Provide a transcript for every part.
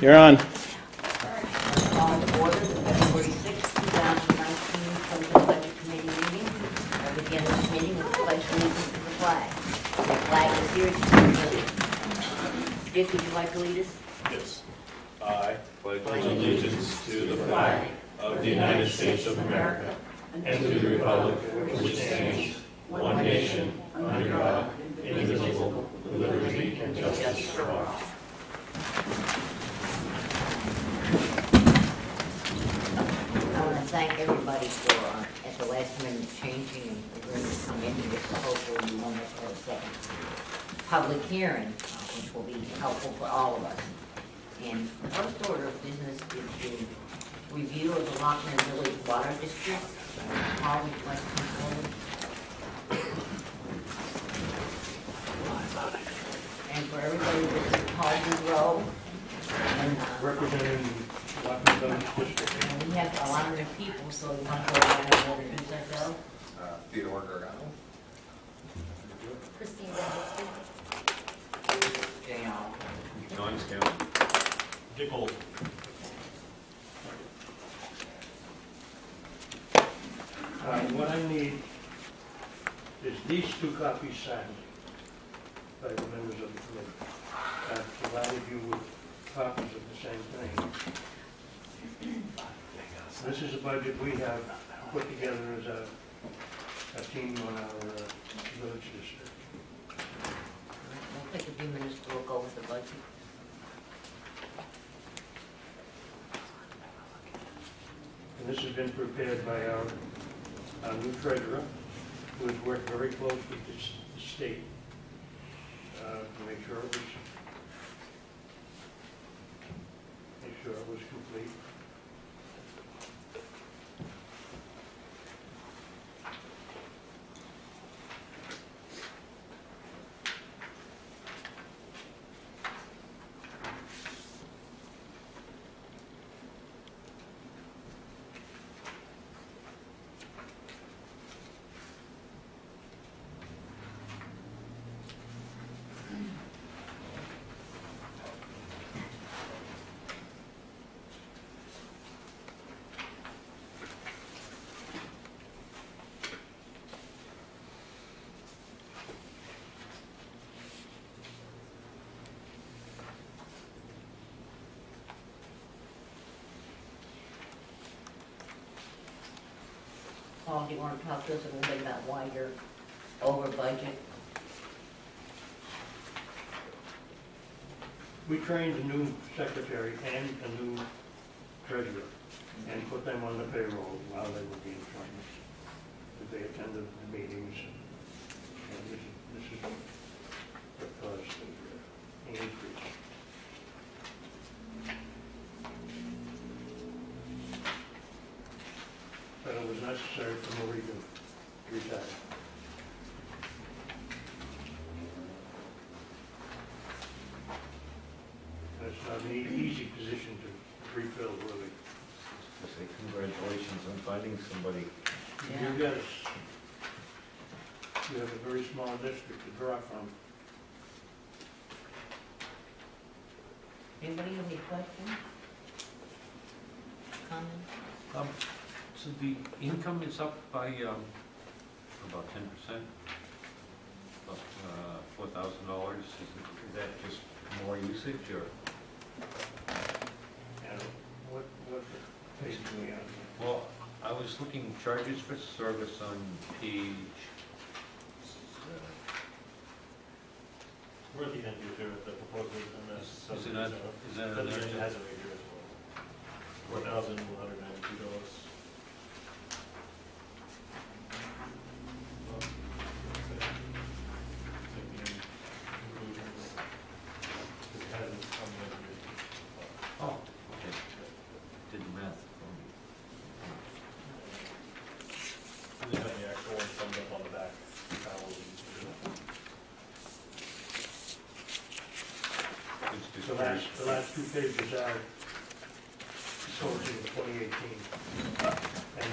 You're on. February sixth, two thousand nineteen, Tilton Budget Committee meeting. I begin this meeting with pledge of allegiance to the flag. Flag is here to Dick, would you like to lead us? Yes. I pledge allegiance to the flag of the United States of America and to the republic for which stands one nation, under God, indivisible, with liberty and justice for all. I want to thank everybody for, uh, at the last minute, changing and agreeing to come in here, so hopefully we won't have to a second public hearing, uh, which will be helpful for all of us. And the first order of business is the review of the Lochmere Village Water District. Paul, would you like to come forward? And for everybody, this is Paul Monroe. And, uh, representing Lochmere Village District. and we have a lot of new people, so we want to go around and introduce ourselves. Uh, Theodore Gargano. Christine Reynolds. JR. John Scout. Dick Holt. Uh, What I need is these two copies signed by the members of the committee. I've provided you with copies of the same thing. This is a budget we have put together as a, a team on our uh, village district. We'll take a few minutes to look over the budget. And this has been prepared by our, our new treasurer, who has worked very closely with the state uh, to make sure it was, make sure it was Paul, do you want to talk to us a little bit about why you're over budget? We trained a new secretary and a new treasurer, and put them on the payroll while they were being trained. They attended the meetings, and this this is what caused the uh, increase. But it was necessary for Marie to retire. That's not an e- easy position to refill, really. Say congratulations on finding somebody. You guys, you have a very small district to draw from. Anybody have any questions? Comments? Um, So the income is up by um, about ten percent, about uh, four thousand dollars. Is that just more usage or? And what, what page do we on? Well, I was looking charges for service on page, uh, We're at the end here, too, the proposal and that's. is it not, is that But an it has a rate here as well. Four thousand one hundred ninety-two dollars. sold in 2018. And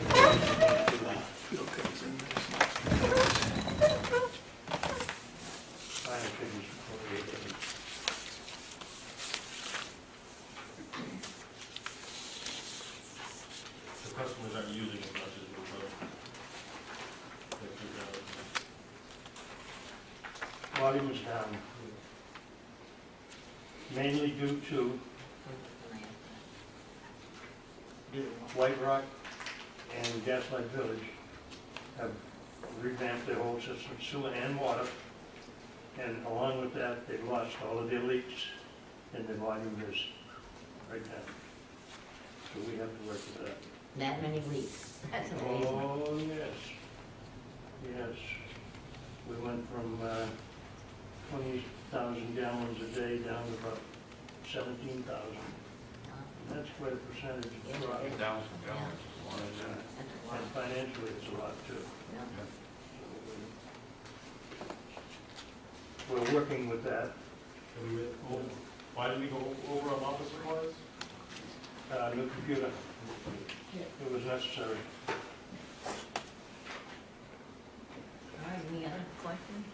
The customers aren't using as much as we Volume is down, mainly due to White Rock and Gaslight Village have revamped their whole system, sewer and water. And along with that, they've lost all of their leaks and their volume is right down. So we have to work with that. That many leaks, that's amazing. Oh, yes. Yes. We went from uh, twenty thousand gallons a day down to about seventeen thousand. That's quite a percentage Yeah, of drop. it is. Thousand gallons is a lot. And, uh, That's a lot. And financially, it's a lot too. Yeah. We're working with that. And we, oh, why did we go over on office supplies? Uh, New computer, it was necessary. All right, any other questions?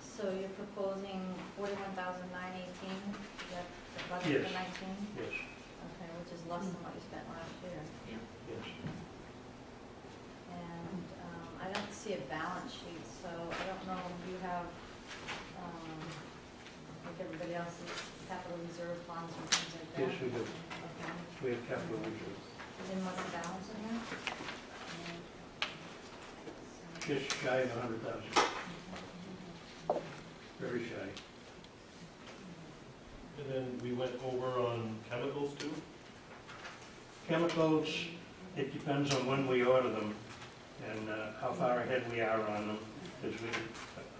So you're proposing forty-one thousand nine eighteen, is that the budget Yes. nineteen? Yes, Okay, which is less than what you spent last year. yes. And, um, I don't see a balance sheet, so I don't know, if you have, um, like everybody else's capital reserve funds and things like that? Yes, we do. Okay, We have capital reserve. then what's the balance in there? Just shy of a hundred thousand, very shy. And then we went over on chemicals too? Chemicals, it depends on when we order them and uh, how far ahead we are on them. Because we,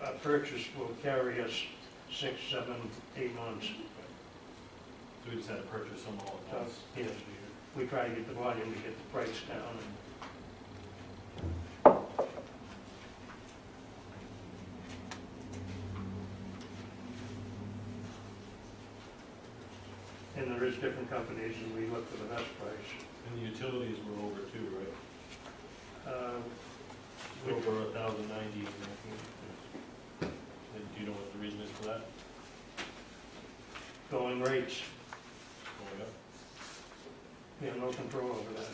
a purchase will carry us six, seven, eight months. So we just had to purchase some all at So, once? yes, we try to get the volume to get the price down. And there is different companies and we look for the best price. And the utilities were over too, right? Uh, Over a thousand ninety, and do you know what the reason is for that? Going rates, Going up? we have no control over that.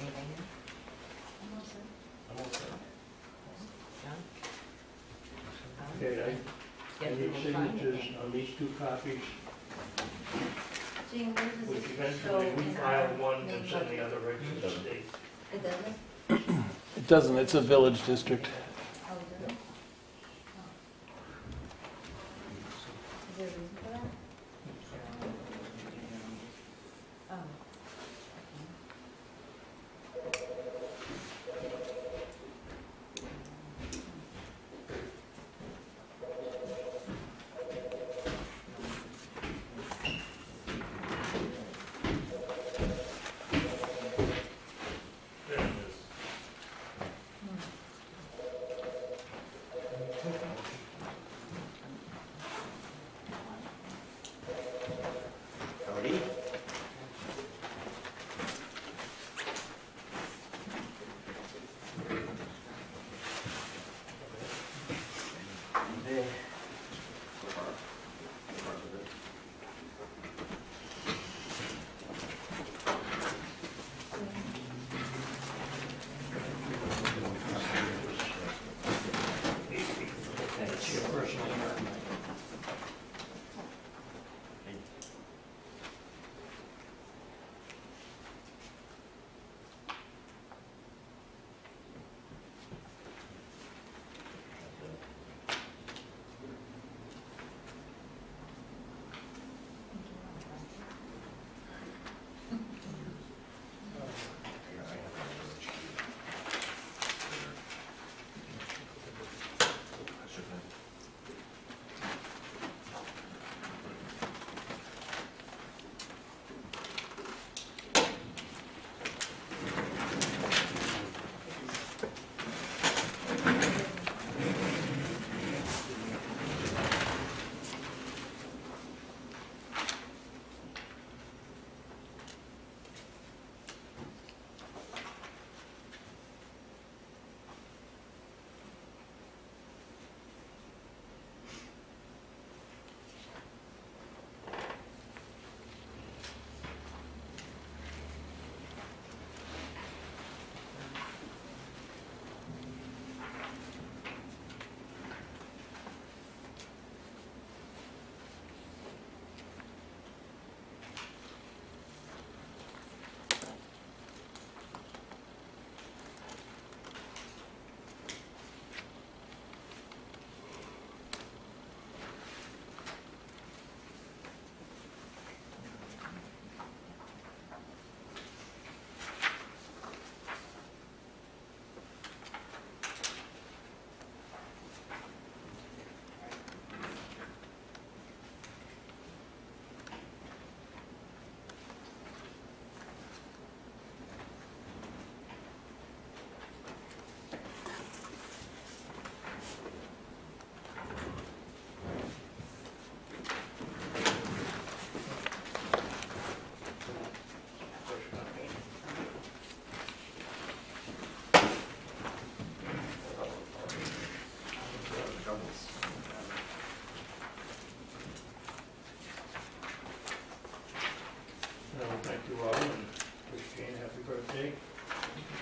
Anything else? Almost, uh, I'm all set. John? Okay, I, I Schedule need will signatures on these two copies, Jean, where does which this show eventually we in file one main and send the budget? other right to the state. It doesn't? It doesn't, it's a village district.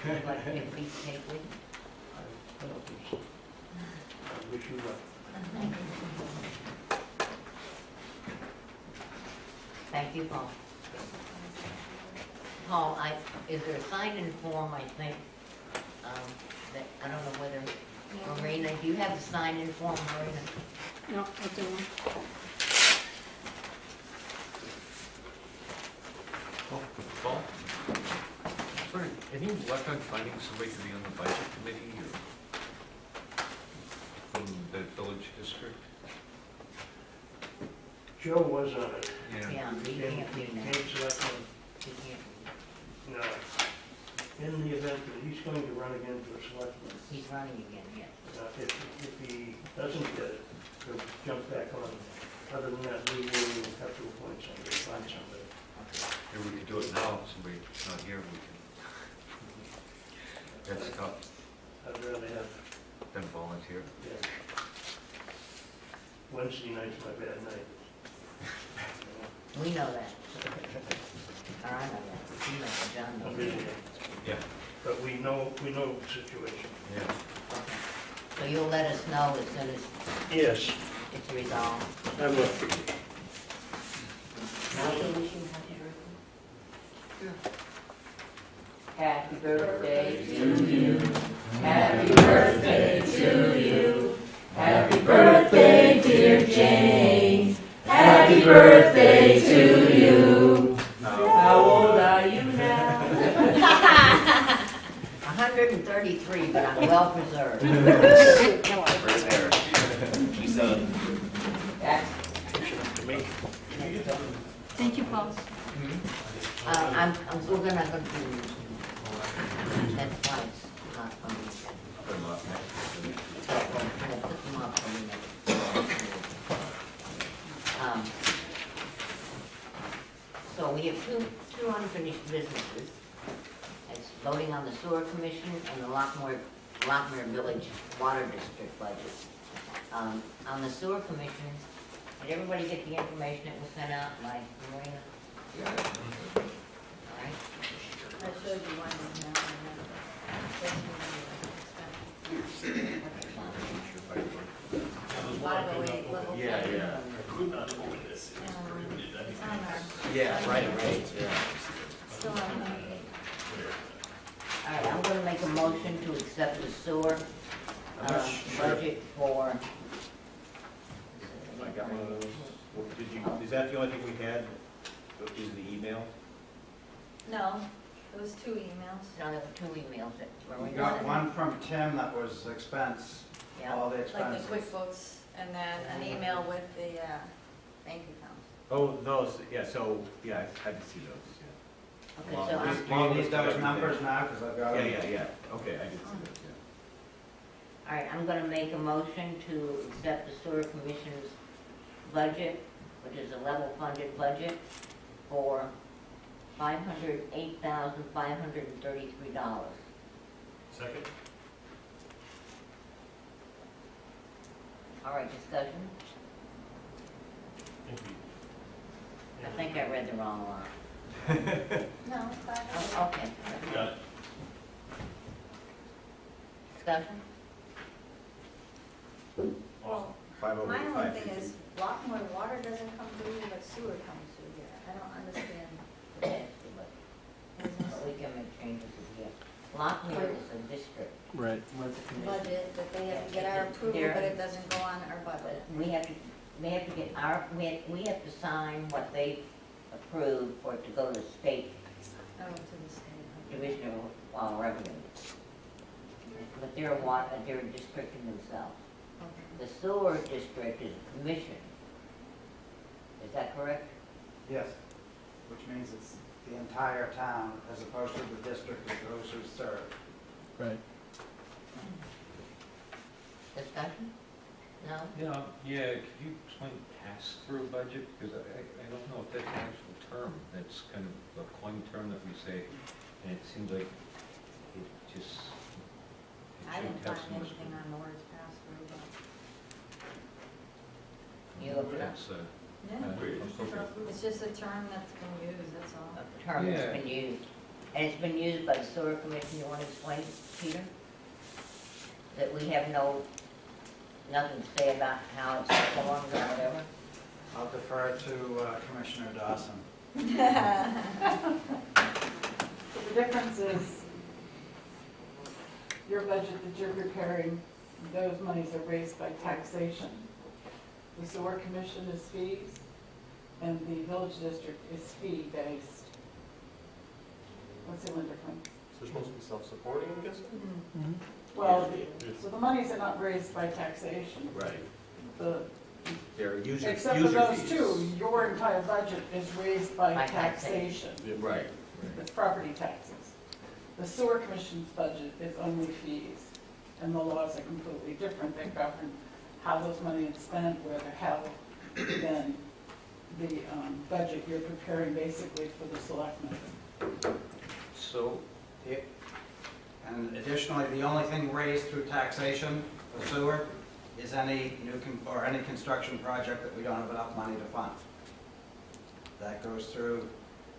I don't think so. I wish you luck. Thank you, Paul. Paul, I, is there a sign-in form, I think, um, that, I don't know whether, Marina, do you have a sign-in form, Marina? No, I'll do one. Paul, Paul? Sorry, any luck on finding somebody to be on the budget committee or from the village district? Joe was on it. Yeah, he can't be now. Came selectman, He can't. no. In the event that he's going to run again for selectman, He's running again, yes. uh, if, if he doesn't get it, he'll jump back on. Other than that, we will have to appoint somebody, find somebody. Maybe we could do it now, if somebody's not here, we can. That's tough, I'd rather have, than volunteer. yeah. Wednesday night's my bad night. We know that. Or I know that. He knows, John I'm knows. busy. Yeah. But we know, we know the situation. Yeah. Okay. So you'll let us know as soon as Yes, it's resolved. I will. Now, we wish you happy birthday. To you. Happy birthday to you. Happy birthday, dear Jane. Happy birthday to you. How old are you now? hundred and thirty-three, but I'm well preserved. She's done. That's- Thank you, Paul. Uh, I'm, I'm, we're gonna go do, that's why it's not on the agenda. Put 'em up next. We'll put them up on the next. Um, So we have two, two unfinished businesses. It's voting on the sewer commission and the Lochmere, Lochmere Village Water District budget. Um, on the sewer commission, did everybody get the information that was sent out by Marina? All right. I showed you one in there, and then this one, uh, Five oh eight, level. Yeah, three. yeah. Um, It's on our, Yeah, right, right, yeah. still on our, All right, I'm gonna make a motion to accept the sewer, I'm uh, not sure. budget for, I got one of those. Well, Did you, is that the only thing we had? Is the email? no, it was two emails. no, there were two emails that were. We got one from Tim that was expense, Yeah, all the Like expenses. the QuickBooks, and then an email with the, uh, bank accounts. Oh, those, yeah, so, yeah, I had to see those, yeah. okay, so I'm, we- Do you need those numbers now, because I've got Yeah, them. yeah, yeah, okay, I did see those, yeah. all right, I'm gonna make a motion to accept the sewer commission's budget, which is a level funded budget, for five hundred eight thousand five hundred and thirty-three dollars. Second? All right, discussion? I think I read the wrong line. No, it's five oh Okay. Got it. Discussion? Well, Five oh my eight, only five thing fifty. is, Lochmere water doesn't come through, but sewer comes through here. I don't understand the connection, but. But We can make changes if we have. Lochmere is a district. Right. Was a commission. Budget, that they have to get our approval, but it doesn't go on our budget. But we have to, we have to get our, we have, we have to sign what they approve for it to go to state Oh, to the state. division of uh, revenue. But they're a wa, they're a district in themselves. Okay. The sewer district is a commission. Is that correct? Yes, which means it's the entire town as opposed to the district of those who serve. Right. Discussion? No? Yeah, yeah, could you explain pass-through budget? Because I, I I don't know if that's an actual term, that's kind of a coin term that we say, and it seems like it just. it I didn't shouldn't have find so much- anything on the words pass through, but. You looked it up? That's, uh, Yeah, uh, appropriate. it's just a term that's been used, that's all. A term Yeah. has been used. And it's been used by the sewer commission, you wanna explain, Peter? That we have no, nothing to say about how it's performed or whatever? I'll defer to uh, Commissioner Dawson. So the difference is, your budget that you're preparing, those monies are raised by taxation. The sewer commission is fees, and the village district is fee-based. What's the only difference? They're supposed to be self-supporting, I guess? Well, so the monies are not raised by taxation. Right. The, They're user, except for those fees. two, your entire budget is raised by By taxation. taxation. Right. It's property taxes. The sewer commission's budget is only fees, and the laws are completely different. They govern how those money is spent, where they're held, than the um, budget you're preparing basically for the selectmen. So, It- And additionally, the only thing raised through taxation for sewer is any new, con- or any construction project that we don't have enough money to fund. That goes through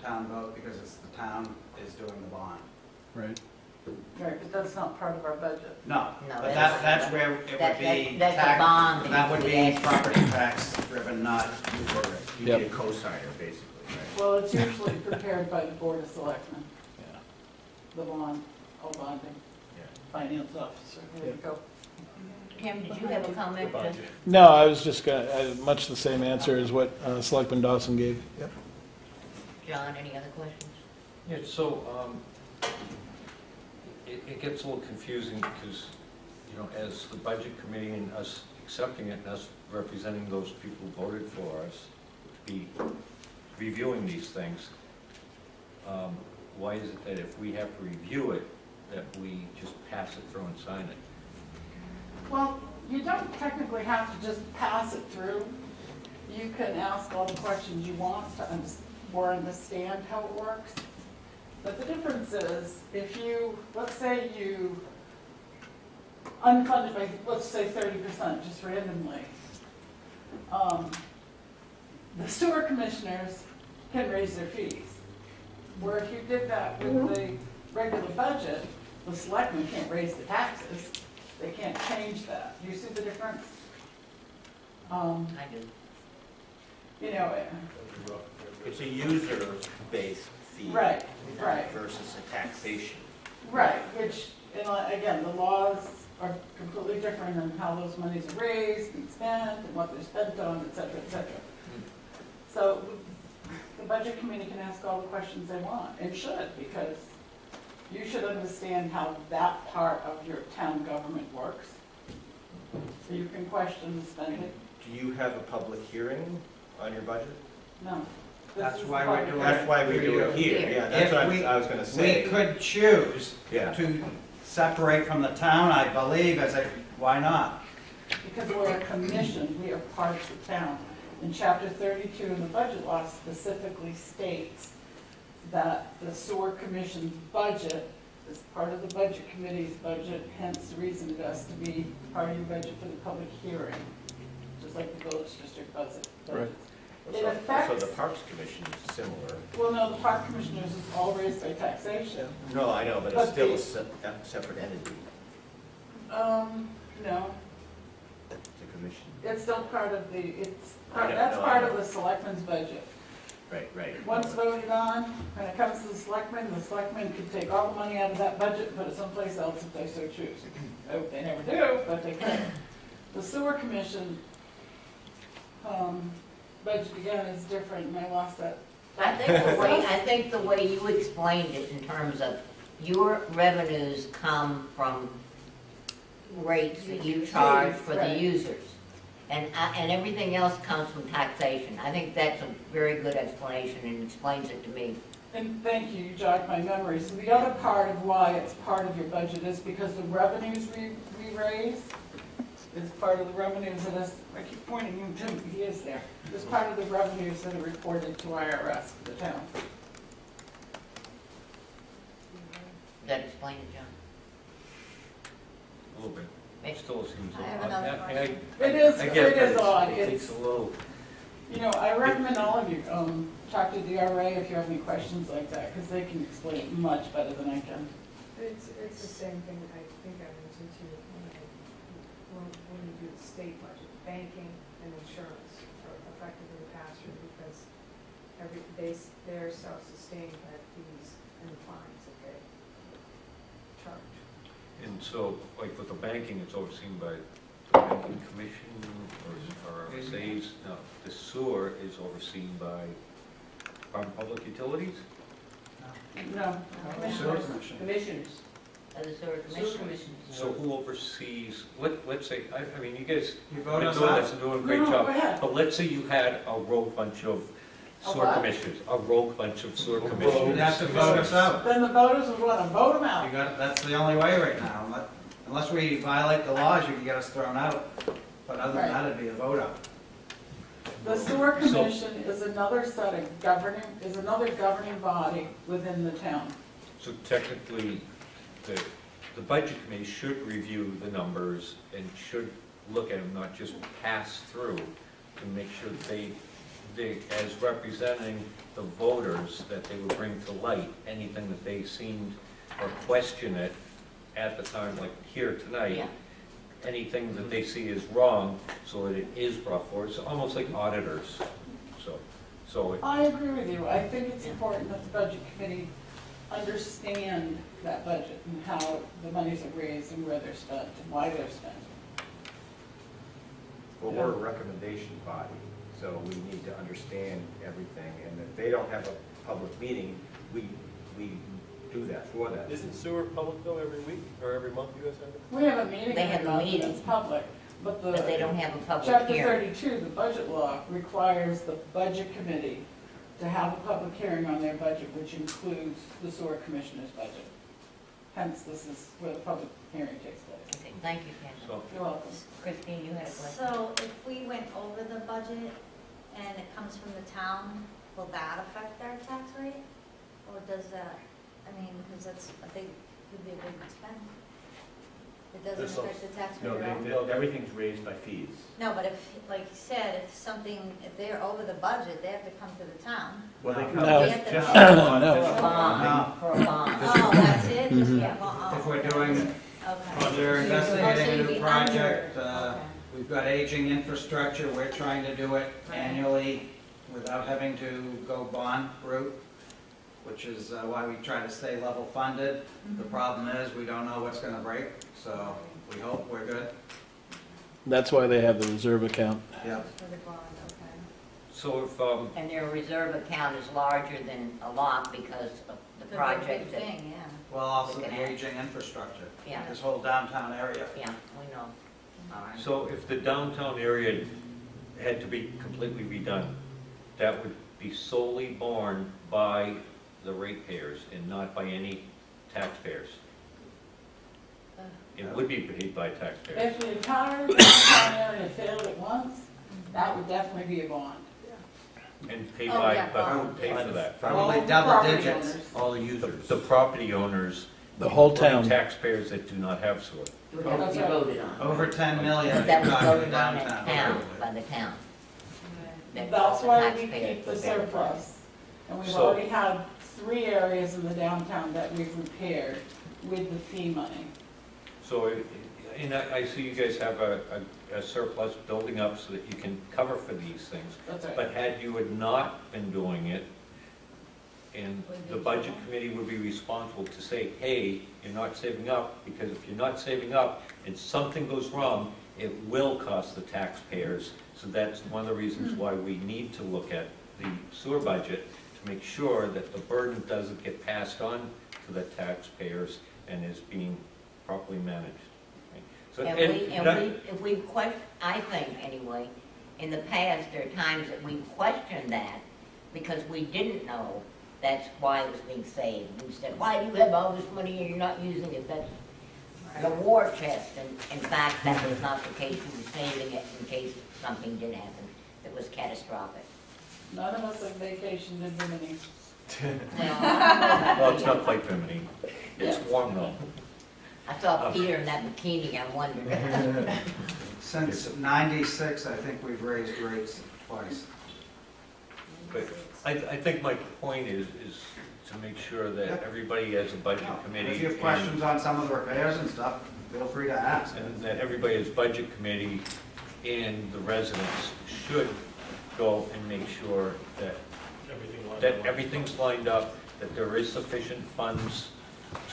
town vote because it's the town is doing the bond. Right. Right, but that's not part of our budget. No, No, but that's- that, that's where it That- would be. that- that's the tax- bond that That would we be asked for. property tax driven, not, You Yep. need a co-signer, basically, right? Well, it's usually prepared by the Board of Selectmen, the bond, oh, bonding, Yeah. finance officer. There you go. Tim, did you have a comment? No, I was just gonna, I- much the same answer as what uh, Selectman Dawson gave. Yep. John, any other questions? yeah, so, um, it, it gets a little confusing because, you know, as the budget committee and us accepting it and us representing those people who voted for us, to be reviewing these things, um, why is it that if we have to review it, that we just pass it through and sign it? Well, you don't technically have to just pass it through. You can ask all the questions you want to more understand how it works. But the difference is, if you, let's say you unfunded by, let's say thirty percent, just randomly. um, The sewer commissioners can raise their fees. Where if you did that with the regular budget, the selectmen can't raise the taxes. They can't change that. You see the difference? Um, I do. You know, eh, It's a user-based fee. Right, right. Versus a taxation. right, which, and like, again, the laws are completely different on how those monies are raised and spent and what they're spent on, et cetera, et cetera. So the budget committee can ask all the questions they want and should, because you should understand how that part of your town government works. So you can question the spending. Do you have a public hearing on your budget? No. This That's is why we're of doing your- That's why we do it here, yeah, that's If what we- I I was gonna say. we could choose Yeah. to separate from the town, I believe, as a, why not? Because we're a commission, we are part of the town. And chapter thirty-two in the budget law specifically states that the sewer commission's budget is part of the budget committee's budget, hence the reason it has to be part of your budget for the public hearing, just like the village district budget. Right. It So- affects- So the Parks Commission is similar. Well, no, the park commissioners is all raised by taxation. No, I know, but But it's still the- a se- a separate entity, Um, no, the commission. it's still part of the, it's, I know, that's no, I part know. of the selectmen's budget. Right, right. Once voted on, when it comes to the selectmen, the selectmen can take all the money out of that budget and put it someplace else if they so choose. Oh, They never do, but they can. The sewer commission, um, budget again is different, and I lost that. I think the way, I think the way you explained it in terms of your revenues come from rates that you charge for the users. And, I- and everything else comes from taxation. I think that's a very good explanation and explains it to me. And thank you, you jogged my memory. So the other part of why it's part of your budget is because the revenues we, we raise is part of the revenues that is, I keep pointing him to, he is there. Is part of the revenues that are reported to IRS for the town. Does that explain it, John? A little bit. Make- Still seems. I have odd. another I- I- It is, I it get is but odd. It It's, takes a little, you know, I recommend all of you, um, talk to DRA if you have any questions like that, because they can explain it much better than I can. It's, it's the same thing I think I mentioned to you when I, when, when you do the state budget, banking and insurance are effectively pass through because every, they, s- they're self-sustained by fees and fines that they charge. And so, like with the banking, it's overseen by the banking commission or, or SAs. No, the sewer is overseen by Department of Public Utilities? No, Sewer commission. Commissioners. Of the sewer commission. So who oversees, let, let's say, I, I mean, you guys You are vote doing us this and doing a great no, job. go ahead. But let's say you had a rogue bunch of A sewer what? commissioners, a rogue bunch of sewer You'd commissioners. have to vote us out. Then the voters would let them vote them You out. got, that's the only way right now. Unless- Unless we violate the laws, you can get us thrown out. But other than that, it'd be a vote out. The sewer commission is another set of governing, is another governing body within the town. So technically, the, the budget committee should review the numbers and should look at them, not just pass through, to make sure that they, they, as representing the voters, that they would bring to light anything that they seemed or question it at the time, like here tonight. Yeah. Anything that they see is wrong, so that it is brought forward, it's almost like auditors, so, so. it- I agree with you. I think it's important that the budget committee understand that budget and how the monies are raised and where they're spent and why they're spent. Well, we're a recommendation body, so we need to understand everything, and if they don't have a public meeting, we, we do that for them. Isn't sewer public though every week or every month you guys have it? We have a meeting They every have a month meeting. it's public, but the. But they don't have a public Chapter hearing. thirty-two, the budget law, requires the budget committee to have a public hearing on their budget, which includes the sewer commissioner's budget. Hence, this is where the public hearing takes place. Okay, thank you, Ken. So, You're welcome. Christine, you had a question? So if we went over the budget and it comes from the town, will that affect their tax rate? Or does that, I mean, because that's, I think, would be a big expense. It doesn't This will- affect the tax No, rate at all? they, they- everything's raised by fees. No, but if, like you said, if something, if they're over the budget, they have to come to the town. Well, they No. come, No. just- just- No, no. For a bond, No. for a bond. Oh, that's it? Just, Mhm. yeah, well, oh, If we're doing, Okay. if they're investigating a Oh, so you'd new be project, under. uh, Okay. We've got aging infrastructure, we're trying to do it Right. annually without having to go bond route, which is uh, why we try to stay level funded. The Mhm. problem is, we don't know what's gonna break, so we hope we're good. That's why they have the reserve account. Yeah. For the bond, okay. so if, um, And their reserve account is larger than a lot because of the The big project that, thing, yeah. Well, also the aging infrastructure, yeah, this whole downtown area. yeah, we know. All right. So if the downtown area had to be completely redone, that would be solely borne by the ratepayers and not by any taxpayers? It would be paid by taxpayers. If the entire downtown area failed at once, that would definitely be a bond. And paid Oh, by, yeah, but who would pay for that? Probably the double property digits. owners. all the The users. the property owners. The whole including town. Taxpayers that do not have sewer. It would have to be voted on. Over 10 million That was talking voted on in downtown. town, by the town. That all That's the why we taxpayers keep the would bear surplus. And we've So- already had three areas in the downtown that we've repaired with the fee money. So, it- and I, I see you guys have a, a- a surplus building up so that you can cover for these things. That's right. But had you had not been doing it, and the budget committee would be responsible to say, hey, you're not saving up, because if you're not saving up and something goes wrong, it will cost the taxpayers. So that's one of the reasons why we need to look at the sewer budget, to make sure that the burden doesn't get passed on to the taxpayers and is being properly managed. So, And we, and and we, if we question, I think anyway, in the past, there are times that we questioned that because we didn't know that's why it was being saved. We said, why do you have all this money and you're not using it? That's the war chest. And in fact, that was not the case. We were saving it in case something did happen that was catastrophic. None of us have vacationed in Bimini. Well, it's not quite Bimini. It's warm though. I saw uh, Peter in that bikini, I wondered. Since 96, I think we've raised rates twice. But I, I think my point is, is to make sure that Yeah. everybody has a budget committee. If you have and- questions on some of the repairs and stuff, feel free to ask. And that everybody has budget committee and the residents should go and make sure that, Everything lined that up. everything's lined up, that there is sufficient funds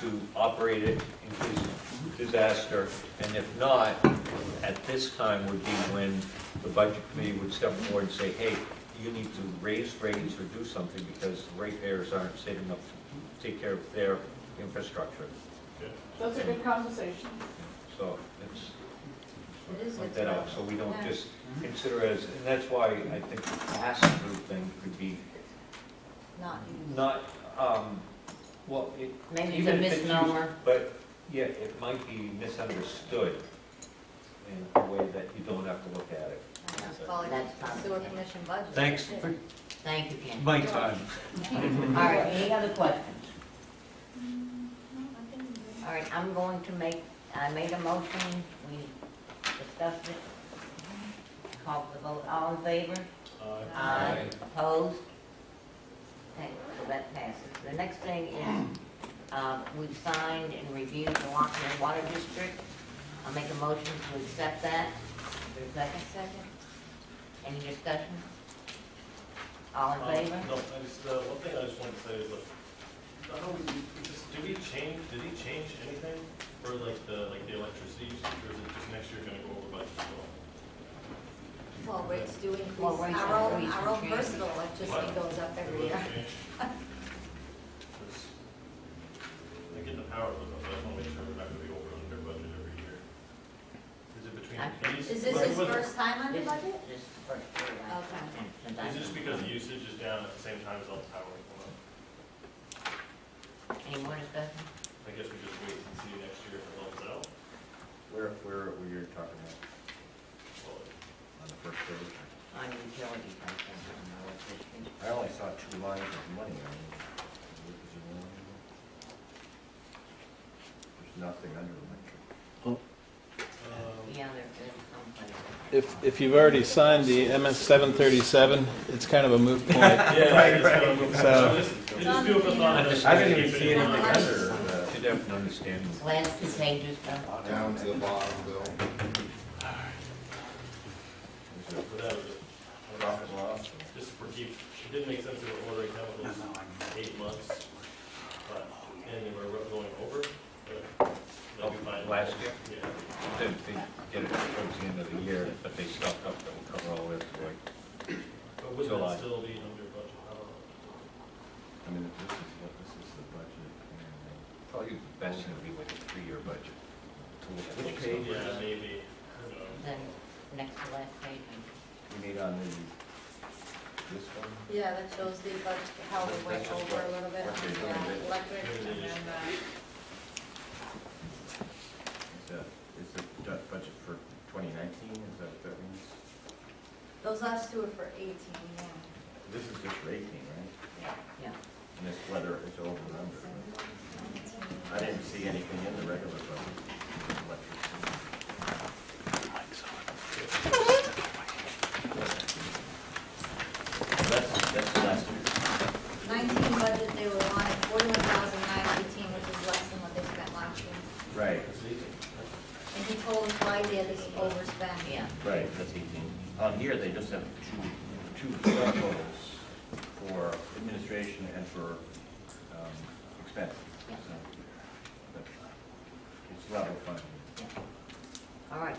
to operate it in case of disaster. And if not, at this time would be when the budget committee would step forward and say, hey, you need to raise rates or do something because the ratepayers aren't saving up to take care of their infrastructure. Those are good conversations. So it's, It is point good that out, so we don't Yeah. just consider as, and that's why I think the pass-through thing could be Not used. not, um, well, it. Maybe it's a even if used, misnomer. But, yeah, it might be misunderstood in a way that you don't have to look at it. That's probably That's fine. sewer commission budget. Thanks for Thank you, Ken. my time. All right, any other questions? No, I think we- All right, I'm going to make, I made a motion, we discussed it. Call for the vote, all in favor? Aye. Opposed? Okay, so that passes. The next thing is, uh, we've signed and reviewed the Lochmere Water District. I'll make a motion to accept that. Is there a second? Second. Any discussion? All in Um, favor? No, I just, uh, one thing I just wanted to say is, like, I don't know, we we just, did we change, did he change anything for like the, like the electricity usage, or is it just next year gonna go over budget as well? Well, rates do increase. Well, rates Our own, increase our own and change. personal electricity What? goes up every year. Because I get the power bill, but I just wanna make sure we're not gonna be over under budget every year. Is it between I- fees? Is this his first time under This- budget? This is the first year I've- Okay. since- since I've Is it just been because on. usage is down at the same time as all the power is going up? Any more discussion? I guess we just wait and see next year if it levels out. Where, where were you talking about Well, on the first page? On utilities, I think, on the electricity. I only saw two lines of money on it. Is there one? There's nothing under electric. Yeah, there is someplace. If, if you've already signed the MS 737, it's kind of a moot point. Yeah, it's right. kind of- So- just- it's just do it. I just- didn't even see it in anything mind. under the. Should have an understanding. Last two pages, though. Down to the bottom, Bill. Is it But that was it. profit loss? Just for keep, it didn't make sense to ordering chemicals eight months, but, and they were going over, but they'll be fine. Last year? Yeah. They, they get it towards the end of the year, but they stocked up that will cover all this, like, But would July. that still be under budget? I don't know. I mean, this is, what this is the budget and probably the best thing would be like a three-year budget. to look at Which those page numbers. Yeah, maybe, who knows? Then, next to last page. You mean on the, this one? Yeah, that shows the budget, how we went over a little bit what on the uh, electric and then, uh, Is that, is the bu- budget for twenty nineteen, is that what that means? Those last two are for eighteen, yeah. This is just for eighteen, right? Yeah. And this whether it's over or under. I didn't see anything in the regular budget. electricity. That's, that's the last year. Nineteen budget, they were wanting forty-one thousand nine eighteen, which is less than what they spent last year. Right, And he told us why they had this overspend. Yeah. right, that's eighteen. On here, they just have two, two subtotals for administration and for, um, expense. Yeah. So, but It's level funded. All right.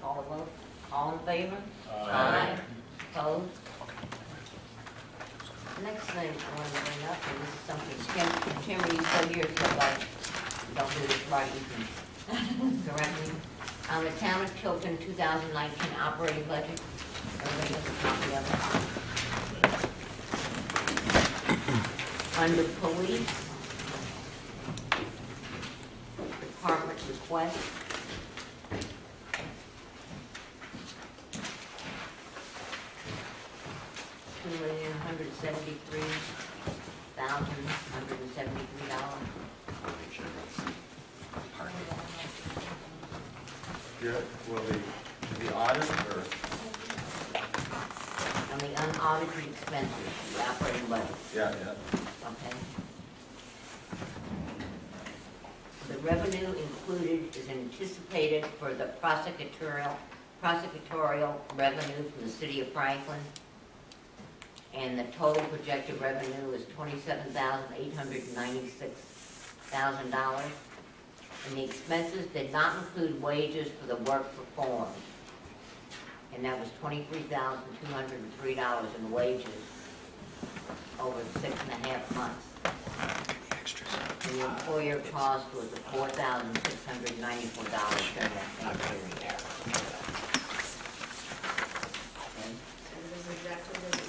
Call the vote. All in favor? Aye. Opposed? Next thing I want to bring up, and this is something, Tim, Tim, are you still here, so if I don't do this right, you can correct me. On the town of Tilton 2019 operating budget, everybody has a copy of it. Under police, department request, two million, one hundred seventy-three thousand, one hundred and seventy-three dollars. Yeah, well, the, the audit or On the audited expenses, the operating budget, Yeah, yeah. okay? The revenue included is anticipated for the prosecutorial, prosecutorial revenue from the city of Franklin. And the total projected revenue is twenty-seven thousand eight hundred ninety-six thousand dollars. And the expenses did not include wages for the work performed. And that was twenty-three thousand two hundred and three dollars in wages over six and a half months. And the employer cost was four thousand six hundred ninety-four dollars during that period. Okay? So it is exactly what it is.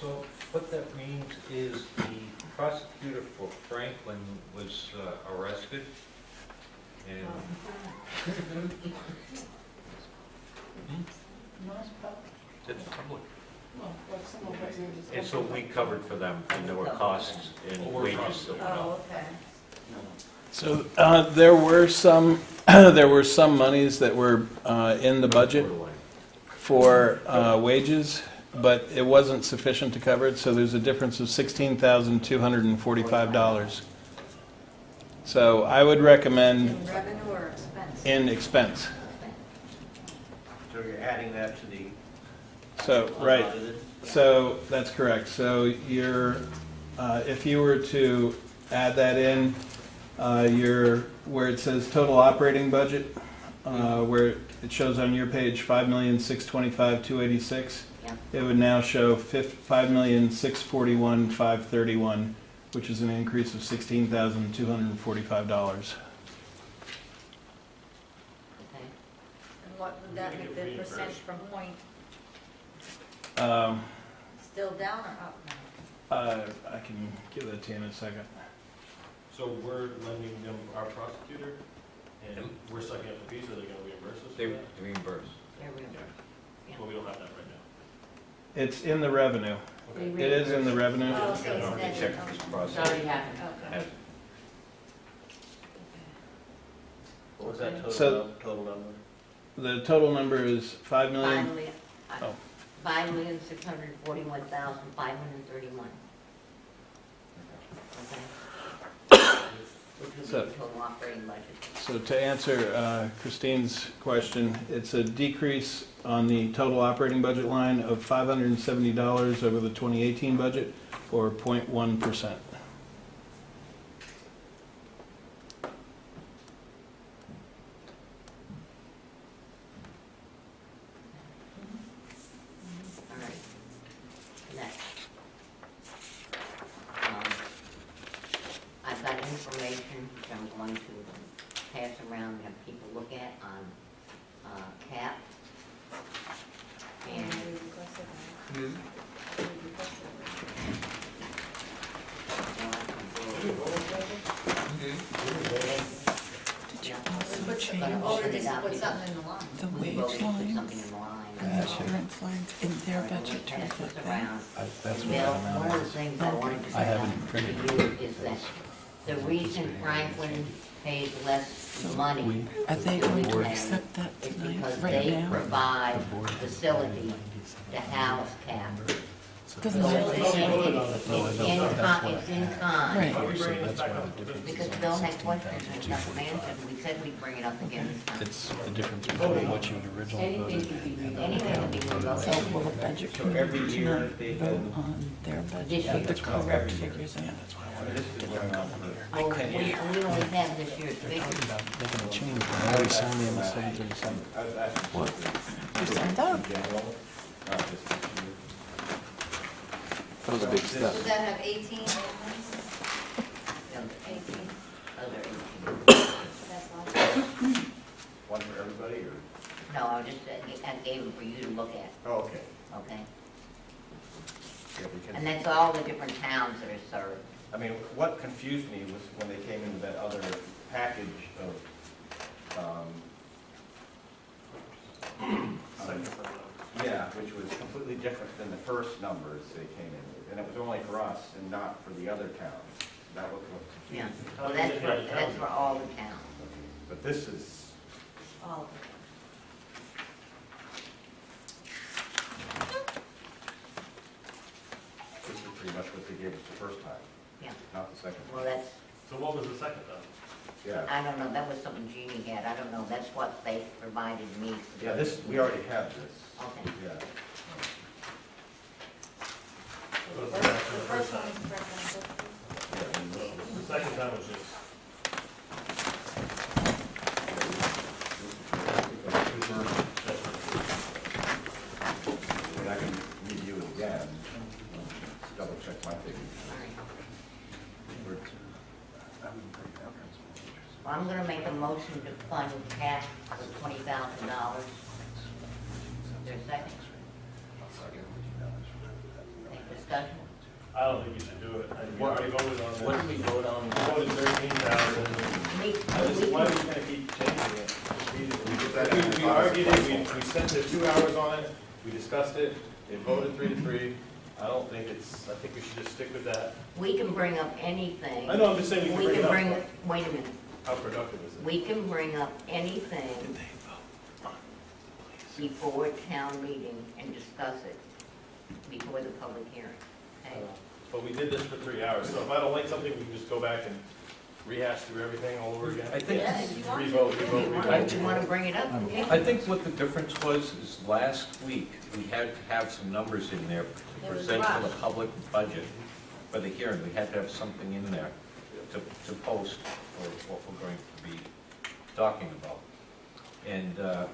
So what that means is the prosecutor for Franklin was uh, arrested and Most pub- it's public. well, like some of what you just- And so we covered for them and there were costs and wages that went up. Oh, okay. So uh, there were some, there were some monies that were uh, in the budget for uh, wages, but it wasn't sufficient to cover it, so there's a difference of $16,245. So I would recommend In revenue or expense? in expense. So you're adding that to the. So, right. unaudited? So that's correct. So you're, uh, if you were to add that in, uh, your, where it says total operating budget, uh, where it shows on your page five million, six twenty-five, two eighty-six, Yeah. it would now show fif- five million, six forty-one, five thirty-one, which is an increase of sixteen thousand, two hundred and forty-five dollars. Okay? And what would that make the percent from point, Um, still down or up now? uh, I can give that to you in a second. So we're lending them our prosecutor, and we're sucking up the fees, are they gonna reimburse us They that? reimburse. They're reimbursed. Yeah. Well, we don't have that right now. It's in the revenue. They It is in the revenue. Oh, so I it's don't check this It's process. already happened. Okay. Has- What was that So- total, total number? The total number is five Five million, million, Oh. five million, six hundred forty-one thousand, five hundred thirty-one. Okay? So- the total operating budget. So to answer uh, Christine's question, it's a decrease on the total operating budget line of $570 over the 2018 budget, or 0.1%. All right. Next. Um, I've got information which I'm going to pass around and have people look at on uh, CAP. And We requested that. Hmm? We requested Yeah. that. Gonna But open voted it to up put because something in the line. The we wage voted to put lines, something in the line. the that's all. insurance lines in their All right, budget we'll to pass this reflect that. around. That's Bill, one of the things I wanted to I say haven't to you is that the reason Franklin pays less money Are they going to Okay. accept that is tonight, because right they now? provide facility to house CAP. Doesn't So matter. it's in, it's in kind, it's in kind. Right. Are we bringing this back up? Because Bill had questions and stuff answered, we said we'd bring it up again this time. It's the difference between what you had originally Anything voted. can be, anything can be So negotiated. will the budget So every committee year tonight vote vote? on their budget, year. of the correct figures in? This is going on for Well, ten we, years. we only have this year's figures. Making a change, I already signed the MS 737. I was asking. What? You signed up? In general, not just this year. That was a big step. Does that have eighteen amendments? No, Eighteen, Other eighteen. that's all. Everybody, or? No, I just, uh, I gave them for you to look at, Oh, okay. okay? Yeah, we can- And that's all the different towns that are served. I mean, what confused me was when they came into that other package of, um, yeah, which was completely different than the first numbers they came in with. And it was only for us and not for the other towns. That was what Yeah. confused me. Well, that's for, that's for all the towns. But this is, All of it. much what they gave us the first time, Yeah, not the second. well, that's, So what was the second then? Yeah, I don't know, that was something Jeannie had, I don't know, that's what they provided me. yeah, this, we already have this, Okay. yeah. The first, the first one is preferential. The second time was just. And I can review it again, double check my figures. Well, I'm gonna make a motion to fund CAP for twenty thousand dollars. Is there a second? Any discussion? I don't think you should do it. I- We What- already voted on this. What did we vote on? We voted thirteen thousand. Me, I just, why are can- we gonna keep changing it? We did that in We, the we argued it, we, we spent the two hours on it, we discussed it, it voted three to three. I don't think it's, I think we should just stick with that. we can bring up anything. I know, I'm just saying we can We bring it can up. bring, wait a minute, How productive is it? we can bring up anything before town meeting and discuss it before the public hearing. Okay? Uh, but we did this for three hours, so if I don't like something, we can just go back and rehash through everything all over again. I think, Yeah, if you want to. Revote, If you want- revote. if you wanna bring it up, okay? I think what the difference was is last week, we had to have some numbers in there to There was present to the rush. public budget for the hearing. We had to have something in there to, to post for what we're going to be talking about. And, uh,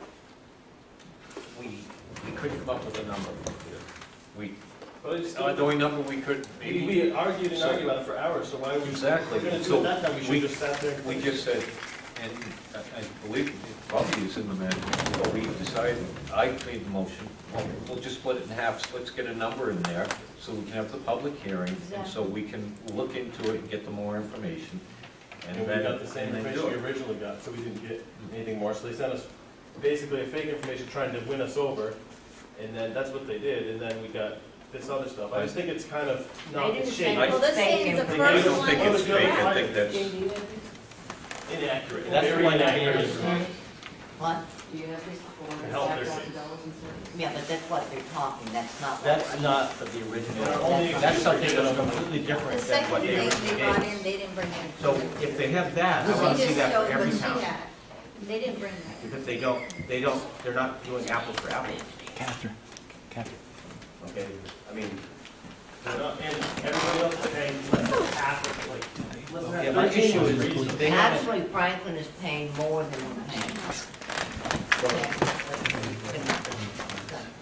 we, we couldn't come up with a number. We, But it's uh, the only number we could, We, we argued and argued about it for hours, so why would we? Exactly. We're gonna do So it that time, we we- should just sat there. and- We just said, and I I believe Bobby is in the management, so we decided, I made the motion, well, we'll just split it in half, so let's get a number in there, so we can have the public hearing, and so we can look into it and get the more information, and And we then, got the same and then information do we it. originally got, so we didn't get anything more, so they sent us basically a fake information trying to win us over, and then that's what they did, and then we got this other stuff. I just think it's kind of They not didn't shape, say- Well, this Fake thing's the information. I first don't one. think it's fake, I think that's, inaccurate, That's very the one that inaccurate. Is- What? Do you have this for Help five their thousand dollars in service? Yeah, but that's what they're talking, that's not what. That's not the original, Only that's something that's for completely The different than second what thing they they originally brought gave. in, they didn't bring in. So if they have that, I She want to see that for every she town. They didn't bring that. Because they don't, they don't, they're not doing apples for apples, Catherine, Catherine. okay? I mean, And everybody else is paying like half of, like, less than yeah, my issue is they haven't, Actually, Franklin is paying more than we're paying.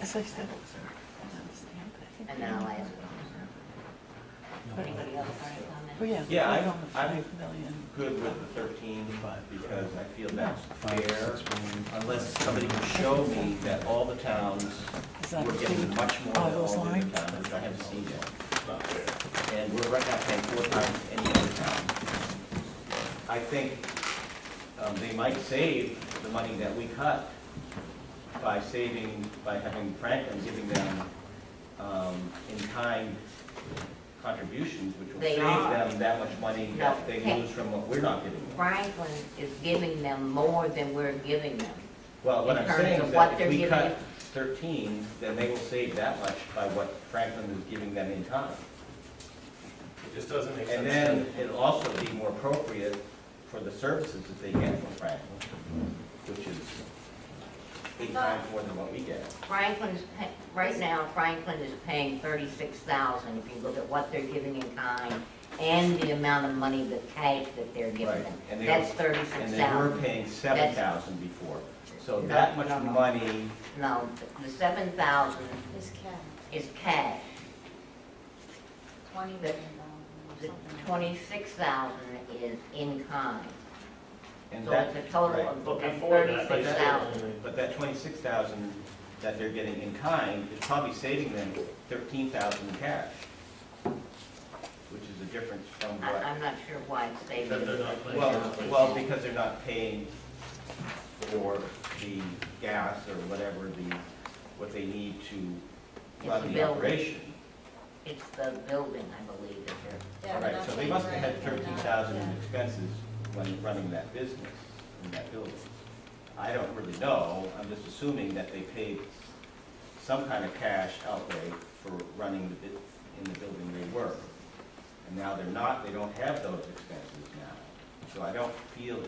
As I said. And then I'll ask. Anybody else have Oh, yeah. Yeah, I- don't I'm Five million. good with the thirteen because I feel that's fair unless somebody can show me that all the towns Is that were getting include much more all than all those the other lines? towns, which I haven't seen yet. It's not fair. And we're right now paying four times any other town. I think um, they might save the money that we cut by saving, by having Franklin giving them um, in-kind contributions, which will They save are. them that much money that they No. lose from what we're not giving them. Franklin is giving them more than we're giving them. Well, what in I'm terms saying of is what that they're if we giving cut you. thirteen, then they will save that much by what Franklin is giving them in time. It just doesn't make sense. And then it'll also be more appropriate for the services that they get from Franklin, which is eight times more than what we get. Franklin is, pay- right now Franklin is paying thirty-six thousand, if you look at what they're giving in kind and the amount of money, the cash that they're giving Right, them. and they That's were- thirty-six And they were thousand. paying seven thousand before. So No, that much no, no. money, No, the seven thousand This cat, is cash. twenty million dollars or The twenty-six thousand is in kind. and So that, it's a total right. of But before that, they thirty-six said thousand. but that twenty-six thousand that they're getting in kind is probably saving them thirteen thousand in cash, which is a difference from I, what. I'm not sure why it's saving. That they're not paying. Well, well, because they're not paying for the gas or whatever the, what they need to It's run the the building. operation. It's the building, I believe, that they're, Yeah, All right, so they must have had thirteen thousand in expenses when running that business, in that building. I don't really know, I'm just assuming that they paid some kind of cash outlay for running the, bu- in the building they were. And now they're not, they don't have those expenses now. So I don't feel,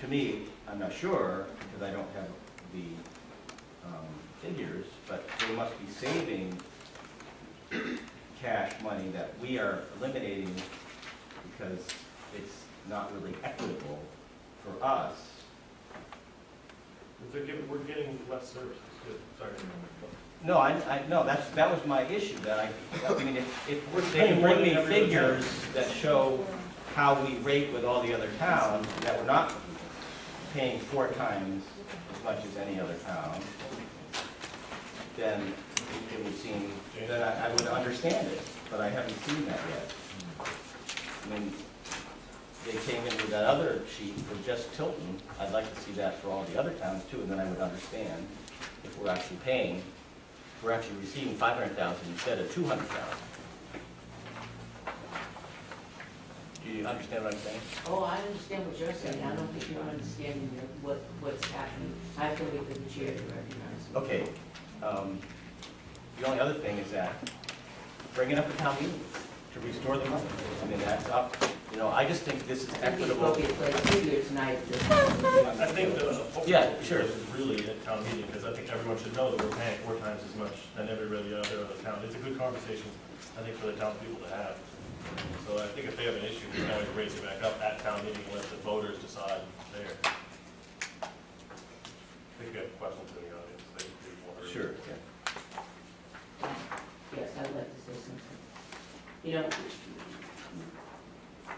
to me, I'm not sure, because I don't have the um, figures, but they must be saving cash money that we are eliminating because it's not really equitable for us. They're giving, we're getting less services, good, sorry. No, I, I, no, that's, that was my issue, that I, I mean, if, if We're they can bring me than every other town. figures that show how we rate with all the other towns, that we're not paying four times as much as any other town, then it would seem, that I, I would understand it, but I haven't seen that yet. I mean, they came in with that other sheet for just Tilton, I'd like to see that for all the other towns too, and then I would understand if we're actually paying, if we're actually receiving five hundred thousand instead of two hundred thousand. Do you understand what I'm saying? Oh, I understand what you're saying, I don't think you're understanding what, what's happening. I have to wait for the chair to recognize me. Okay, um, the only other thing is that, bring it up at town meeting to restore the money. I mean, that's up, you know, I just think this is I think the equitable. appropriate place to do it tonight. I think the focus Yeah, sure. is really at town meeting, because I think everyone should know that we're paying four times as much than every really other other town. It's a good conversation, I think, for the town people to have. So I think if they have an issue, we can always raise it back up at town meeting, and let the voters decide there. I think we have questions in the audience, they, they want to. Sure, yeah. Yes, I'd like to say something. You know,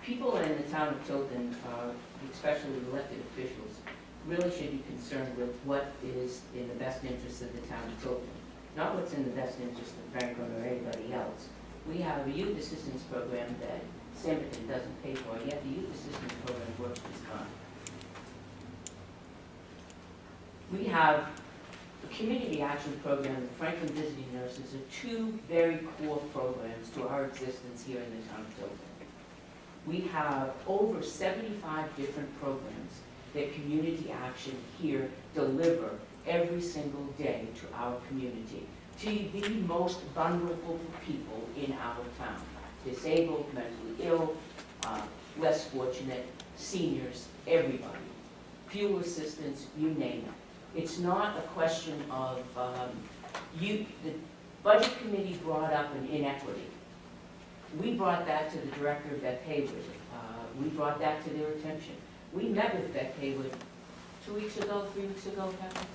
people in the town of Tilton, uh, especially elected officials, really should be concerned with what is in the best interest of the town of Tilton, not what's in the best interest of Franklin or anybody else. We have a youth assistance program that Sampson doesn't pay for, yet the youth assistance program works this time. We have community action program and Franklin Visiting Nurses are two very core programs to our existence here in the town of Dover. We have over 75 different programs that community action here deliver every single day to our community, to the most vulnerable people in our town, disabled, mentally ill, uh, less fortunate, seniors, everybody. Fuel assistance, you name it. It's not a question of, um, you, the budget committee brought up an inequity. We brought that to the director, of Beth Haywood. Uh, We brought that to their attention. We met with Beth Haywood two weeks ago, three weeks ago, Kathy?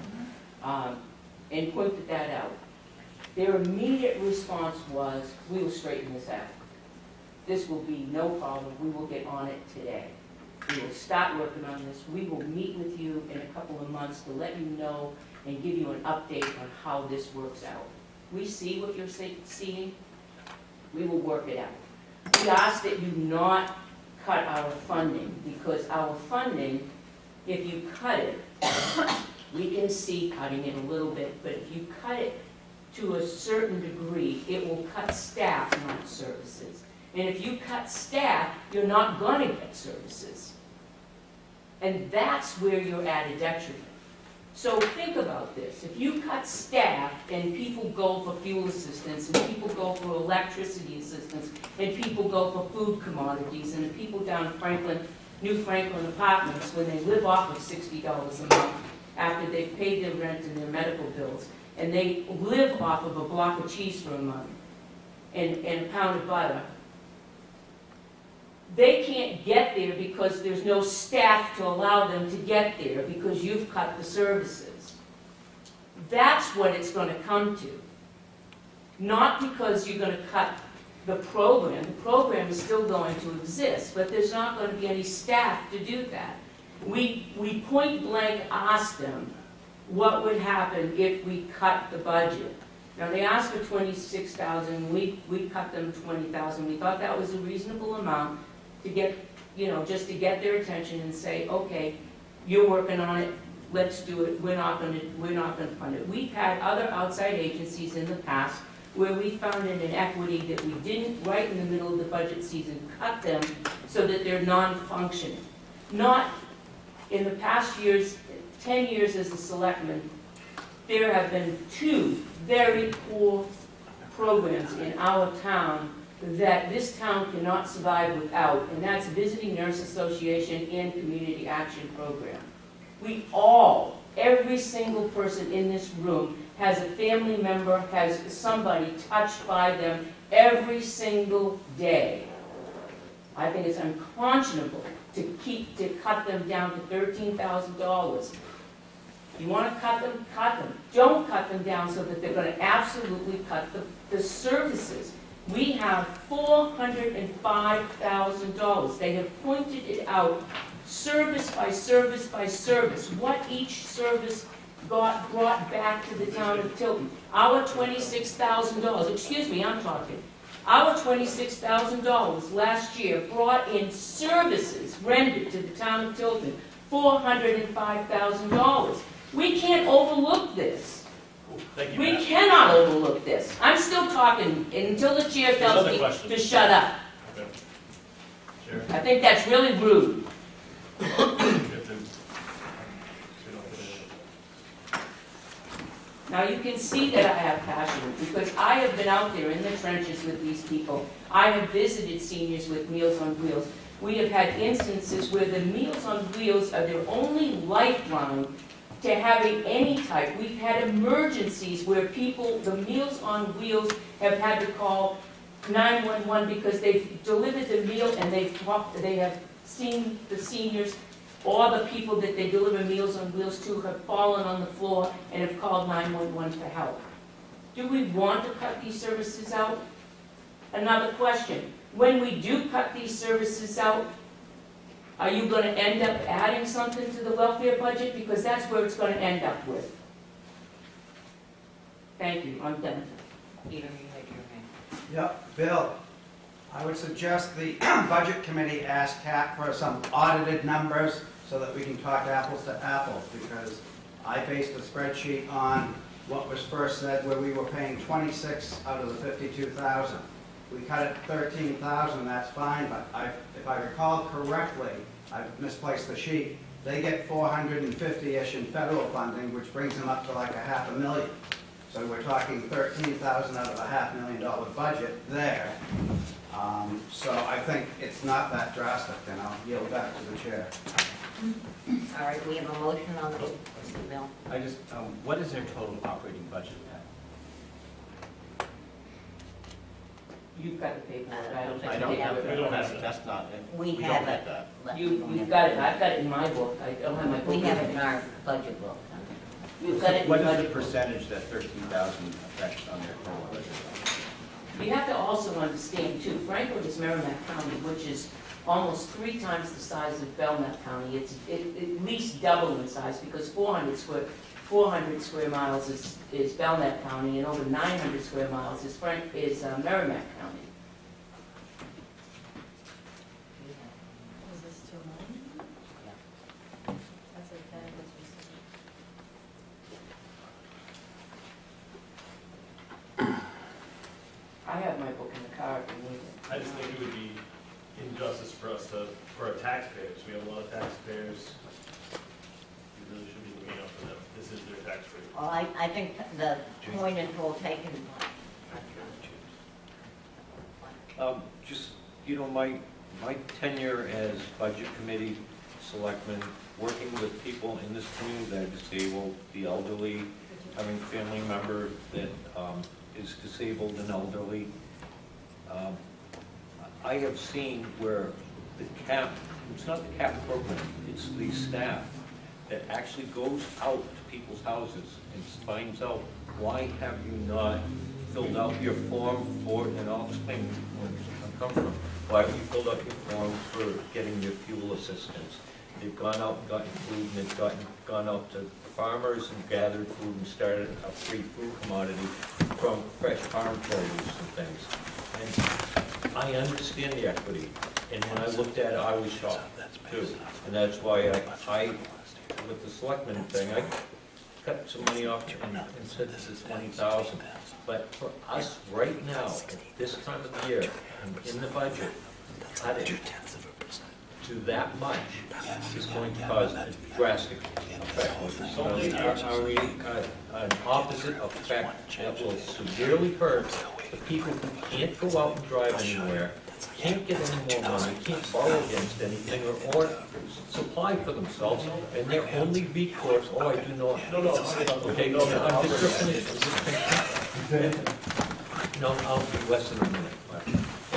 Um, and pointed that out. Their immediate response was, we will straighten this out. This will be no problem, we will get on it today. We will start working on this, we will meet with you in a couple of months to let you know and give you an update on how this works out. We see what you're see- seeing, we will work it out. We ask that you not cut our funding, because our funding, if you cut it, we can see cutting it a little bit, but if you cut it to a certain degree, it will cut staff, not services. And if you cut staff, you're not gonna get services. And that's where you're at a detriment. So think about this, if you cut staff and people go for fuel assistance, and people go for electricity assistance, and people go for food commodities, and the people down in Franklin, New Franklin Apartments, when they live off of sixty dollars a month, after they've paid their rent and their medical bills, and they live off of a block of cheese for a month, and, and a pound of butter, they can't get there because there's no staff to allow them to get there because you've cut the services. That's what it's going to come to. Not because you're going to cut the program. The program is still going to exist, but there's not going to be any staff to do that. We, we point blank asked them what would happen if we cut the budget. Now, they asked for twenty-six thousand, we, we cut them twenty thousand. We thought that was a reasonable amount to get, you know, just to get their attention and say, okay, you're working on it, let's do it, we're not gonna, we're not gonna fund it. We've had other outside agencies in the past where we found an inequity that we didn't, right in the middle of the budget season, cut them so that they're non-functioning. Not, in the past years, ten years as a selectman, there have been two very poor programs in our town that this town cannot survive without, and that's Visiting Nurse Association and Community Action Program. We all, every single person in this room has a family member, has somebody touched by them every single day. I think it's unconscionable to keep, to cut them down to thirteen thousand dollars. You wanna cut them, cut them. Don't cut them down so that they're gonna absolutely cut the, the services. We have four hundred and five thousand dollars. They have pointed it out, service by service by service, what each service got, brought back to the town of Tilton. Our twenty-six thousand dollars, excuse me, I'm talking. Our twenty-six thousand dollars last year brought in services rendered to the town of Tilton, four hundred and five thousand dollars. We can't overlook this. Thank you, We Matt. cannot overlook this. I'm still talking until the chair tells Another me question. to shut up. Okay. I think that's really rude. We have to- we don't have to- Now, you can see that I have passion, because I have been out there in the trenches with these people. I have visited seniors with Meals on Wheels. We have had instances where the Meals on Wheels are their only lifeline to having any type. We've had emergencies where people, the Meals on Wheels have had to call 911 because they've delivered the meal and they've talked, they have seen the seniors or the people that they deliver Meals on Wheels to have fallen on the floor and have called 911 for help. Do we want to cut these services out? Another question, when we do cut these services out, are you gonna end up adding something to the welfare budget? Because that's where it's gonna end up with. Thank you, I'm done. Peter, you had your hand. Yep, Bill, I would suggest the Budget Committee ask Cat for some audited numbers so that we can talk apples to apples, because I based a spreadsheet on what was first said, where we were paying 26 out of the 52,000. We cut it 13,000, that's fine, but I, if I recall correctly, I misplaced the sheet, they get 450-ish in federal funding, which brings them up to like a half a million. So we're talking thirteen thousand out of a half million dollar budget there. Um, So I think it's not that drastic, and I'll yield back to the chair. All right, we have a motion on the, Mr. Bill. I just, um, what is their total operating budget at? You've got the paperwork, I don't think. I don't have, it. We don't have it. that's not, We we don't have have it. that. Let- You, we don't you've have got it, I've got it in my book, I don't have my book. We have it in our budget book. You've got it in What your is the budget book. percentage that thirteen thousand affects on their total budget? You have to also understand too, Franklin is Merrimack County, which is almost three times the size of Belknap County. It's at, at least double in size because four hundred square, four hundred square miles is, is Belknap County and over nine hundred square miles is Frank, is uh, Merrimack County. Was this too much? That's okay, that's. I have my book in the car if you need it. I just think it would be injustice for us to, for our taxpayers, we have a lot of taxpayers. We really should be looking out for them, this is their tax rate. Well, I, I think the point is well taken. Um, just, you know, my, my tenure as budget committee selectman, working with people in this community that are disabled, the elderly, having a family member that, um, is disabled and elderly. Um, I have seen where the CAP, it's not the CAP program, it's the staff that actually goes out to people's houses and finds out, why have you not filled out your form for, and I'll explain where come from. Why have you filled out your form for getting your fuel assistance? They've gone out and gotten food, and they've gotten, gone out to farmers and gathered food and started a free food commodity from fresh farm produce and things. And I understand the equity, and when I looked at it, I was shocked too. And that's why I, I, with the selectmen thing, I cut some money off and, and said this is twenty thousand. But for us, right now, at this time of the year, in the budget, cut it to that much is going to cause a drastic effect. So, I mean, uh, an opposite effect that will severely hurt the people who can't go out and drive anywhere, can't get any more money, can't borrow against anything, or, or supply for themselves, and their only recourse, oh, I do know. No, no, Okay, no, no, I'm just gonna finish, I'm just gonna finish. No, I'll be less than a minute.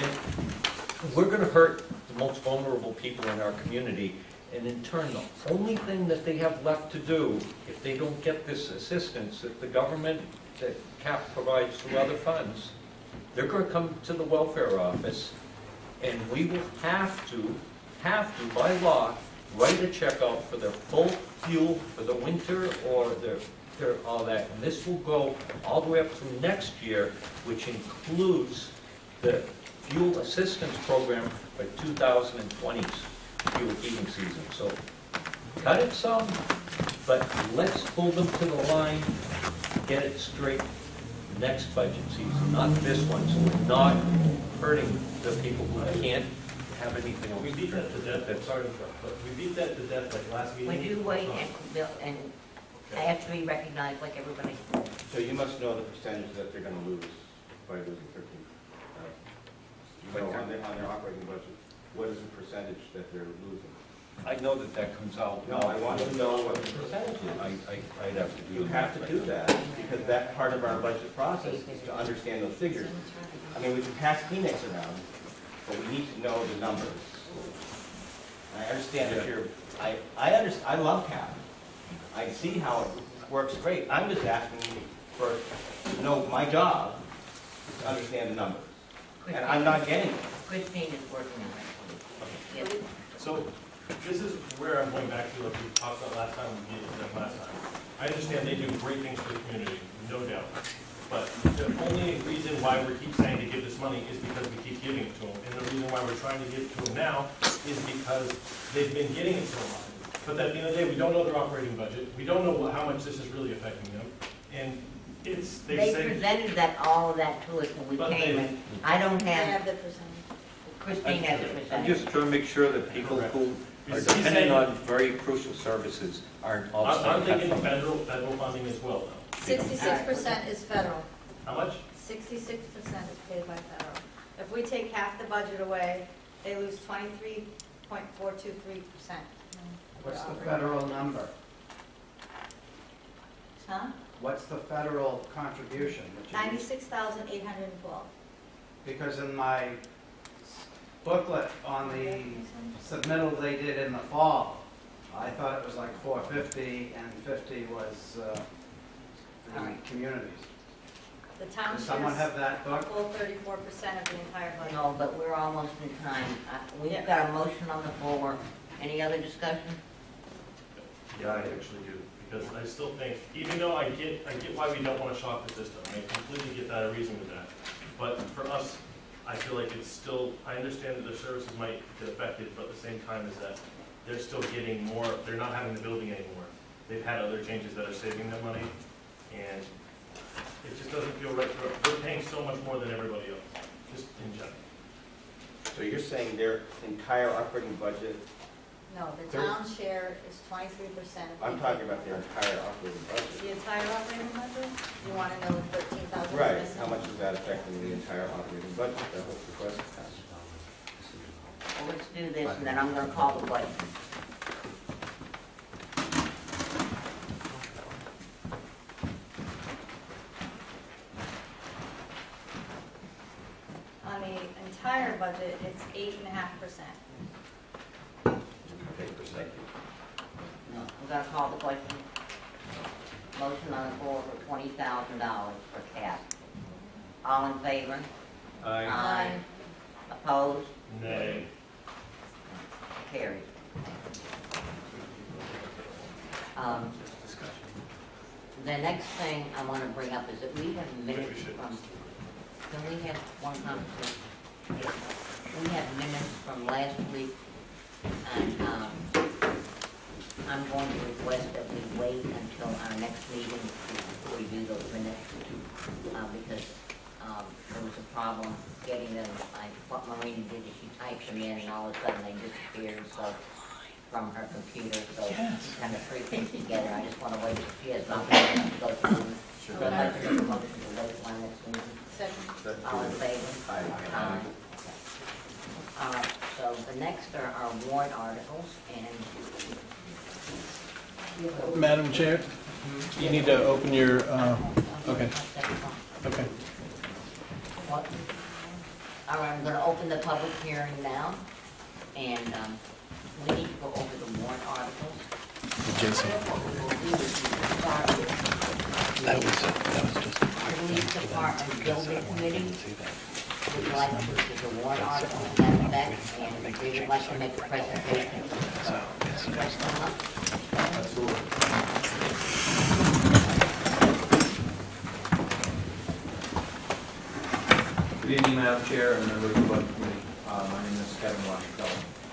And we're gonna hurt the most vulnerable people in our community, and in turn, the only thing that they have left to do, if they don't get this assistance that the government, that CAP provides through other funds, they're gonna come to the welfare office, and we will have to, have to, by law, write a check out for their full fuel for the winter or their, their, all that. And this will go all the way up through next year, which includes the fuel assistance program for 2020's fuel heating season. So cut it some, but let's hold them to the line, get it straight next budget season, not this one, so we're not hurting the people who can't have anything else. We beat that to death, I'm sorry to interrupt, but we beat that to death like last meeting. Would you wait and, Bill, and I have to be recognized like everybody? So you must know the percentage that they're gonna lose by losing thirteen thousand. You know, on their, on their operating budget, what is the percentage that they're losing? I know that that comes out. No, I want to know what the percentage is. I, I, I'd have to do. You have to do that, because that part of our budget process is to understand those figures. I mean, we can pass Kleenex around, but we need to know the numbers. I understand that you're, I, I under, I love CAP. I see how it works great. I'm just asking for, to know my job is to understand the numbers. And I'm not getting it. Good thing is working on it. Yes. So this is where I'm going back to, like we talked about last time, we did it last time. I understand they do great things for the community, no doubt. But the only reason why we keep saying to give this money is because we keep giving it to them. And the reason why we're trying to give it to them now is because they've been getting it so long. But at the end of the day, we don't know their operating budget. We don't know what- how much this is really affecting them. And it's, they They say. presented that, all of that to us when we But came they- in. I don't I have, have the percentage. Christine has the I'm percentage. just trying to make sure that people who are He's- he's depending saying- on very crucial services aren't I'm. I'm thinking federal, federal funding as well now. Sixty-six percent is federal. How much? Sixty-six percent is paid by federal. If we take half the budget away, they lose twenty-three point four two three percent. What's the federal number? Huh? What's the federal contribution? that you- Ninety-six thousand eight hundred and twelve. Because in my booklet on the submittal they did in the fall, I thought it was like four fifty and fifty was, uh, the communities. The town Does someone shares have that book? full thirty-four percent of the entire budget. No, but we're almost in time. Uh, We've Yeah. got a motion on the floor. Any other discussion? Yeah, I actually do, because I still think, even though I get, I get why we don't want to shock the system, I completely get that, I reason with that. But for us, I feel like it's still, I understand that their services might get affected, but at the same time is that they're still getting more, they're not having the building anymore. They've had other changes that are saving them money, and it just doesn't feel right, we're paying so much more than everybody else, just in general. So you're saying their entire operating budget, No, the Thirty- town share is twenty-three percent. I'm talking about their entire operating budget. The budget. entire operating budget? You want to know thirteen thousand is Right, missing? how much is that affecting the entire operating budget? That was the question. Well, let's do this, and then I'm gonna call the question. On the entire budget, it's eight and a half percent. No, we're gonna call the question. Motion on the floor for twenty thousand dollars for cap. All in favor? Aye. Opposed? Nay. Carried. Um, The next thing I want to bring up is that we have minutes from, can we have one conversation? We have minutes from last week, and um, I'm going to request that we wait until our next meeting to review those minutes, uh, because um, there was a problem getting them, like, what Marina did is she typed them in, and all of a sudden they disappeared, so, from her computer, so she kind of threw things together, I just want to wait, if she has nothing to go through. So I'd like to make a motion to wait one next meeting. Second. All in favor? Aye. Aye. Uh, so the next are our warrant articles, and Madam Chair, you need to open your, uh, okay, okay. What? All right, I'm gonna open the public hearing now, and, um, we need to go over the warrant articles. Jason, What we will do is we will start with that was, that was just. the police department building committee. Would like to, there's a warrant article to that effect, and we would like to make a presentation. So, it's just, Good evening, Madam Chair and members of the Budget Committee. Uh, My name is Kevin Washington,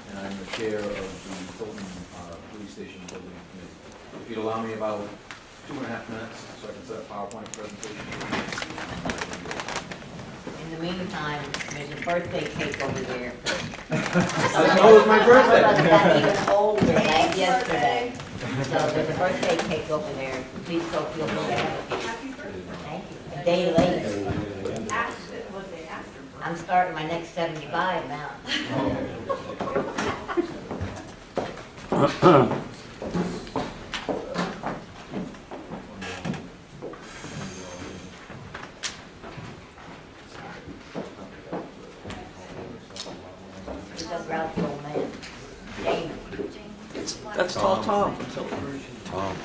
and I'm the chair of the Tilton uh, Police Station Building Committee. If you'd allow me about two and a half minutes, so I can set a PowerPoint presentation. In the meantime, there's a birthday cake over there. I know it's my birthday. Some of us got even older, like yesterday. So there's a birthday cake over there. Please go feel free to have a piece. Thank you. A day late. I'm starting my next seventy-five now. Who's that old man? Damon. that's tall Tom. Tom.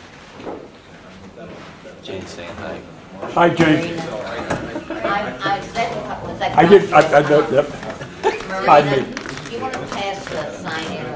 Jane's saying hi. Hi, Jane. I, I sent a couple of seconds. I did, I, I, know, yep. I Marina, you want to pass the sign in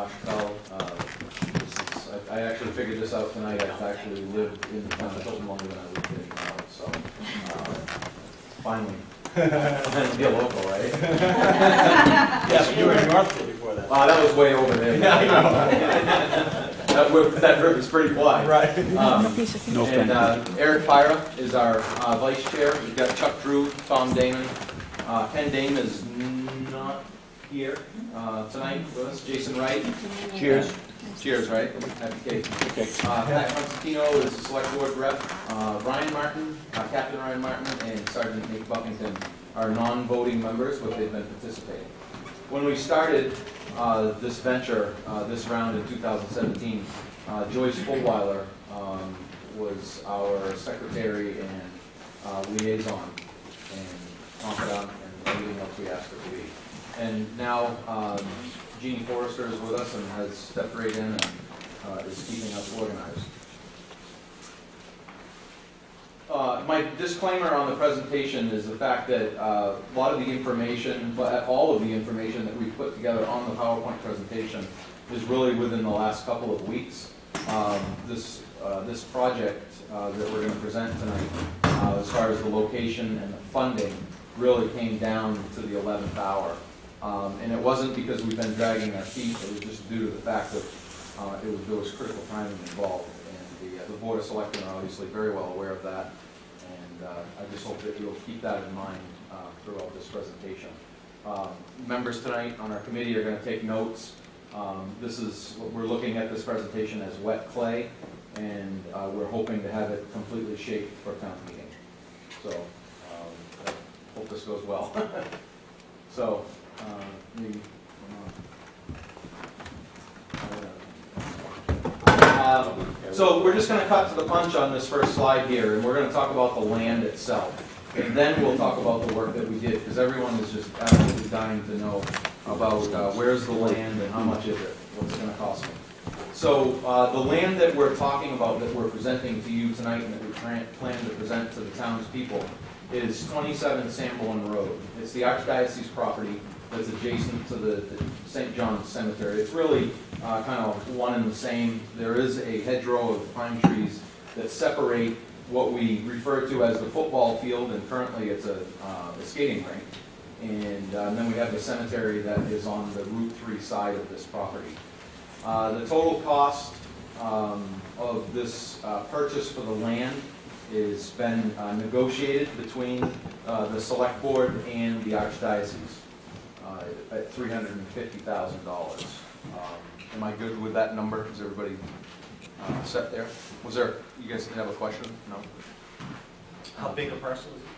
name is Kevin Lachapelle. Uh, this is- I I actually figured this out tonight. I've actually lived in the town of Tilton longer than I lived in now, so uh, finally. I'm be a local, right? Yeah, but you were in Northfield before that. Uh, that was way over there. Yeah, I know. That, wi- that river's pretty wide. Right. Um, No, And uh, Eric Pyra is our uh, vice chair. We've got Chuck Drew, Tom Damon. Uh, Ken Dame is not here uh, tonight with us. Jason Wright. Cheers. Cheers, right? Happy cake. Okay. Uh, Pat Constantino is the select board rep. Uh, Ryan Martin, uh, Captain Ryan Martin, and Sergeant Nick Buckington are non-voting members, but they've been participating. When we started uh, this venture, uh, this round in 2017, uh, Joyce Fullweiler um, was our secretary and uh, liaison and confidant and everything else we asked her to be. And now um, Jeannie Forrester is with us and has stepped right in and uh, is keeping us organized. Uh, My disclaimer on the presentation is the fact that uh, a lot of the information, but all of the information that we've put together on the PowerPoint presentation is really within the last couple of weeks. Um, This, uh, this project uh, that we're going to present tonight, uh, as far as the location and the funding, really came down to the 11th hour. Um, And it wasn't because we've been dragging our feet, it was just due to the fact that uh, it was, there was critical timing involved. And the, uh, the Board of Selectmen are obviously very well aware of that. And uh, I just hope that you'll keep that in mind uh, throughout this presentation. Um, Members tonight on our committee are going to take notes. Um, This is, we're looking at this presentation as wet clay, and uh, we're hoping to have it completely shaped for town meeting. So um, I hope this goes well. So, uh, So we're just gonna cut to the punch on this first slide here, and we're gonna talk about the land itself. And then we'll talk about the work that we did, because everyone is just absolutely dying to know about uh, where's the land and how much is it, what's it gonna cost. So uh, the land that we're talking about, that we're presenting to you tonight, and that we plan to present to the townspeople, is 27 Sanborn Road. It's the Archdiocese property that's adjacent to the the St. John's Cemetery. It's really uh, kind of one and the same. There is a hedgerow of pine trees that separate what we refer to as the football field, and currently it's a uh, a skating rink. And uh, then we have the cemetery that is on the Route 3 side of this property. Uh, The total cost um, of this uh, purchase for the land has been uh, negotiated between the select board and the archdiocese at $350,000. Um, Am I good with that number? Is everybody uh, set there? Was there, you guys have a question? No? How big a parcel is it?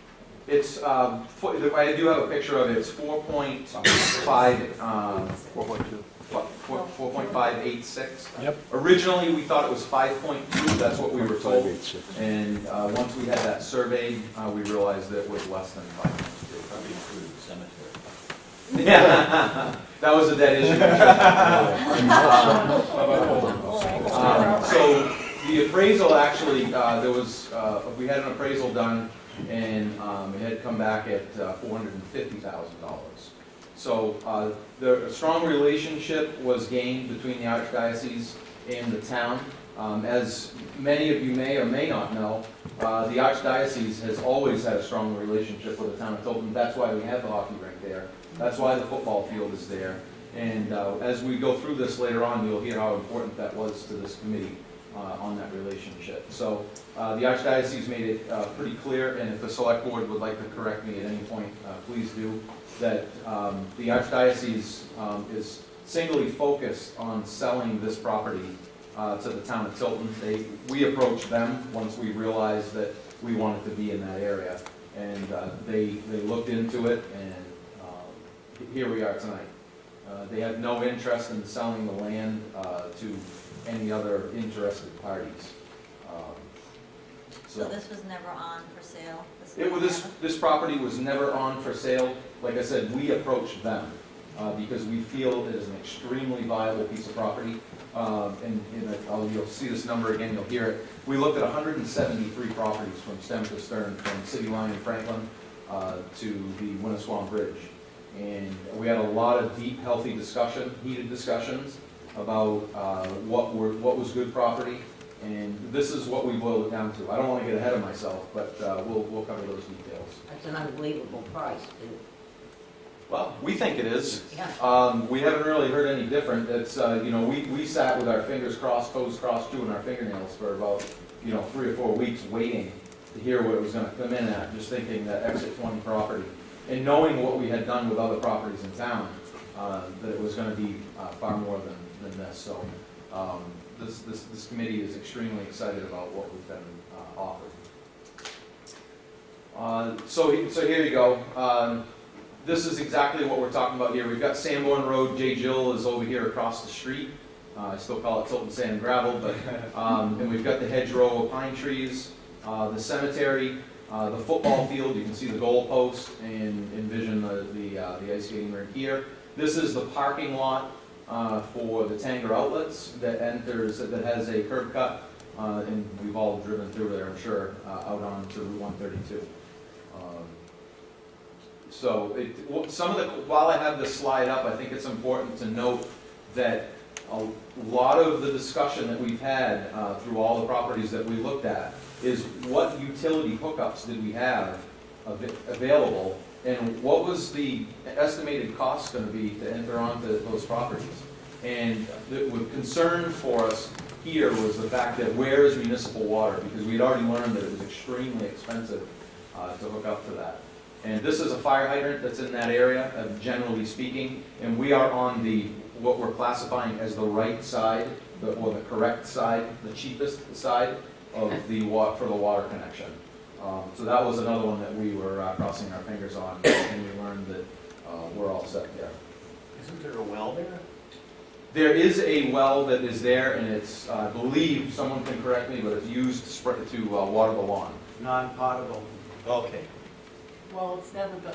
It's, um, fo- I do have a picture of it, it's 4.5, um, 4.2. what, four- 4.586? Yep. Originally, we thought it was 5.2, that's what we were told. 5.86. And uh, once we had that surveyed, uh, we realized that it was less than 5.2. Probably included the cemetery. Yeah, that was a dead issue. Um, So the appraisal actually, uh, there was, uh, we had an appraisal done and um, it had come back at uh, $450,000. So uh, the, a strong relationship was gained between the Archdiocese and the town. Um, As many of you may or may not know, uh, the Archdiocese has always had a strong relationship with the town of Tilton. That's why we have the hockey rink there. That's why the football field is there. And uh, as we go through this later on, you'll hear how important that was to this committee uh, on that relationship. So uh, the Archdiocese made it uh, pretty clear, and if the select board would like to correct me at any point, uh, please do, that um, the Archdiocese um, is singly focused on selling this property uh, to the town of Tilton. They, we approached them once we realized that we wanted to be in that area. And they, they looked into it, and here we are tonight. Uh, They have no interest in selling the land uh, to any other interested parties. Um, So this was never on for sale? it was, this, this property was never on for sale. Like I said, we approached them, uh, because we feel it is an extremely viable piece of property. Um, and, and I'll, you'll see this number again, you'll hear it. We looked at hundred and seventy-three properties from stem to stern, from City Line in Franklin, uh, to the Winnisquam Bridge. And we had a lot of deep, healthy discussion, heated discussions about, uh, what were, what was good property. And this is what we boiled it down to. I don't wanna get ahead of myself, but, uh, we'll, we'll cover those details. That's an unbelievable price, too. Well, we think it is. Yeah. Um, we haven't really heard any different. It's, uh, you know, we, we sat with our fingers crossed, toes crossed, chewing our fingernails for about, you know, three or four weeks waiting to hear what it was gonna come in at, just thinking that exit twenty property. And knowing what we had done with other properties in town, uh, that it was gonna be, uh, far more than, than this. So, um, this, this, this committee is extremely excited about what we've been, uh, offered. Uh, so, so here you go. Um, this is exactly what we're talking about here. We've got Sanborn Road, J. Jill is over here across the street. Uh, I still call it Tilton Sand and Gravel, but, um, and we've got the hedgerow of pine trees, uh, the cemetery, uh, the football field, you can see the goal post and envision the, the, uh, the ice skating rink here. This is the parking lot, uh, for the Tanger Outlets that enters, that has a curb cut, uh, and we've all driven through there, I'm sure, uh, out onto Route one thirty-two. Um, so, it, some of the, while I have this slide up, I think it's important to note that a lot of the discussion that we've had through all the properties that we looked at is what utility hookups did we have av- available, and what was the estimated cost gonna be to enter onto those properties? And the concern for us here was the fact that where is municipal water? Because we'd already learned that it was extremely expensive uh, to hook up to that. And this is a fire hydrant that's in that area, uh, generally speaking, and we are on the, what we're classifying as the right side, the- or the correct side, the cheapest side of the wa, for the water connection. Um, So that was another one that we were uh, crossing our fingers on, and we learned that uh, we're all set there. Isn't there a well there? There is a well that is there, and it's, I believe, someone can correct me, but it's used to spread, to uh, water the lawn. Non-potable. Okay. Well, it's never been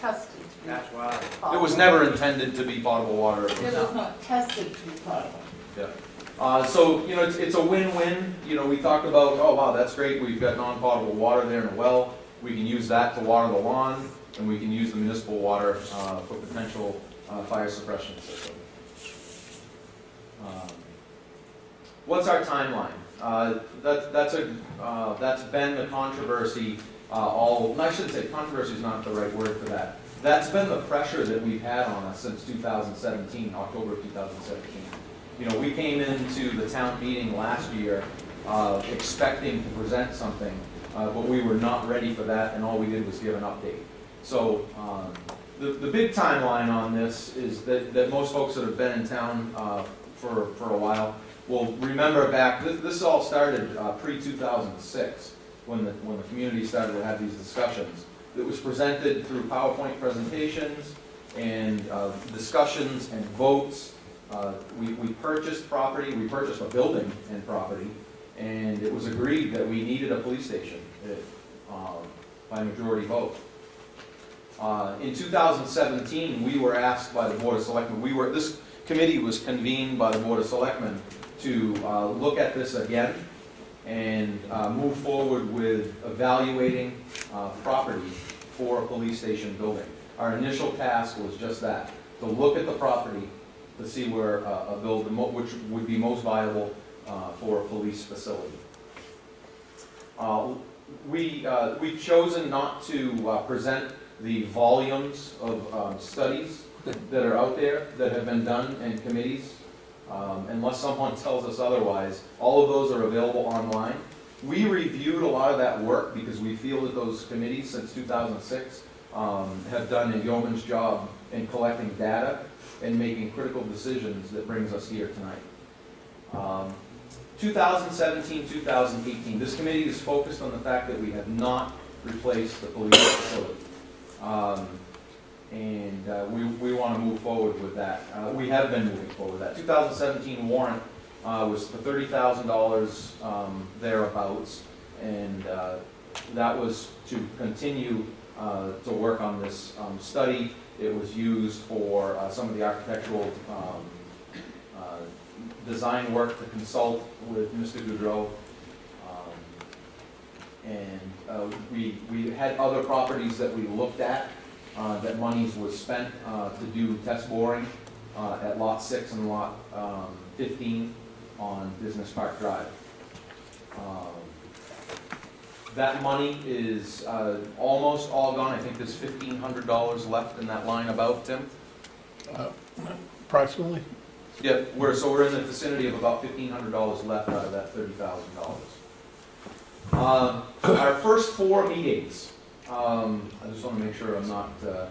tested to be. That's why. It was never intended to be potable water. It It was- was not tested to be potable. Yeah. Uh, so, you know, it's, it's a win-win. You know, we talked about, oh, wow, that's great, we've got non-potable water there in a well. We can use that to water the lawn, and we can use the municipal water, uh, for potential, uh, fire suppression system. Um, What's our timeline? Uh, that, that's a, uh, that's been the controversy, uh, all, I shouldn't say controversy is not the right word for that. That's been the pressure that we've had on us since 2017, October of 2017. You know, we came into the town meeting last year, uh, expecting to present something, uh, but we were not ready for that, and all we did was give an update. So, um, the, the big timeline on this is that, that most folks that have been in town, uh, for, for a while will remember back, this, this all started, uh, pre-2006, when the, when the community started to have these discussions. It was presented through PowerPoint presentations and, uh, discussions and votes. Uh, we, we purchased property, we purchased a building and property, and it was agreed that we needed a police station, it, um, by majority vote. Uh, In 2017, we were asked by the Board of Selectmen, we were, this committee was convened by the Board of Selectmen to uh, look at this again and uh, move forward with evaluating uh, property for a police station building. Our initial task was just that, to look at the property to see where uh, a build, which would be most viable uh, for a police facility. Uh, We, uh, we've chosen not to uh, present the volumes of um, studies that are out there that have been done in committees, um, unless someone tells us otherwise. All of those are available online. We reviewed a lot of that work because we feel that those committees since 2006 um, have done a yeoman's job in collecting data and making critical decisions that brings us here tonight. Um, 2017, 2018, this committee is focused on the fact that we have not replaced the police facility. Um, And uh, we, we want to move forward with that. Uh, We have been moving forward with that. 2017 warrant uh, was for $30,000 um, thereabouts. And uh, that was to continue uh, to work on this um, study. It was used for uh, some of the architectural um, uh, design work to consult with Mr. Goudreau. Um, And uh, we, we had other properties that we looked at, uh, that monies was spent uh, to do test boring uh, at Lot 6 and Lot um, 15 on Business Park Drive. Um, That money is uh, almost all gone. I think there's $1,500 left in that line about, Tim? Approximately? Yeah, we're, so we're in the vicinity of about fifteen hundred dollars left out of that thirty thousand dollars. Um, our first four meetings, um, I just wanna make sure I'm not, uh,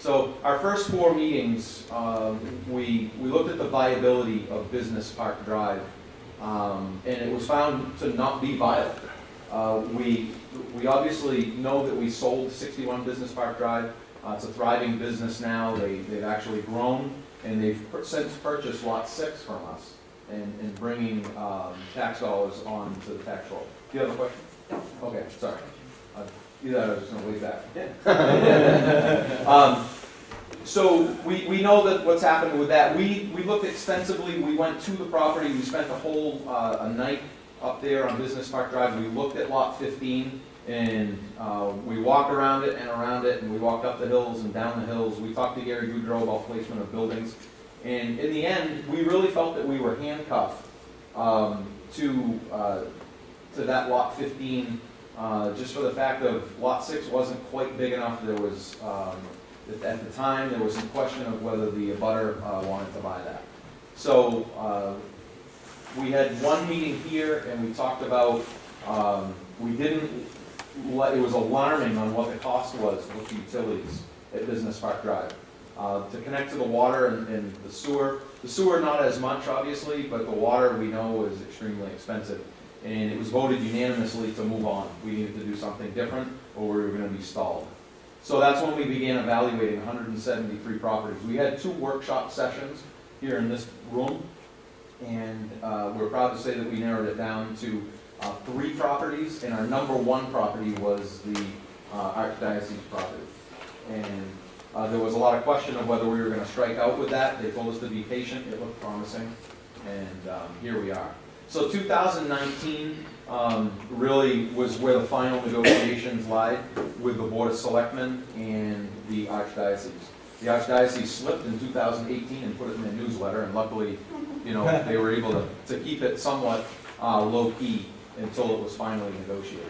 so our first four meetings, um, we, we looked at the viability of Business Park Drive, um, and it was found to not be viable. Uh, we, we obviously know that we sold sixty-one Business Park Drive, uh, it's a thriving business now, they, they've actually grown, and they've since purchased lot six from us and, and bringing um, tax dollars on to the tax roll. Do you have a question? Okay, sorry. Uh, You thought I was just gonna wave back. Um, So we, we know that what's happened with that. We, we looked extensively, we went to the property, we spent a whole, uh, a night up there on Business Park Drive. We looked at lot fifteen and, uh, we walked around it and around it and we walked up the hills and down the hills. We talked to Gary Goudreau about placement of buildings. And in the end, we really felt that we were handcuffed, um, to, uh, to that lot fifteen, uh, just for the fact of lot six wasn't quite big enough. There was, um, at at the time, there was some question of whether the abutter uh, wanted to buy that. So uh, we had one meeting here, and we talked about, um, we didn't, it was alarming on what the cost was with the utilities at Business Park Drive. Uh, To connect to the water and and the sewer, the sewer not as much, obviously, but the water, we know, is extremely expensive. And it was voted unanimously to move on. We needed to do something different, or we were gonna be stalled. So that's when we began evaluating 173 properties. We had two workshop sessions here in this room, and uh, we're proud to say that we narrowed it down to uh, three properties, and our number one property was the uh, Archdiocese property. And uh, there was a lot of question of whether we were going to strike out with that. They told us to be patient, it looked promising, and um, here we are. So 2019 um, really was where the final negotiations lied with the Board of Selectmen and the Archdiocese. The Archdiocese slipped in 2018 and put it in their newsletter, and luckily, you know, they were able to, to keep it somewhat uh, low-key until it was finally negotiated.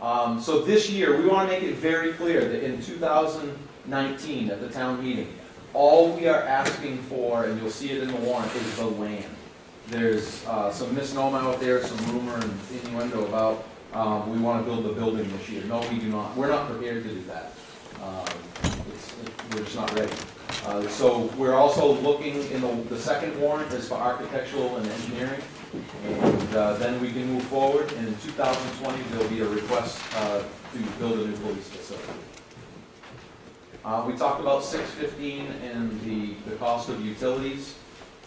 Um, So this year, we want to make it very clear that in 2019, at the town meeting, all we are asking for, and you'll see it in the warrant, is the land. There's uh, some misnomer out there, some rumor and innuendo about, um, we want to build the building this year. No, we do not. We're not prepared to do that. Um, it- We're just not ready. Uh, So we're also looking in the, the second warrant is for architectural and engineering. And uh, then we can move forward, and in 2020, there'll be a request uh, to build a new police facility. Uh, We talked about 615 and the, the cost of utilities,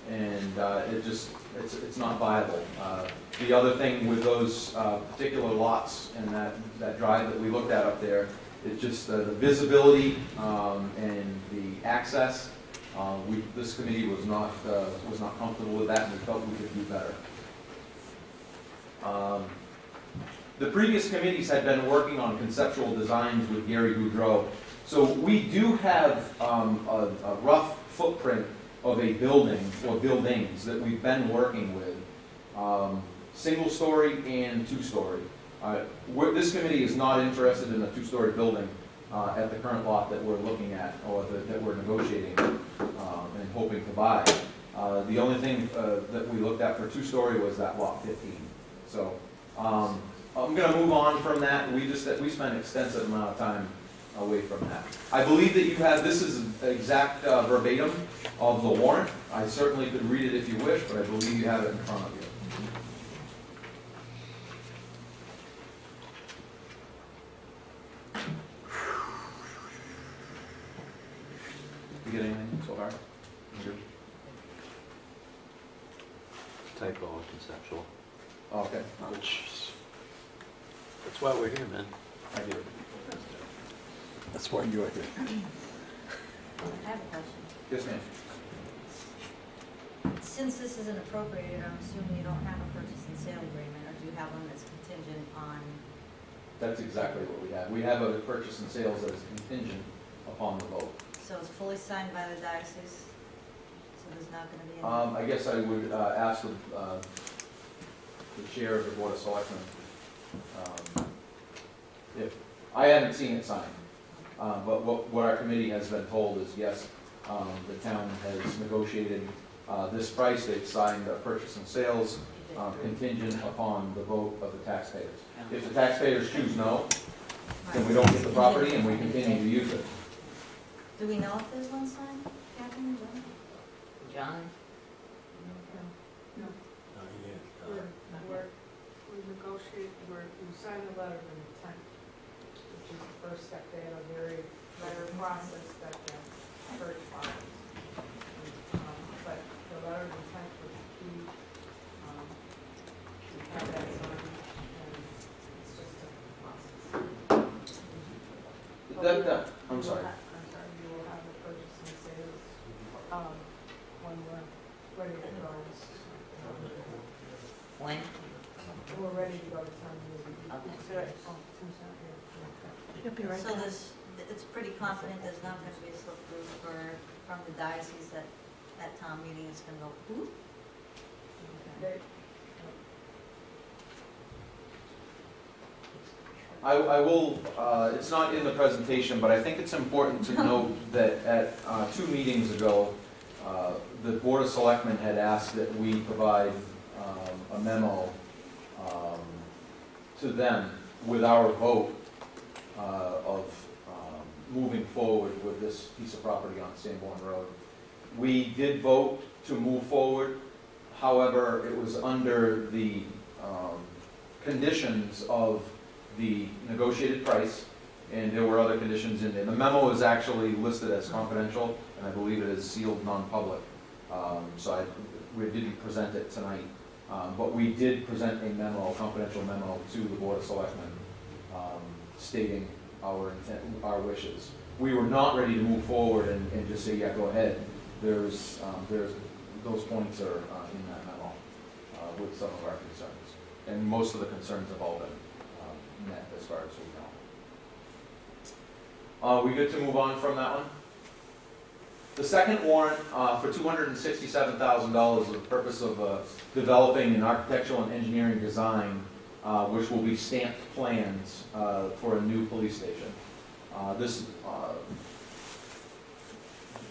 and uh, it just, it's, it's not viable. Uh, The other thing with those particular lots and that, that drive that we looked at up there, it's just uh, the visibility um, and the access. Uh, We, this committee was not, uh, was not comfortable with that, and we felt we could do better. Um, The previous committees had been working on conceptual designs with Gary Goudreau. So we do have um, a a rough footprint of a building, or buildings, that we've been working with. Um, Single-story and two-story. Uh, This committee is not interested in a two-story building uh, at the current lot that we're looking at, or that that we're negotiating um, and hoping to buy. Uh, The only thing uh, that we looked at for two-story was that lot 15. So, um, I'm gonna move on from that, we just, we spent an extensive amount of time away from that. I believe that you have, this is the exact uh, verbatim of the warrant, I certainly could read it if you wish, but I believe you have it in front of you. You get anything so far? Typo conceptual. Oh, okay. Which That's why we're here, man. I do. That's why you're here. I have a question. Yes, ma'am. Since this isn't appropriated, I'm assuming you don't have a purchase and sale agreement, or do you have one that's contingent on, That's exactly what we have. We have a purchase and sales that is contingent upon the vote. So it's fully signed by the diocese? So there's not gonna be any? Um, I guess I would uh, ask the, uh, the chair of the board of selectmen, um, if, I haven't seen it signed, uh, but what, what our committee has been told is, yes, um, the town has negotiated uh, this price, they've signed a purchase and sales um, contingent upon the vote of the taxpayers. If the taxpayers choose no, then we don't get the property and we continue to use it. Do we know if there's one signed, Catherine, John? John? We're, we're, we negotiate, we're, we sign a letter of intent, which is the first step, they have a very letter process that the church follows. Um, But the letter of intent was key, um, we have that signed, and it's just a process. But That, that, I'm sorry. ha- I'm sorry, you will have a purchase and sales, um, when we're ready to go. When? We're ready to go to town meeting. Okay. Oh, Tim's not here. He'll be right So there's, it's pretty confident there's not gonna be a slip through for, from the diocese that, that town meeting is gonna go, ooh? They- I, I will, uh, it's not in the presentation, but I think it's important to note that at uh, two meetings ago, uh, the Board of Selectmen had asked that we provide um, a memo um, to them with our vote uh, of um, moving forward with this piece of property on Sanborn Road. We did vote to move forward, however, it was under the um, conditions of the negotiated price, and there were other conditions in there. The memo is actually listed as confidential, and I believe it is sealed non-public. Um, So I, we didn't present it tonight, Um, but we did present a memo, a confidential memo to the Board of Selectmen um, stating our intent, our wishes. We were not ready to move forward and, and just say, yeah, go ahead. There's, um, there's, those points are uh, in that memo uh, with some of our concerns. And most of the concerns have all been um, met as far as we know. Uh, we good to move on from that one? The second warrant uh, for two hundred and sixty-seven thousand dollars for the purpose of uh, developing an architectural and engineering design, uh, which will be stamped plans uh, for a new police station. Uh, This, uh,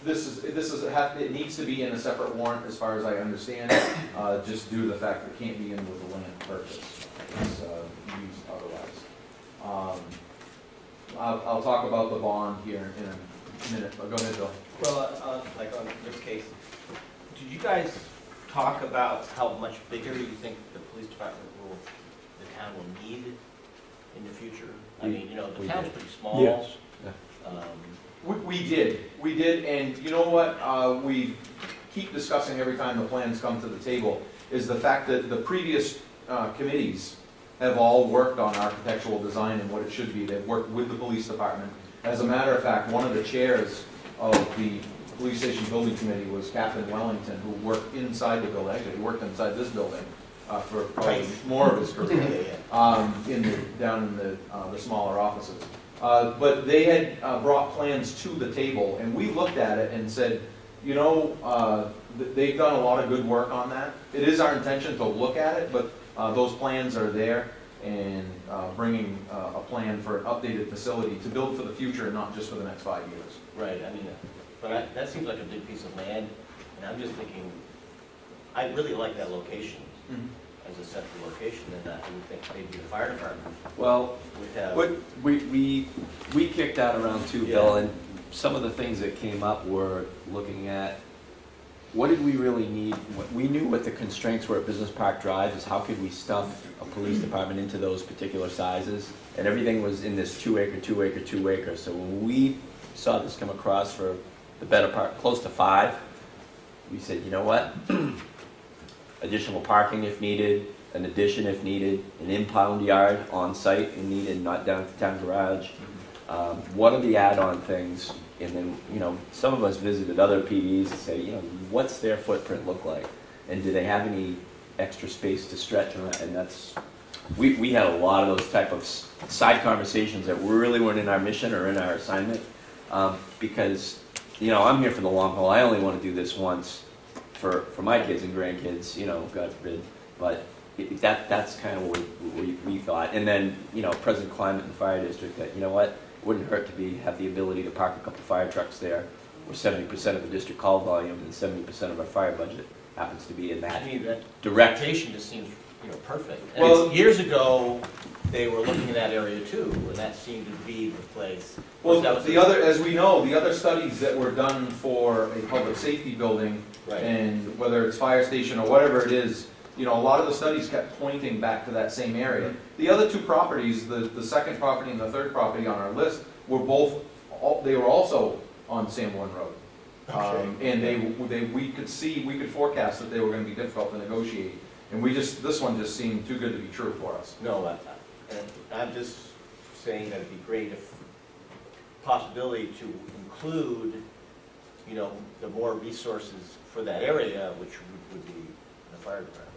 this is, this is, it needs to be in a separate warrant as far as I understand, just due to the fact that it can't be in with the land purchase. It's used otherwise. Um, I'll, I'll talk about the bond here in a minute, but go ahead, Bill. Well, uh, like on this case, did you guys talk about how much bigger you think the police department will, the town will need in the future? I We- mean, you know, the we town's did. pretty small. Yes. Um, We, we did, we did, and you know what, uh, we keep discussing every time the plans come to the table, is the fact that the previous, uh, committees have all worked on architectural design and what it should be, they've worked with the police department. As a matter of fact, one of the chairs of the police station building committee was Captain Wellington, who worked inside the building, actually, he worked inside this building, uh, for probably more of his career um, in the, down in the, uh, the smaller offices. Uh, But they had uh, brought plans to the table, and we looked at it and said, you know, uh, th- they've done a lot of good work on that. It is our intention to look at it, but uh, those plans are there, and uh, bringing uh, a plan for an updated facility to build for the future and not just for the next five years. Right, I mean, but I, that seems like a big piece of land, and I'm just thinking, I really like that location as a central location, and I would think maybe the fire department Well, would have. what, we, we, we kicked that around too, Bill, and some of the things that came up were looking at, what did we really need? We knew what the constraints were at Business Park Drive, is how could we stuff a police department into those particular sizes? And everything was in this two acre, two acre, two acre, so when we saw this come across for the better part, close to five, we said, you know what? Additional parking if needed, an addition if needed, an impound yard on site if needed, not down at the town garage. Um, what are the add-on things? And then, you know, some of us visited other PDs and say, you know, what's their footprint look like? And do they have any extra space to stretch it? And that's, we, we had a lot of those type of side conversations that really weren't in our mission or in our assignment. Um, because, you know, I'm here for the long haul. I only want to do this once for, for my kids and grandkids, you know, God forbid. But it- that, that's kind of what we, we, we thought. And then, you know, present climate the fire district, that, you know what, wouldn't hurt to be, have the ability to park a couple fire trucks there, where seventy percent of the district call volume and seventy percent of our fire budget happens to be in I that mean, that direct. location just seems, you know, perfect. And Well- it's- years ago, they were looking in that area too, and that seemed to be the place. Well, That was the other, as we know, the other studies that were done for a public safety building, Right. and whether it's fire station or whatever it is, you know, a lot of the studies kept pointing back to that same area. The other two properties, the, the second property and the third property on our list, were both, all- they were also on Sanborn Road. Um, And they, they, we could see, we could forecast that they were gonna be difficult to negotiate. And we just, this one just seemed too good to be true for us. No, I- I- and I'm just saying that it'd be great if, possibility to include, you know, the more resources for that area, which would- would be the fire department.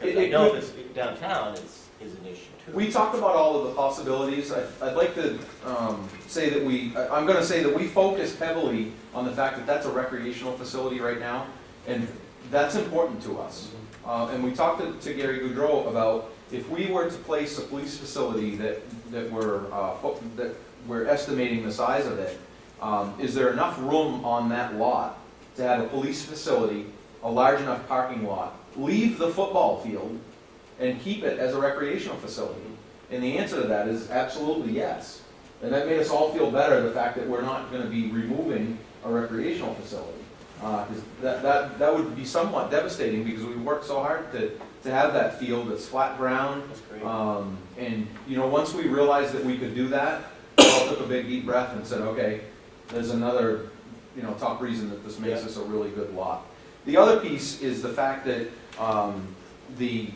Because It- I know could- this downtown is, is an issue too. We talked about all of the possibilities. I- I'd like to um, say that we, I- I'm going to say that we focused heavily on the fact that that's a recreational facility right now, and that's important to us. Uh, And we talked to- to Gary Goudreau about if we were to place a police facility that, that we're, uh, fo- that we're estimating the size of it, um, is there enough room on that lot to have a police facility, a large enough parking lot, leave the football field, and keep it as a recreational facility? And the answer to that is absolutely yes. And that made us all feel better, the fact that we're not gonna be removing a recreational facility. Uh that, that, that would be somewhat devastating, because we worked so hard to, to have that field that's flat ground. That's great. Um, and, you know, once we realized that we could do that, we all took a big deep breath and said, okay, there's another, you know, top reason that this makes Yeah. us a really good lot. The other piece is the fact that, um, the,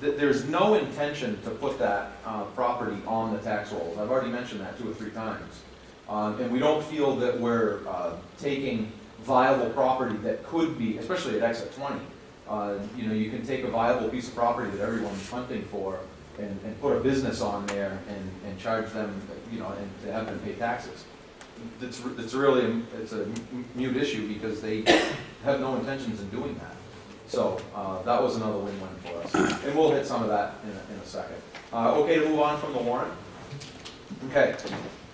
that there's no intention to put that, uh, property on the tax rolls. I've already mentioned that two or three times. Um, and we don't feel that we're, uh, taking viable property that could be, especially at exit twenty. Uh, you know, you can take a viable piece of property that everyone's hunting for and, and put a business on there and, and charge them, you know, and to have them pay taxes. It's, it's really, a- it's a mute issue because they have no intentions in doing that. So, uh, that was another win-win for us. And we'll hit some of that in a, in a second. Uh, okay to move on from the warrant? Okay.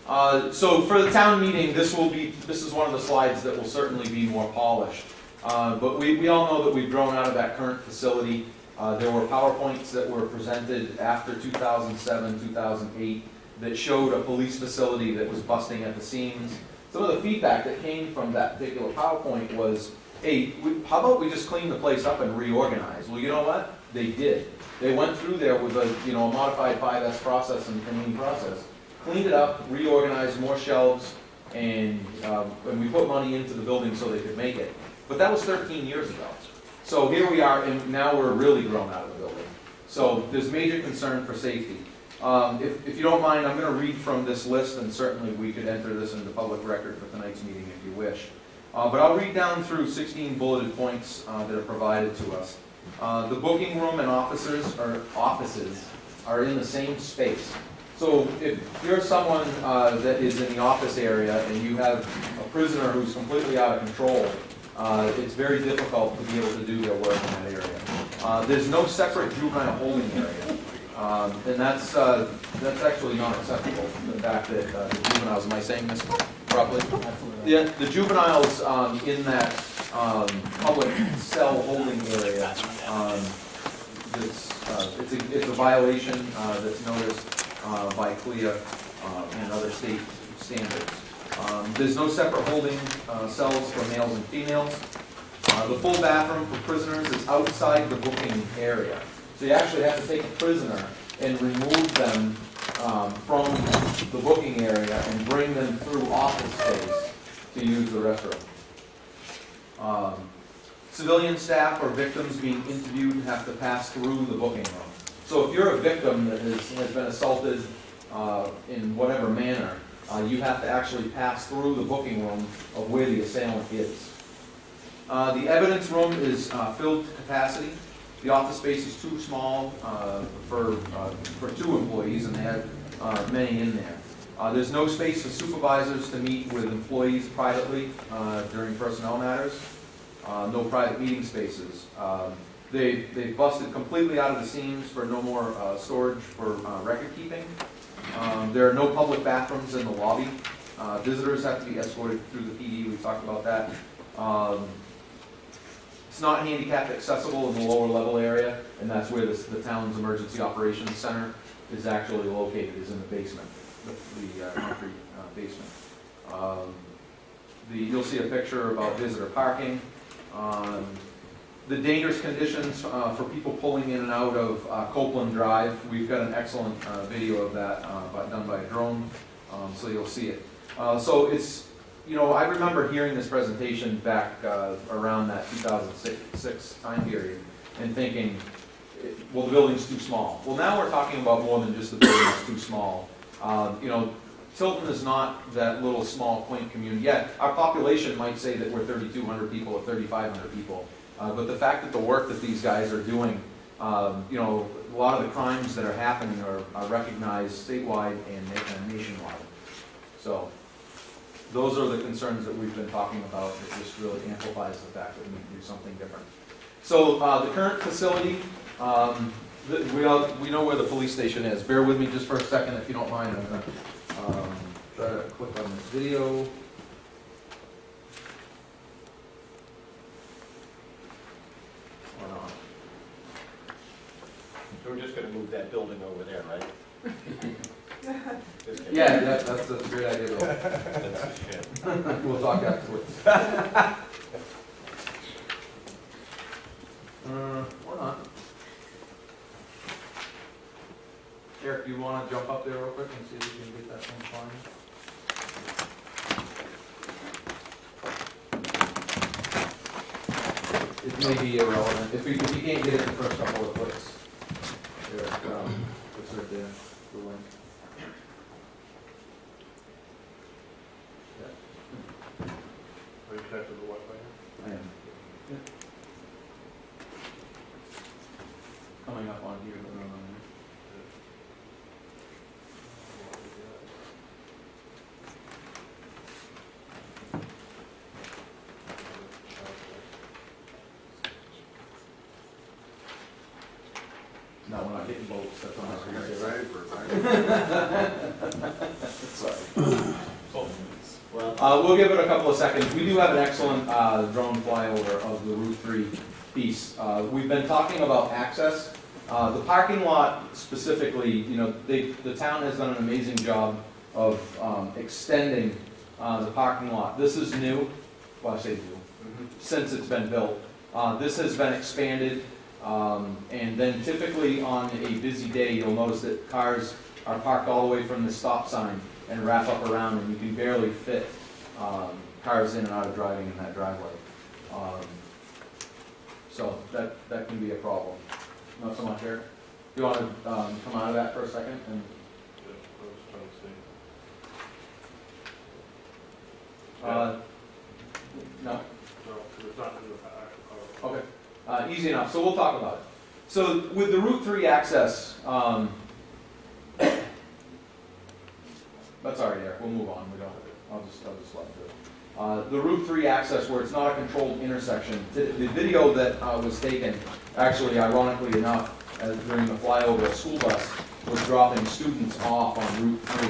Uh, so for the town meeting, this will be, this is one of the slides that will certainly be more polished. Uh, but we, we all know that we've grown out of that current facility. Uh, there were PowerPoints that were presented after 2007, 2008 that showed a police facility that was busting at the seams. Some of the feedback that came from that particular PowerPoint was, hey, we- how about we just clean the place up and reorganize? Well, you know what? They did. They went through there with a, you know, a modified 5S process and and lean process, cleaned it up, reorganized more shelves, and, um, and we put money into the building so they could make it. But that was 13 years ago. So here we are, and now we're really grown out of the building. So there's major concern for safety. Um, If, if you don't mind, I'm going to read from this list, and certainly we could enter this into public record for tonight's meeting if you wish. Uh, But I'll read down through 16 bulleted points uh, that are provided to us. Uh, The booking room and officers, offices, are in the same space. So if you're someone uh, that is in the office area and you have a prisoner who's completely out of control, uh, it's very difficult to be able to do their work in that area. Uh, There's no separate juvenile holding area. Um, And that's, that's actually not acceptable, the fact that juveniles, am I saying this properly? Yeah, the juveniles um, in that um, public cell holding area, um, it's, uh, it's a, it's a violation uh, that's noticed uh, by CALEA uh, and other state standards. Um, There's no separate holding uh, cells for males and females. Uh, The full bathroom for prisoners is outside the booking area. So you actually have to take a prisoner and remove them um, from the booking area and bring them through office space to use the restroom. Um, civilian staff or victims being interviewed have to pass through the booking room. So if you're a victim that has, has been assaulted uh, in whatever manner, uh, you have to actually pass through the booking room of where the assailant is. Uh, The evidence room is uh, filled to capacity. The office space is too small uh, for, uh, for two employees, and they have uh, many in there. Uh, There's no space for supervisors to meet with employees privately uh, during personnel matters. Uh, No private meeting spaces. Um, They, they busted completely out of the seams for no more storage for record keeping. Um, There are no public bathrooms in the lobby. Visitors have to be escorted through the PD, we talked about that. Um, It's not handicap accessible in the lower level area, and that's where this- the town's emergency operations center is actually located, is in the basement, the the, uh, concrete uh, basement. Um, The, you'll see a picture about visitor parking. Um, The dangerous conditions uh, for people pulling in and out of uh, Copeland Drive, we've got an excellent uh, video of that uh, by- done by a drone, um, so you'll see it. Uh, So it's, you know, I remember hearing this presentation back uh, around that 2006 time period and thinking, well, the building's too small. Well, now we're talking about more than just the building's too small. Uh, You know, Tilton is not that little small quaint community yet. Our population might say that we're 3,200 people or 3,500 people. Uh, But the fact that the work that these guys are doing, um, you know, a lot of the crimes that are happening are are recognized statewide and and nationwide. So those are the concerns that we've been talking about. It just really amplifies the fact that we need to do something different. So uh, the current facility, um, th- we all, we know where the police station is. Bear with me just for a second if you don't mind. I'm gonna um, try to click on this video. Or not. So we're just gonna move that building over there, right? Yeah, that, that's a great idea, Bill. That's a shit. We'll talk afterwards. Uh, or not. Eric, you wanna jump up there real quick and see if we can get that thing flying? It may be irrelevant, if we, if you can't get it in the first couple of clicks. Eric, um, it's right there, the link. Are you connected to the Wi-Fi? I am. Coming up on here, but not on there. No, we're not getting votes, that's on our screen. Sorry. Uh, we'll give it a couple of seconds. We do have an excellent, uh, drone flyover of the Route Three piece. Uh, we've been talking about access. Uh, the parking lot specifically, you know, they, the town has done an amazing job of, um, extending, uh, the parking lot. This is new, well, I say new, since it's been built. Uh, this has been expanded, um, and then typically on a busy day, you'll notice that cars are parked all the way from the stop sign and wrap up around, and you can barely fit um, cars in and out of driving in that driveway. Um, So that, that can be a problem. Not so much here. You want to come out of that for a second and Yeah, I was trying to see. Uh, No? No, it's not in the actual cover. Okay. Uh, Easy enough, so we'll talk about it. So with the Route 3 access, um, that's all right, Eric, we'll move on, we don't, I'll just, I'll just. Uh, The Route 3 access where it's not a controlled intersection, the the video that uh, was taken, actually ironically enough, uh, during the flyover, a school bus was dropping students off on Route 3.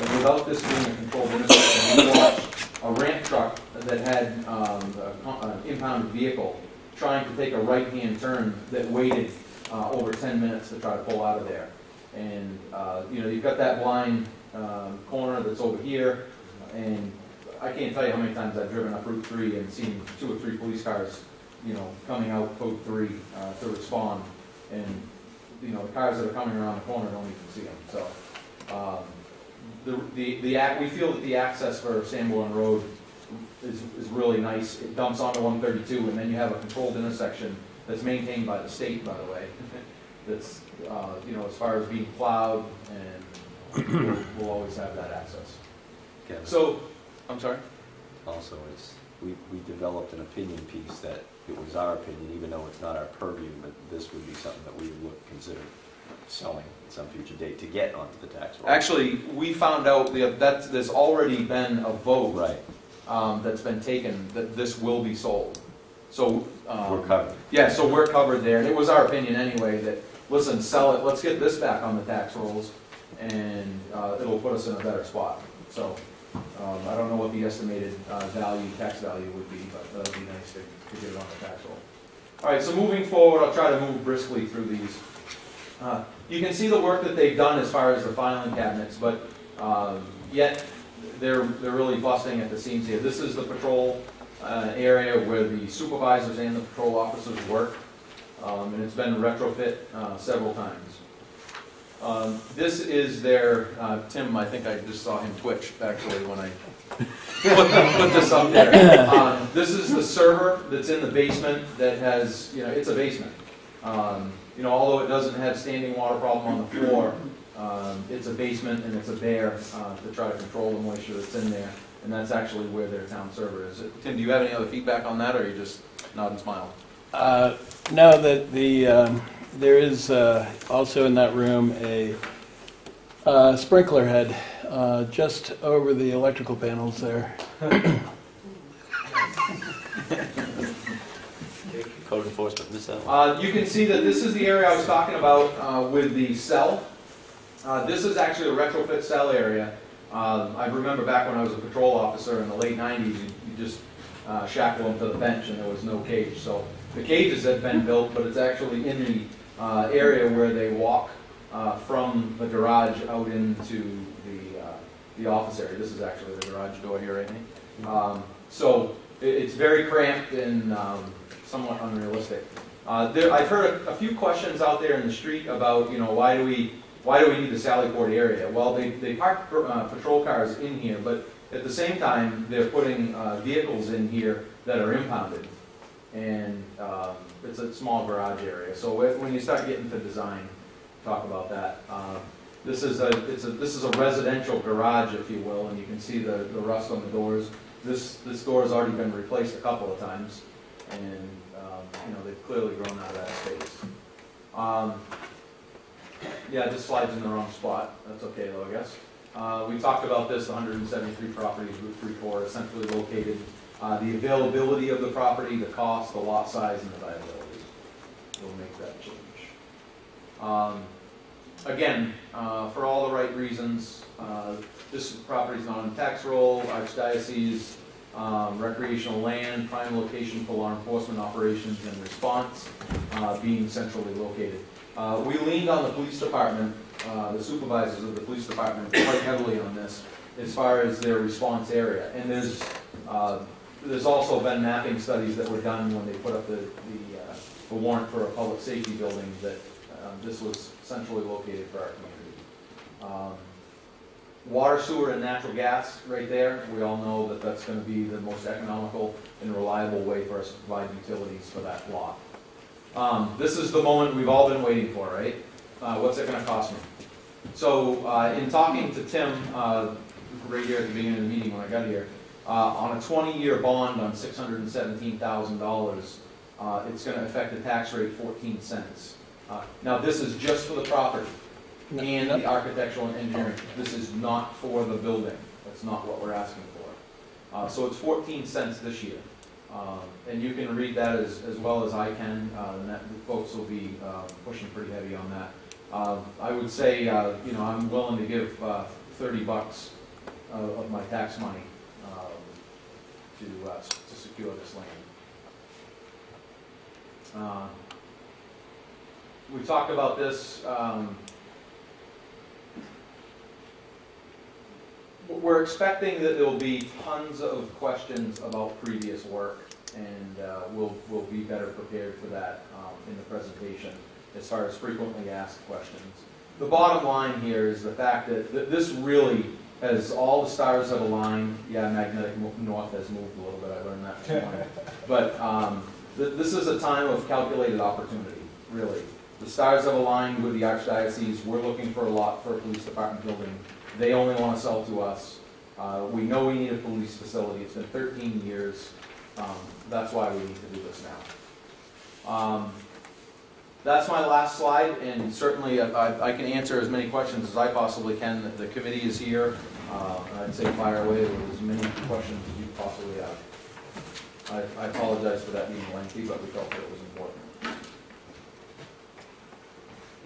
And without this being a controlled intersection, we watched a ramp truck that had um, an impounded vehicle trying to take a right-hand turn that waited uh, over 10 minutes to try to pull out of there. And, uh, you know, you've got that blind um, corner that's over here, and I can't tell you how many times I've driven up Route 3 and seen two or three police cars, you know, coming out Code 3 uh, to respond. And, you know, the cars that are coming around the corner don't even see them, so. um, The, the, the, we feel that the access for Sanborn Road is, is really nice. It dumps onto one thirty-two, and then you have a controlled intersection that's maintained by the state, by the way. That's, uh, you know, as far as being plowed, and we'll, we'll always have that access. Kevin, So, I'm sorry? also, it's, we, we developed an opinion piece that it was our opinion, even though it's not our purview, but this would be something that we would consider selling at some future date to get onto the tax roll. Actually, we found out that, that there's already been a vote. Right. Um, that's been taken, that this will be sold. So, um. We're covered. Yeah, so we're covered there, and it was our opinion anyway, that, listen, sell it, let's get this back on the tax rolls, and, uh, it'll put us in a better spot. So, um, I don't know what the estimated, uh, value, tax value would be, but that'd be nice to, to get it on the tax roll. All right, so moving forward, I'll try to move briskly through these. Uh, You can see the work that they've done as far as the filing cabinets, but, um, yet, they're, they're really busting at the seams here. This is the patrol, uh, area where the supervisors and the patrol officers work, um, and it's been retrofit, uh, several times. Um, this is their, uh, Tim, I think I just saw him twitch, actually, when I put, put this up there. Um, this is the server that's in the basement that has, you know, it's a basement. Um, you know, although it doesn't have standing water problem on the floor, um, it's a basement and it's a bear, uh, to try to control the moisture that's in there. And that's actually where their town server is. Tim, do you have any other feedback on that, or you just nod and smile? Uh, No, that the, um, there is uh, also in that room a uh, sprinkler head uh, just over the electrical panels there. Code enforcement, Ms. Allen. Uh, you can see that this is the area I was talking about, uh, with the cell. Uh, this is actually a retrofit cell area. Um, I remember back when I was a patrol officer in the late nineties, you, you just, uh, shackle them to the bench and there was no cage. So the cages have been built, but it's actually in the, uh, area where they walk, uh, from the garage out into the, uh, the office area. This is actually the garage door here, I think. Um, so it, it's very cramped and, um, somewhat unrealistic. Uh, there, I've heard a, a few questions out there in the street about, you know, why do we, why do we need the Sallyport area? Well, they, they park uh, patrol cars in here, but at the same time, they're putting uh, vehicles in here that are impounded. And um, it's a small garage area. So when you start getting to design, talk about that. Uh, this is a, it's a, this is a residential garage, if you will, and you can see the, the rust on the doors. This, this door has already been replaced a couple of times, and, um, you know, they've clearly grown out of that space. Um, yeah, this slide's in the wrong spot. That's okay though, I guess. Uh, we talked about this, 173 properties, Route 34, essentially located. Uh, the availability of the property, the cost, the lot size, and the viability will make that change. Um, again, uh, for all the right reasons, uh, this property is not on tax roll, archdiocese, um, recreational land, prime location for law enforcement operations and response, uh, being centrally located. Uh, We leaned on the police department, uh, the supervisors of the police department quite heavily on this as far as their response area. And there's, uh, there's also been mapping studies that were done when they put up the, the uh, the warrant for a public safety building that um, this was centrally located for our community. Um, Water, sewer, and natural gas right there, we all know that that's gonna be the most economical and reliable way for us to provide utilities for that block. Um, this is the moment we've all been waiting for, right? Uh, what's it gonna cost me? So, uh, in talking to Tim, uh, right here at the beginning of the meeting when I got here, uh, on a twenty-year bond on six hundred and seventeen thousand dollars, uh, it's gonna affect the tax rate fourteen cents. Uh, Now, this is just for the property and the architectural and engineering. This is not for the building. That's not what we're asking for. Uh, so it's fourteen cents this year. Um, and you can read that as, as well as I can, uh, folks will be, uh, pushing pretty heavy on that. Uh, I would say, uh, you know, I'm willing to give, uh, thirty bucks of, of my tax money, to, uh, to secure this land. Uh, We talked about this, um, we're expecting that there'll be tons of questions about previous work, and uh, we'll, we'll be better prepared for that um, in the presentation as far as frequently asked questions. The bottom line here is the fact that, that this really as all the stars have aligned, yeah, magnetic north has moved a little bit, I learned that this morning. But um, th- this is a time of calculated opportunity, really. The stars have aligned with the archdiocese, we're looking for a lot for a police department building. They only want to sell to us. Uh, We know we need a police facility, it's been 13 years, Um, that's why we need to do this now. Um, That's my last slide, and certainly I- I I can answer as many questions as I possibly can. The committee is here, Uh, I'd say fire away with as many questions as you possibly have. I I apologize for that being lengthy, but we felt that it was important.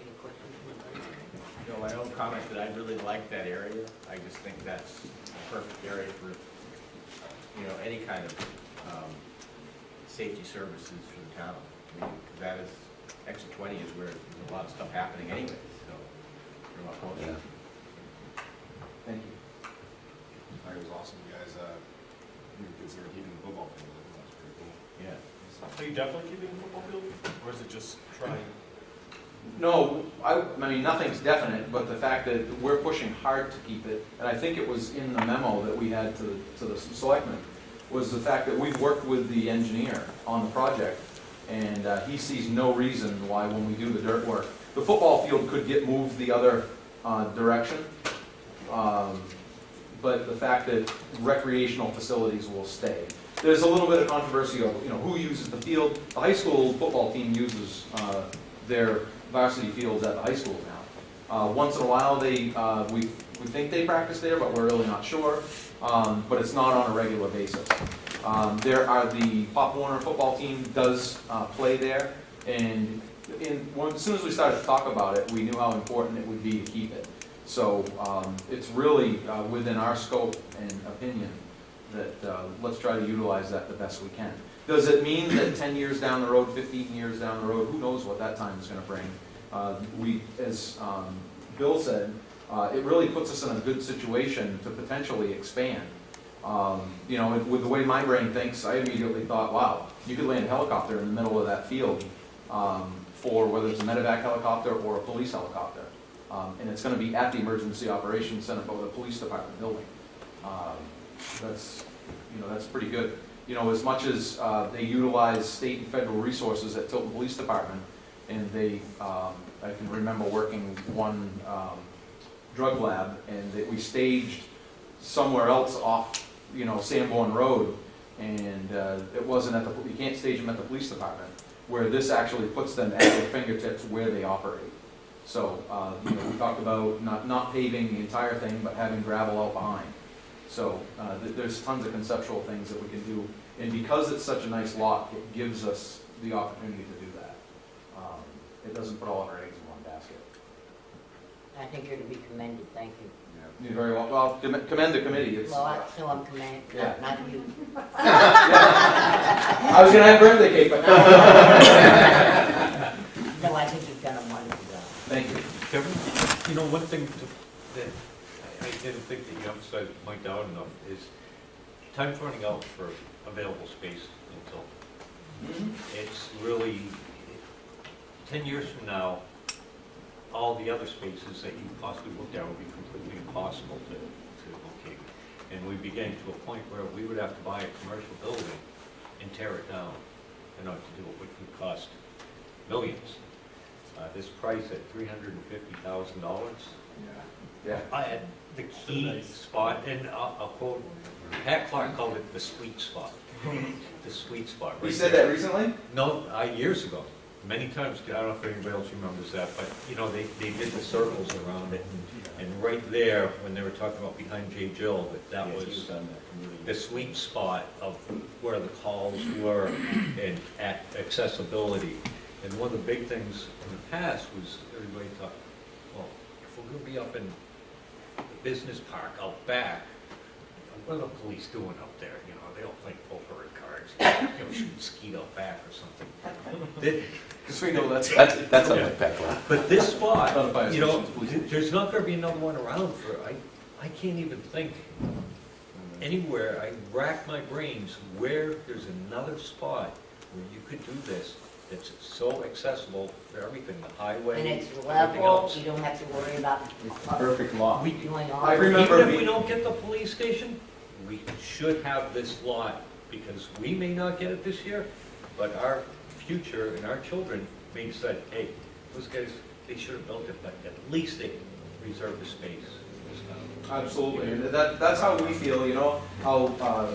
Any questions? from anybody? You know, my own comment that I really like that area. I just think that's a perfect area for, you know, any kind of, um, safety services for the town. I mean, 'cause that is, exit twenty is where there's a lot of stuff happening anyway, so. we're a lot closer. Thank you. I it was awesome, you guys, uh, you considered keeping the football field, that was pretty cool. Yeah. Are you definitely keeping the football field, or is it just trying? No, I, I mean, nothing's definite, but the fact that we're pushing hard to keep it, and I think it was in the memo that we had to, the- to the selectmen, was the fact that we've worked with the engineer on the project, and uh, he sees no reason why when we do the dirt work, the football field could get moved the other uh, direction, um, but the fact that recreational facilities will stay. There's a little bit of controversy over, you know, who uses the field. The high school football team uses uh, their varsity fields at the high school now. Uh, Once in a while, they, uh, we, we think they practice there, but we're really not sure. Um, But it's not on a regular basis. Um, There are, the Pop Warner football team does uh, play there, and in, as soon as we started to talk about it, we knew how important it would be to keep it. So um, it's really uh, within our scope and opinion that uh, let's try to utilize that the best we can. Does it mean that 10 years down the road, 15 years down the road, who knows what that time is going to bring? Uh, We, as um, Bill said, uh, it really puts us in a good situation to potentially expand. Um, You know, with the way my brain thinks, I immediately thought, wow, you could land a helicopter in the middle of that field um, for whether it's a medevac helicopter or a police helicopter. Um, And it's going to be at the Emergency Operations Center for the Police Department building. Um, That's, you know, that's pretty good. You know, as much as uh, they utilize state and federal resources at Tilton Police Department, and they, um, I can remember working one um, drug lab, and that we staged somewhere else off, you know, Sanborn Road, and uh, it wasn't at the, you can't stage them at the police department, where this actually puts them at their fingertips where they operate. So, uh, you know, we talked about not, not paving the entire thing, but having gravel out behind. So, uh, th- there's tons of conceptual things that we can do, and because it's such a nice lot, it gives us the opportunity to do that. Um, It doesn't put all of our eggs in one basket. I think you're to be commended, thank you. You're very well, well, commend commend the committee, it's. Well, I- so I'm commended, Yeah. not, not you. I was gonna have birthday cake, but no. No, I think you've done a wonderful job. Thank you. Kevin, you know, one thing to- that I I didn't think that you emphasized, point out enough is time's running out for available space until, mm-hmm. it's really, ten years from now, all the other spaces that you possibly looked at would be completely impossible to, to locate. And we'd be getting to a point where we would have to buy a commercial building and tear it down in order to do it, which would cost millions. Uh, this price at three hundred and fifty thousand dollars. Yeah. I had the key spot, and I'll, I'll quote, Pat Clark called it the sweet spot. The sweet spot. You right said there. that recently? No, uh, years ago, many times, I don't know if anybody else remembers that, but, you know, they, they did the circles around it. And right there, when they were talking about behind J. Jill, that that Yes, he was done that. the sweet spot of where the calls were and at accessibility. And one of the big things in the past was everybody thought, well, if we're gonna be up in the business park out back, what are the police doing up there? You know, they all play poker and cards, you know, shooting skeet out back or something. They- Because we know that's. That's, that's Yeah. a back lot. But this spot, Not a fire you know, it's police there's not gonna be another one around for, I, I can't even think anywhere, I rack my brains where there's another spot where you could do this that's so accessible for everything, the highway. And it's everything level, else. you don't have to worry about Perfect lot. We- doing all. I remember Even if we being- don't get the police station, we should have this lot, because we may not get it this year, but our future and our children may say, hey, those guys, they should have built it, but at least they reserved the space. Absolutely, and that, that's how we feel, you know, how, uh,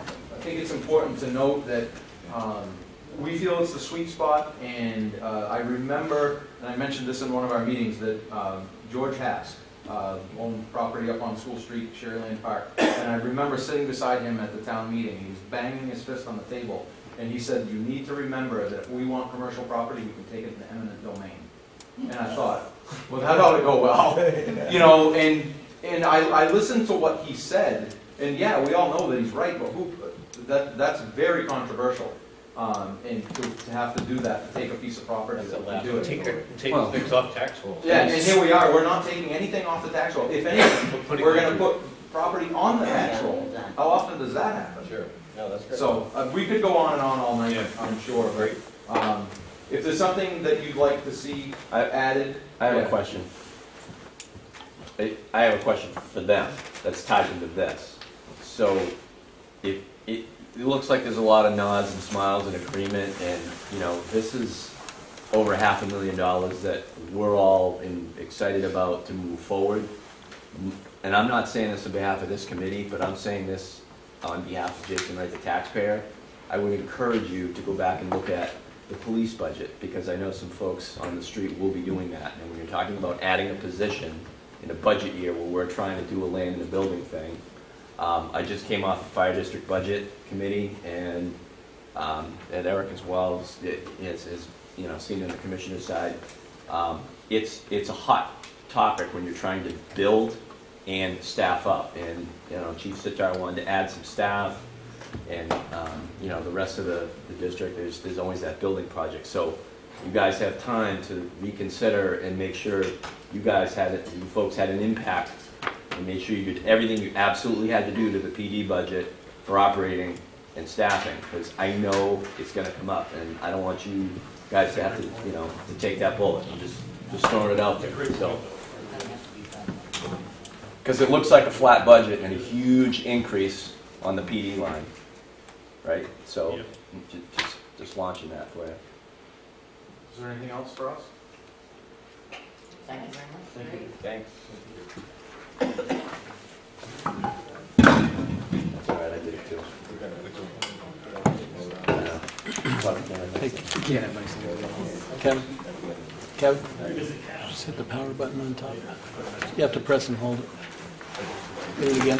I think it's important to note that, um, we feel it's the sweet spot, and, uh, I remember, and I mentioned this in one of our meetings, that, um, George Hask, uh, owned property up on School Street, Sherryland Park, and I remember sitting beside him at the town meeting, he was banging his fist on the table, and he said, you need to remember that if we want commercial property, we can take it in the eminent domain. And I thought, well, that ought to go well, you know, and, and I, I listened to what he said, and yeah, we all know that he's right, but who, that, that's very controversial. Um, and to, to have to do that, to take a piece of property That's that allowed, we do take, it. it- take Well- things off tax rolls. Yeah, and here we are, we're not taking anything off the tax roll. If anything, Putting we're gonna put property on the tax roll. How often does that happen? Sure, no, that's great. So, uh, we could go on and on all night, Yeah. I'm sure, but, um, if there's something that you'd like to see I- added. I have yeah. a question. I I have a question for them that's tied into this. So if, it, looks like there's a lot of nods and smiles and agreement and, you know, this is over half a million dollars that we're all in, excited about to move forward. And I'm not saying this on behalf of this committee, but I'm saying this on behalf of Jason Wright, the taxpayer. I would encourage you to go back and look at the police budget, because I know some folks on the street will be doing that. And when you're talking about adding a position in a budget year where we're trying to do a land and a building thing, um, I just came off the fire district budget committee, and, um, and Eric as well, is, is, is, you know, seen on the commissioner's side. Um, it's, it's a hot topic when you're trying to build and staff up. And, you know, Chief Sitar wanted to add some staff, and, um, you know, the rest of the, the district, there's, there's always that building project. So you guys have time to reconsider and make sure you guys had, it- you folks had an impact, and make sure you did everything you absolutely had to do to the PD budget for operating and staffing, because I know it's gonna come up, and I don't want you guys to have to, you know, to take that bullet. I'm just, just throwing it out there, so. Because it looks like a flat budget and a huge increase on the PD line, right? So, ju- just, just launching that for you. Is there anything else for us? Thank you very much. Thank you. Thanks. That's all right, I did it too. Hey, Kevin, Kevin, just hit the power button on top. You have to press and hold it. Do it again.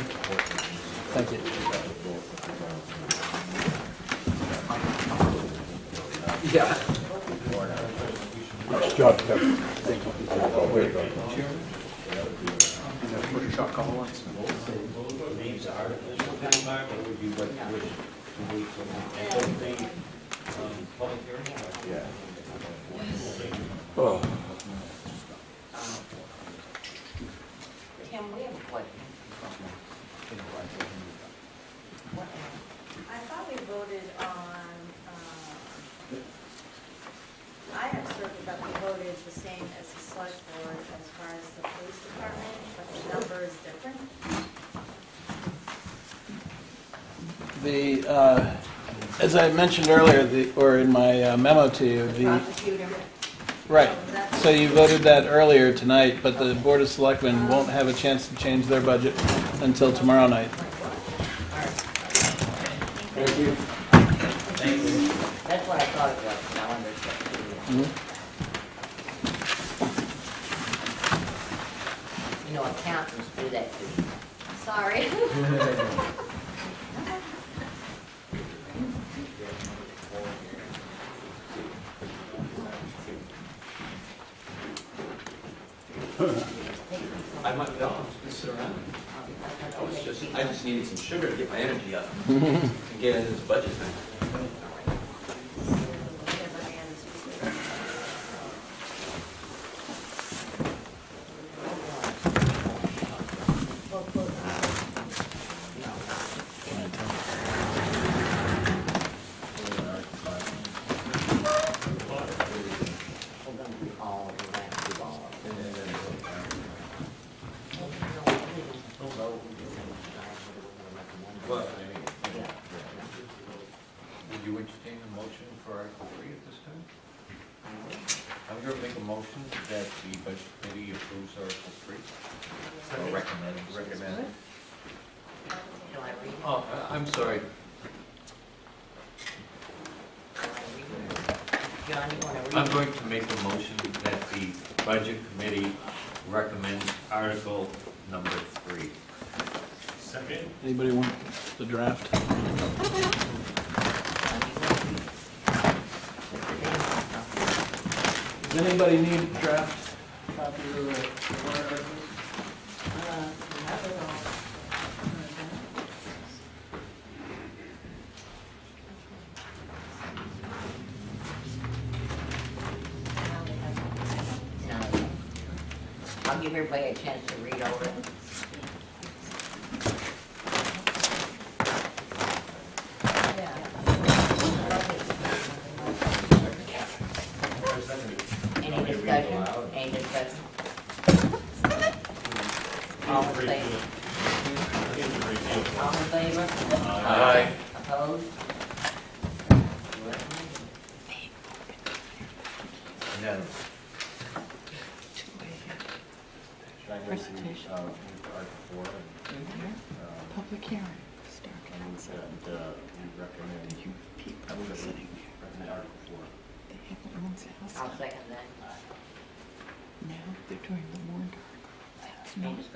Thank you. Yeah. Nice job, Kevin. These articles will come back, or would you like to wish to wait till the the, um, public hearing? Oh. Tim, we have a. What- I thought we voted on, uh, I have circled that we voted the same as the select board as far as the police department, but the number is different. The, uh, as I mentioned earlier, the, or in my uh, memo to you, the, Prosecutor, right. So you voted that earlier tonight, but the Board of Selectmen won't have a chance to change their budget until tomorrow night. that's what I thought it was, now I understand. You know, accountants do that too. Sorry. I might, no, just sit around. I was just, I just needed some sugar to get my energy up and get into this budget thing.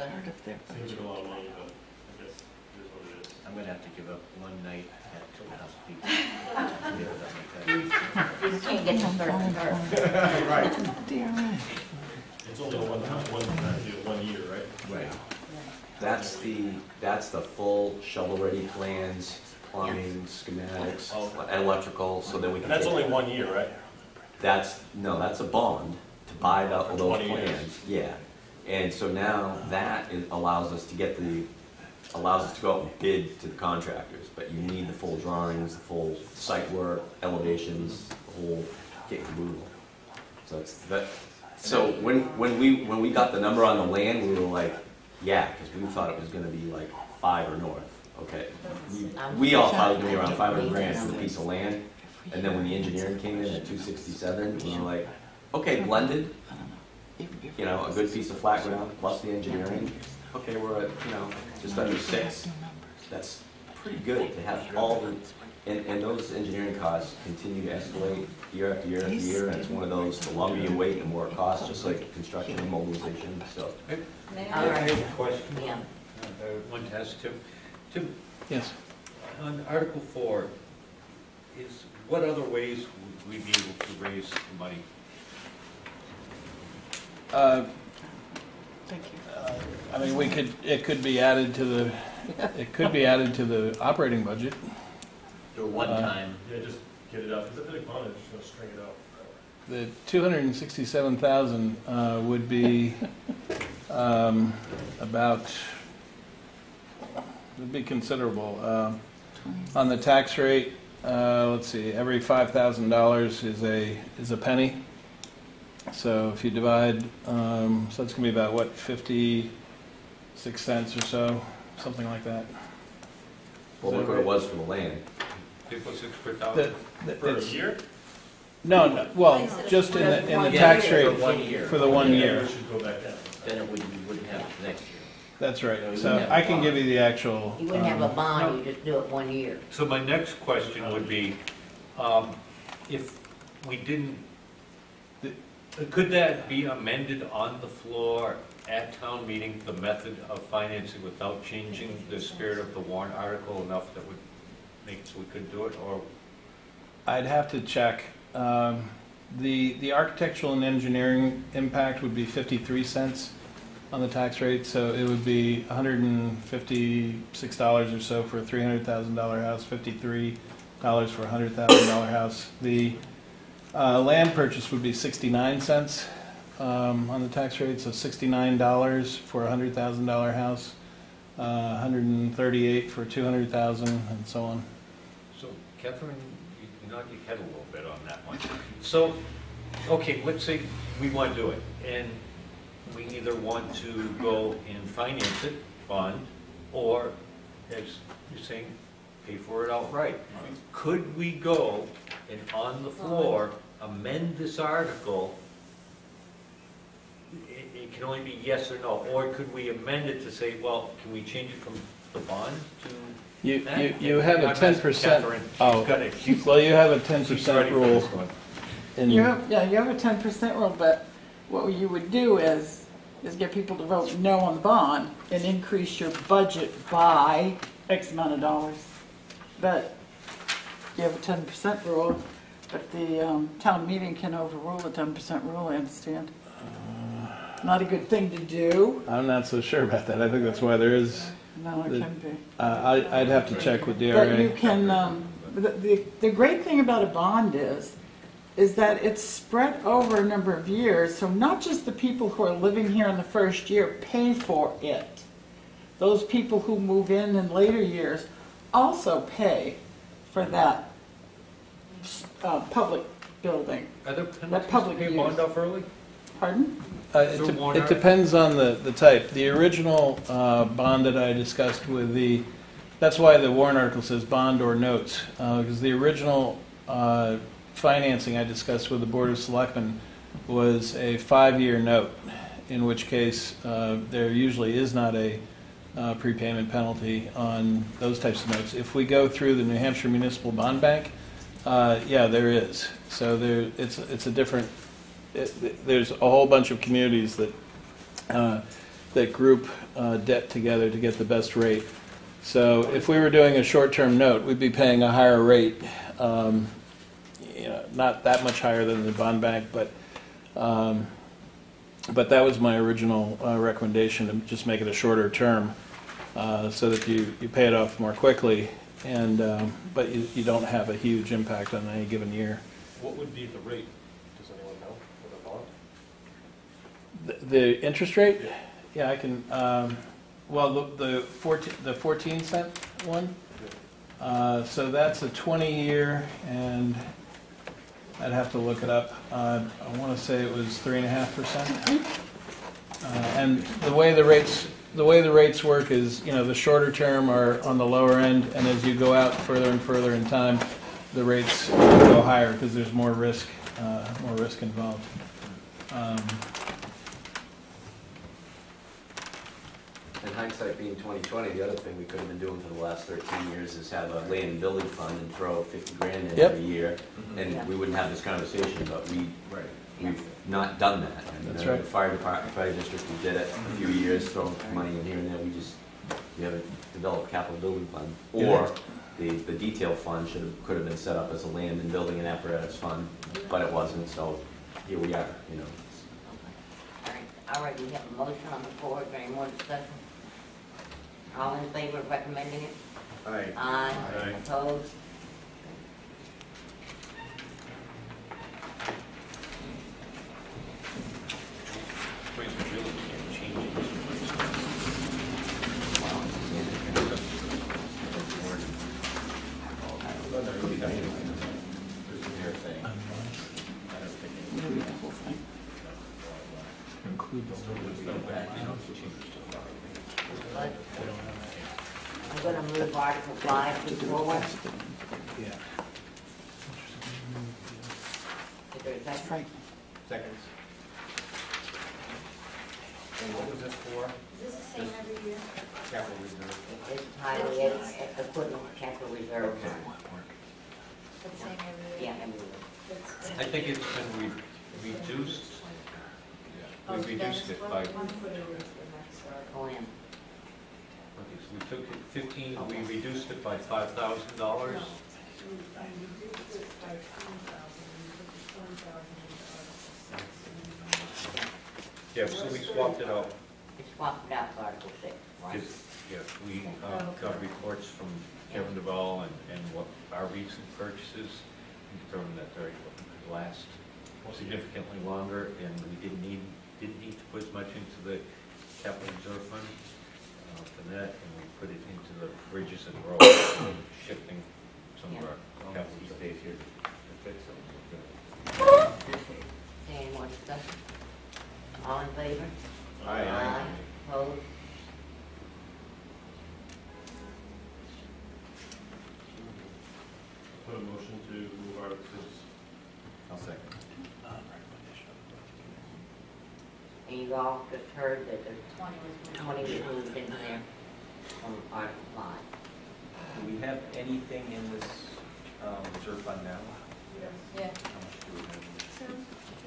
That's Any not of their Seems like a lot of money, but I guess it is what it is. I'm gonna have to give up one night at Tilthouse Pizza. Yeah, that makes sense. You can't get to third, third. Right. DRA. It's only a one, one, one year, right? Right. That's the, that's the full shovel-ready plans, plumbing, schematics, oh, and electrical, so that we can. And that's take- only one year, right? That's, no, that's a bond to buy the- For those 20 years. plans, yeah. And so now that is- allows us to get the, allows us to go out and bid to the contractors, but you need the full drawings, the full site work, elevations, the whole kit and caboodle. So it's that, so when, when we, when we got the number on the land, we were like, yeah, because we thought it was gonna be like five or north, okay? We- We all thought it was gonna be around five hundred grand for the piece of land, and then when the engineering came in at two sixty-seven, we were like, okay, blended, you know, a good piece of flat ground plus the engineering, okay, we're at, you know, just under six. That's pretty good to have all the, and, and those engineering costs continue to escalate year after year after year, and it's one of those, the longer you wait, the more it costs, just like construction and mobilization, so. May I? I have a question. Yeah. Uh, One to ask Tim. Tim, Yes. on Article four, is, what other ways would we be able to raise the money? Uh, Thank you. I mean, we could, it could be added to the, it could be added to the operating budget. Do a one-time, Yeah, just get it out, because if they want it, just gonna string it out. The two hundred and sixty-seven thousand uh, would be um, about, would be considerable. Uh, On the tax rate, uh, let's see, every five thousand dollars is a, is a penny. So if you divide, um, so that's gonna be about, what, fifty-six cents or so, something like that. Well, look what it was for the land. People six per The- thousand? the- For a it's- year? No, no, well, just in the, in the tax rate For one year. for the one Yeah, year. We should go back down. then it would, we wouldn't have it next year. That's right. You So wouldn't have I a can give you the actual. You wouldn't have a um, bond, you just do it one year. So my next question would be, um, if we didn't, could that be amended on the floor at town meeting, the method of financing without changing the spirit of the warrant article enough that would make so we could do it, or I'd have to check. Um, The, the architectural and engineering impact would be 53 cents on the tax rate, so it would be $156 or so for a $300,000 house, $53 for a $100,000 house. The uh, land purchase would be 69 cents um, on the tax rate, so $69 for a $100,000 house, uh, 138 for 200,000, and so on. So Catherine, you you knocked your head a little bit on that one. So, okay, let's say we want to do it, and we either want to go and finance it, bond, or, as you're saying, pay for it outright. Could we go and on the floor amend this article it, it can only be yes or no, or could we amend it to say, well, can we change it from the bond to You, that? you, you have a I'm ten asking percent. Catherine. Oh. She's Oh, got it. She's- well, you have a ten she's percent for rule this one. in. You have, yeah, you have a ten percent rule, but what you would do is, is get people to vote no on the bond and increase your budget by X amount of dollars. But you have a ten percent rule, but the, um, town meeting can overrule the ten percent rule, I understand. Not a good thing to do. I'm not so sure about that. I think that's why there is, No, it The- can be. uh, I, I'd have to check with But you DRA. can, um, the, the, the great thing about a bond is, is that it's spread over a number of years, so not just the people who are living here in the first year pay for it. Those people who move in in later years also pay for that, uh, public building. Are there penalties to public pay a use. bond off early? Pardon? Uh, it, Through de- warrant it article? depends on the, the type. The original uh, bond that I discussed with the, that's why the warrant article says bond or notes, because the original uh, financing I discussed with the Board of Selectmen was a five-year note, in which case uh, there usually is not a uh, prepayment penalty on those types of notes. If we go through the New Hampshire Municipal Bond Bank, uh, yeah, there is. So there, it's, it's a different, it, there's a whole bunch of communities that uh, that group uh, debt together to get the best rate. So if we were doing a short-term note, we'd be paying a higher rate, um, you know, not that much higher than the bond bank, but um, but that was my original uh, recommendation to just make it a shorter term, uh, so that you you pay it off more quickly, and um, but you, you don't have a huge impact on any given year. What would be the rate? Does anyone know for the bond? The, the interest rate? Yeah, I can, um, well, the, the fourteen, the fourteen cent one? Uh, so that's a twenty-year, and I'd have to look it up. Uh, I wanna say it was three and a half percent. Uh, and the way the rates, the way the rates work is, you know, the shorter term are on the lower end, and as you go out further and further in time, the rates go higher, because there's more risk, uh, more risk involved. Um, In hindsight being twenty twenty, the other thing we could have been doing for the last thirteen years is have a land and building fund and throw fifty grand in Yep. every year, and we wouldn't have this conversation, but we, we've not done that. I mean, That's uh, right. The fire department, fire district, we did it a few years, throwing money in here and there, we just, we haven't developed capital building fund. Or the, the detail fund should have, could have been set up as a land and building and apparatus fund, but it wasn't, so here we are, you know. All right, all right, we have a motion on the floor, is there any more discussion? All in favor of recommending it? Aye. Aye. Aye. Opposed? Wait, we really can't change it. Maybe the whole thing. But I'm gonna move Article five forward. Yeah. Is there a second? Frank. Seconds. And what was this for? Is this the same every year? Capital reserve. It's highway, it's equipment capital reserve. The same every Yeah, year? and we- It's- I think it's been re- reduced, Oh, we reduced that's it what- by, one okay, foot it is the next article. go in. so we took it fifteen, we reduced it by five thousand dollars. No, we, I reduced it by twenty thousand, and we put the twenty thousand into Article six. Yeah, so we swapped it out. It's swapped it out to Article six, right? Just, yeah, we uh, got reports from Kevin Duval and, and what our recent purchases, and determined that they would last significantly longer, and we didn't need, didn't need to put as much into the capital reserve fund uh, for that, and we put it into the bridges and roads, shifting some of our capital Stays here to fix them. Any more discussion? All in favor? Aye. Opposed? Put a motion to move Article six. I'll second. Any we all just heard that there's Twenty was. twenty was moved in there from Article five. Do we have anything in this um, reserve fund now? Yeah. How much do we have?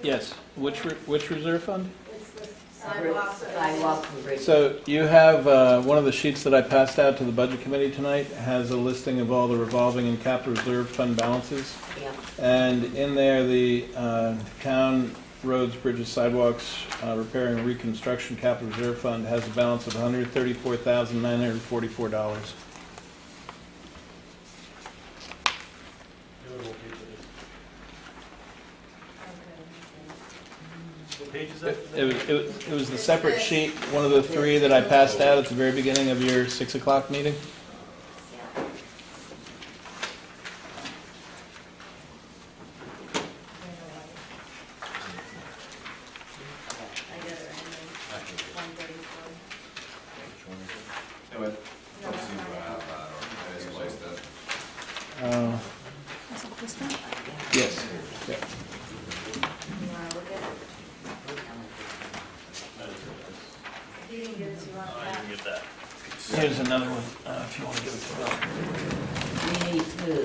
Yes, which, re- which reserve fund? It's the Sidewalks. Sidewalks and bridges. So you have, uh, one of the sheets that I passed out to the Budget Committee tonight has a listing of all the revolving and capital reserve fund balances. Yeah, And in there, the uh, town roads, bridges, sidewalks, uh, repair and reconstruction capital reserve fund has a balance of $134,944. What page is It it was, it was- it was the separate sheet, one of the three that I passed out at the very beginning of your 6 o'clock meeting. yeah. I got it right here. One thirty-four. Which one is it? Anyway, No, let's that's see not what it. I have, uh, or I misplaced it. Uh, Yes. Yeah. You wanna look at it? If you didn't get it, you want I that? didn't get that. Here's another one, uh, if you want to give it to Bill. We need two.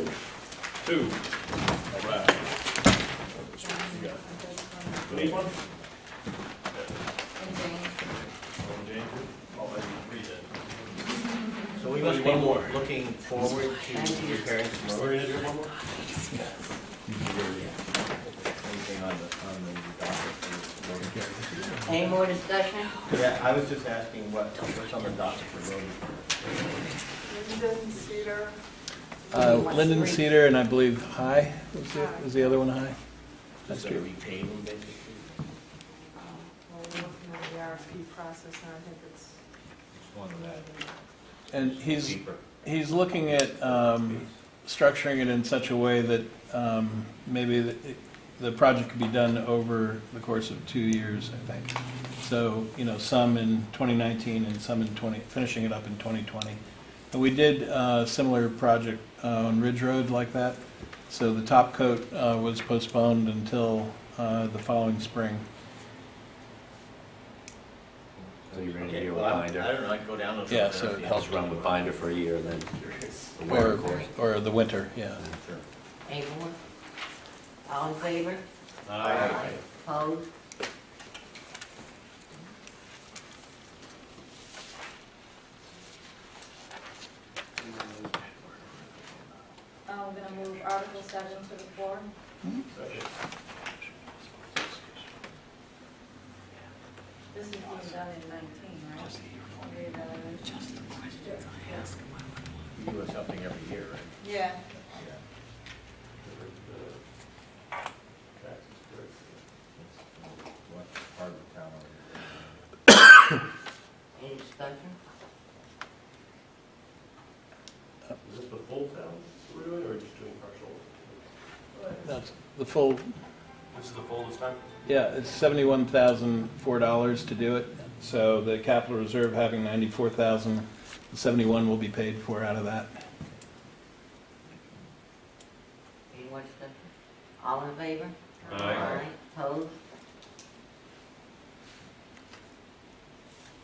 Two. All right. You got it. You need one? And Jane. Oh, Jane? I'll let you read it. So we Oh, must you be want more? looking forward to repairing some We're roads. gonna do one more? Anything on the, on the docket for road repairs? Any more discussion? Yeah, I was just asking what, what's on the docket for road repairs? Linden, Cedar, Uh, Linden Cedar and I believe High, was the, was the other one High? That's Just gonna true. repave them basically? Well, we're looking at the RFP process, and I think it's. Just one of that. And he's, Deeper. He's looking at um, structuring it in such a way that um, maybe the, the project could be done over the course of two years, I think. So, you know, some in 2019 and some in 20, finishing it up in 2020. And we did a similar project uh, on Ridge Road like that. So the top coat uh, was postponed until uh, the following spring. So you're ready to Okay, do a well, I I binder? don't know, I'd go down to. Yeah, so it Helps run with binder for a year then. The Or, winter course. or the winter, yeah. Any more? All in favor? Aye. Opposed? Oh, we're gonna move Article seven to the floor. Second. This is being done in nineteen, right? Reevaluation. You do something every year, right? Yeah. What part of town are? Any discussion? Is this the full town we're doing, or just doing partial? That's the full, This is the full this time? Yeah, it's seventy-one thousand four dollars to do it, so the capital reserve having ninety-four thousand, seventy-one will be paid for out of that. Any more discussion? All in favor? Aye. Opposed?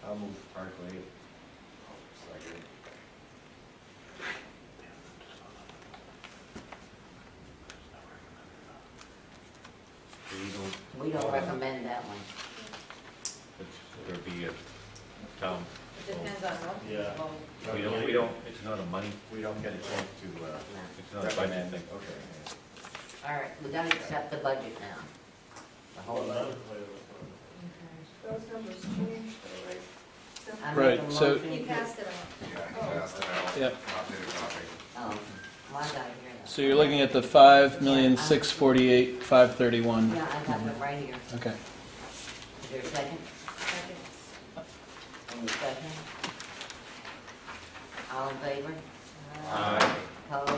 I'll move Article eight. So don't, We don't recommend that one. it's, there'd be a town. It depends on what Yeah. people. We don't, we don't, it's not a money, We don't get a chance to, uh, it's not a budget recommend. thing. Okay. All right, we gotta accept the budget now. The whole budget. Those numbers changed, though, right? I Right, make a so- motion He to- passed it out. Yeah, he passed it out. Yep. Updated copy. Oh, well, I got it. So you're looking at the five million, six forty-eight, five thirty-one. Yeah, I got it right here. Okay. Is there a second? Second. Any discussion? All in favor? Aye. Opposed?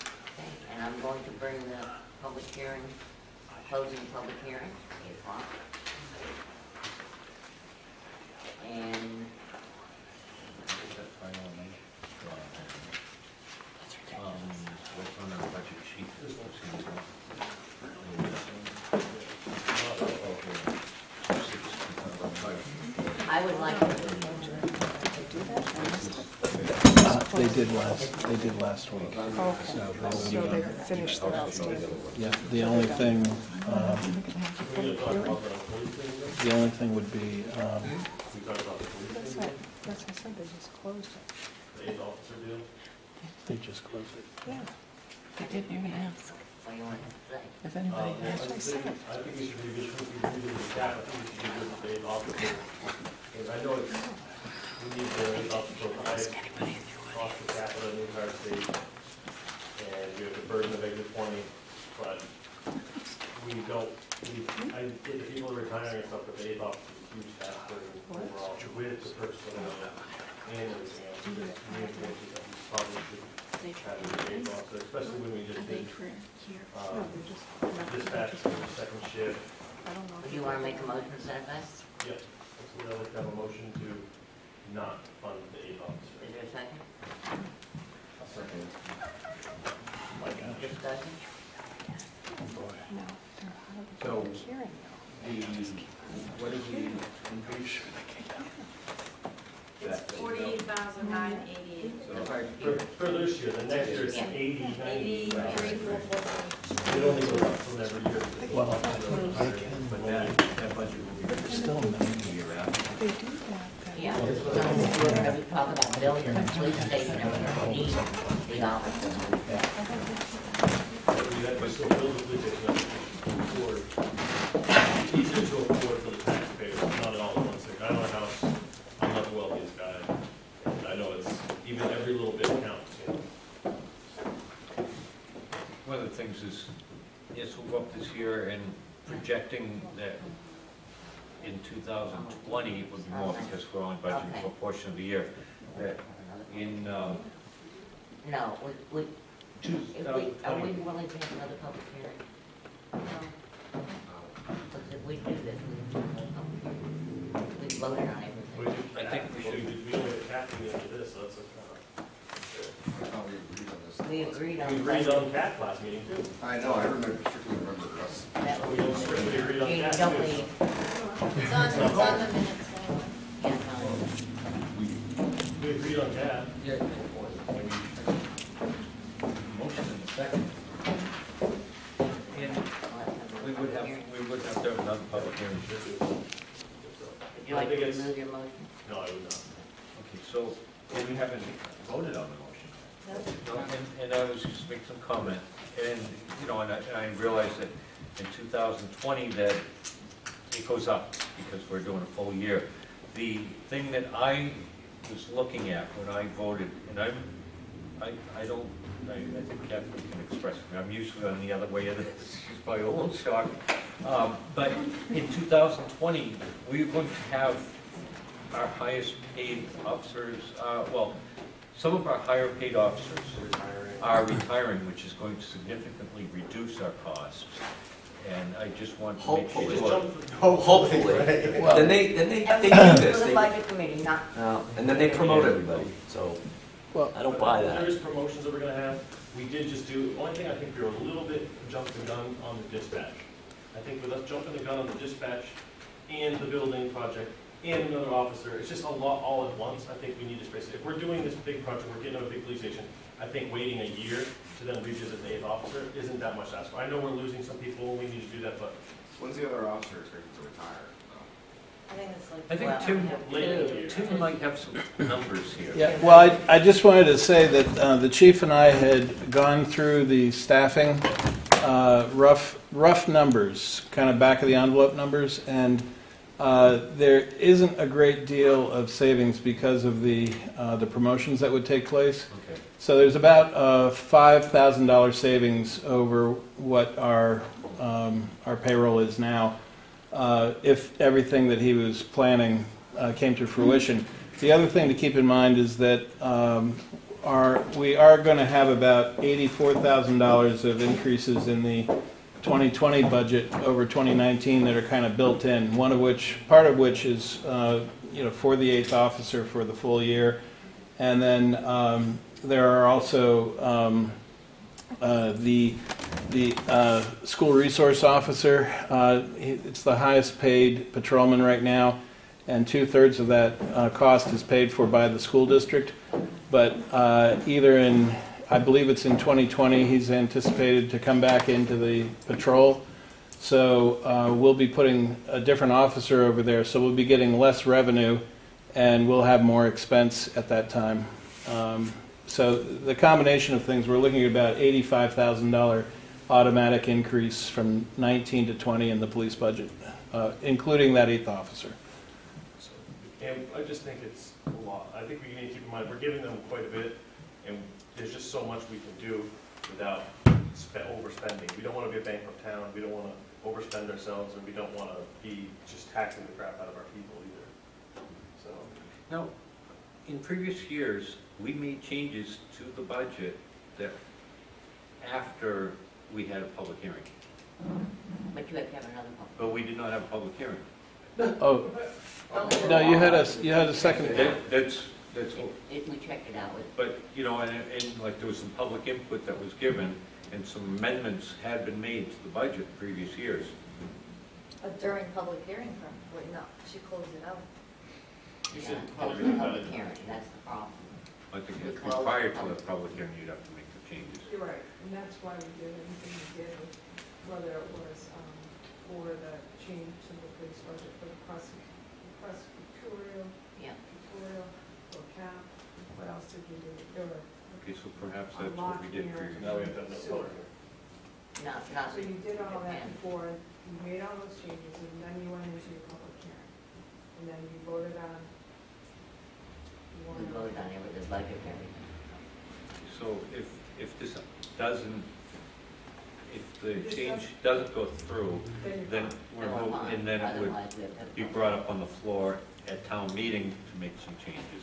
Okay, and I'm going to bring the public hearing, closing public hearing, eight o'clock. And Is that final amendment? Um, what's on our budget sheet? This one. I would like, Uh, They did last, they did last week. So they So they finished their outstanding. Yeah, the only thing, um, the only thing would be, um, That's what, that's what I said, they just closed it. The eighth officer deal? They just closed it. Yeah. I didn't even ask what do you want to say? if anybody oh, well, asked. I I said. think, I think we should revisit, we revisit the cap, I think we should revisit the eighth officer. Because I know it's, we need the eighth officer with the highest cost per capita in the entire state. And we have the burden of exit twenty, but we don't, we, I get the people are retiring and stuff, but the eighth officer is a huge task burden overall, with the purchase of the and everything else. It just reinforces that we probably should have the eighth officer, especially when we just did, um, dispatch for the second shift. I don't know. Do you want to make a motion to that effect? Yes, so we'd like to have a motion to not fund the eighth officer. Is there a second? Second. Discussion? No, they're out of the So- public hearing The, what is the increase? It's That- forty-eight thousand nine eighty-eight. So- For, for this year, the next year it's Yeah. eighty, ninety. Eighty-three, four, four, four. It only goes up from every year. Well, I can, But that, that budget will be still amending a year after. now. They do that. Yeah, we're going talk about building and police station, and we're going to need the officers. That was still build the police station, that's afford, easier to afford for the taxpayers, not at all at once. Like, I own a house, I'm not the wealthiest guy, and I know it's, even every little bit counts, you know? One of the things is, yes, we'll go up this year and projecting that in 2020 it would be more because we're only budgeting for a portion of the year. That in, um, No, we, we, if we, are we 2020, willing to have another public hearing? Because if we do this, we, we voted on We everything. I think we should- We only had capping into this, so that's a kind I thought we agreed on this. We agreed on. We agreed on cap last meeting too. I know, I remember, strictly remember the rest. That We was, strictly agreed on Gene, cap don't too. we, It's on, it's on the minutes yeah, no, We agreed on cap. motion in a second. And we would have, we would have to have another public hearing. would you like to remove your motion? No, I would not. Okay, so, well, we haven't voted on the motion. And, and I was just make some comment, and, you know, and I, and I that in 2020 that it goes up because we're doing a full year. The thing that I was looking at when I voted, and I'm, I, I don't, I, I think Catherine can express me, I'm usually on the other way of this, she's probably a little shocked. Um, but in 2020, we're going to have our highest paid officers, uh, well, some of our higher paid officers are retiring, which is going to significantly reduce our costs. And I just want to make Just sure. jump for- Hopefully. Well- Then they, then they, they do For this, the they, budget committee, not, and then they promote everybody, so Well- I don't buy There that. is promotions that we're gonna have. We did just do, the only thing I think we were a little bit jumped the gun on the dispatch. I think with us jumping the gun on the dispatch and the building project and another officer, it's just a lot all at once. I think we need to space it. If we're doing this big project, we're getting a big police station, I think waiting a year to then revisit the eighth officer isn't that much to ask for. I know we're losing some people, we need to do that, but When's the other officer expected to retire? I think it's like. I think Well, Tim, late in the year. Tim might have some numbers here. Yeah, well, I, I just wanted to say that uh, the chief and I had gone through the staffing, uh, rough, rough numbers, kind of back of the envelope numbers, and uh, there isn't a great deal of savings because of the, uh, the promotions that would take place. Okay. So there's about a $5,000 savings over what our, um, our payroll is now, uh, if everything that he was planning uh, came to fruition. The other thing to keep in mind is that um, our, we are going to have about $84,000 of increases in the 2020 budget over 2019 that are kind of built in, one of which, part of which is, uh, you know, for the eighth officer for the full year. And then um, there are also um, uh, the, the uh, school resource officer. Uh, It's the highest paid patrolman right now. and two-thirds of that uh, cost is paid for by the school district. But uh, either in, I believe it's in 2020, he's anticipated to come back into the patrol. So uh, we'll be putting a different officer over there, so we'll be getting less revenue, and we'll have more expense at that time. Um, So the combination of things, we're looking at about $85,000 automatic increase from 19 to 20 in the police budget, uh, including that eighth officer. And I just think it's a lot. I think we need to keep in mind, we're giving them quite a bit, there's just so much we can do without spe- overspending. We don't want to be a bankrupt town, we don't want to overspend ourselves, and we don't want to be just taxing the crap out of our people either. So, Now, in previous years, we made changes to the budget that after we had a public hearing, But you have to have another public. but we did not have a public hearing. Oh, no, you had a, you had a second. That- That's, that's, If we checked it out with, but, you know, and, and like there was some public input that was given, and some amendments had been made to the budget previous years. Uh, During public hearing, from, wait, no, she closed it out. you yeah, said that was probably a public it. hearing, that's the problem. I think We if closed prior the to the public- public hearing, you'd have to make the changes. You're right, and that's why we did everything we did, whether it was, um, for the change to the police budget for the prosec- prosecutorial, Yeah. tutorial, or cap, what else did we do? There were, Okay, so perhaps that's what we did here. previously. now we have to have no Sewer. color here. Not, not. so you did all that Japan. before, you made all those changes, and then you went into your public hearing. And then you voted on. you We wanted- voted on it with the budget and everything. So if, if this doesn't, if the This change doesn't- doesn't go through, Then you're then we're, Then we're and then it would Otherwise, we have to be brought up on the floor at town meeting to make some changes.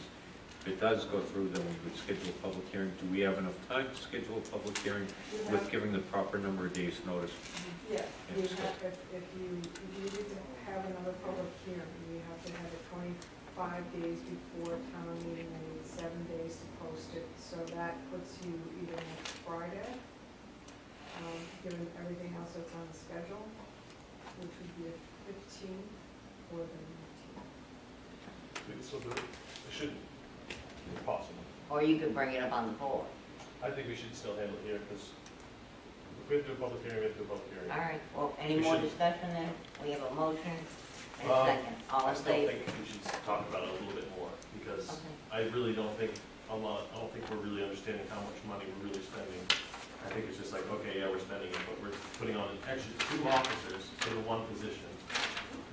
If it does go through, then we would schedule a public hearing. Do we have enough time to schedule a public hearing You with giving the proper number of days' notice? Yeah, you have, if, if you, if you need to have another public hearing, you have to have it twenty-five days before town meeting, and you need seven days to post it, so that puts you either next Friday, um, given everything else that's on the schedule, which would be the fifteenth or the nineteenth. We can still do it. If possible. Or you could bring it up on the floor. I think we should still handle it here, because if we have to do a public hearing, we have to do a public hearing. All right, well, any We more should- discussion then? We have a motion and a Um, second. All I in still favor? think we should talk about it a little bit more, because Okay. I really don't think, a lot, I don't think we're really understanding how much money we're really spending. I think it's just like, okay, yeah, we're spending it, but we're putting on an extra two officers for the one position.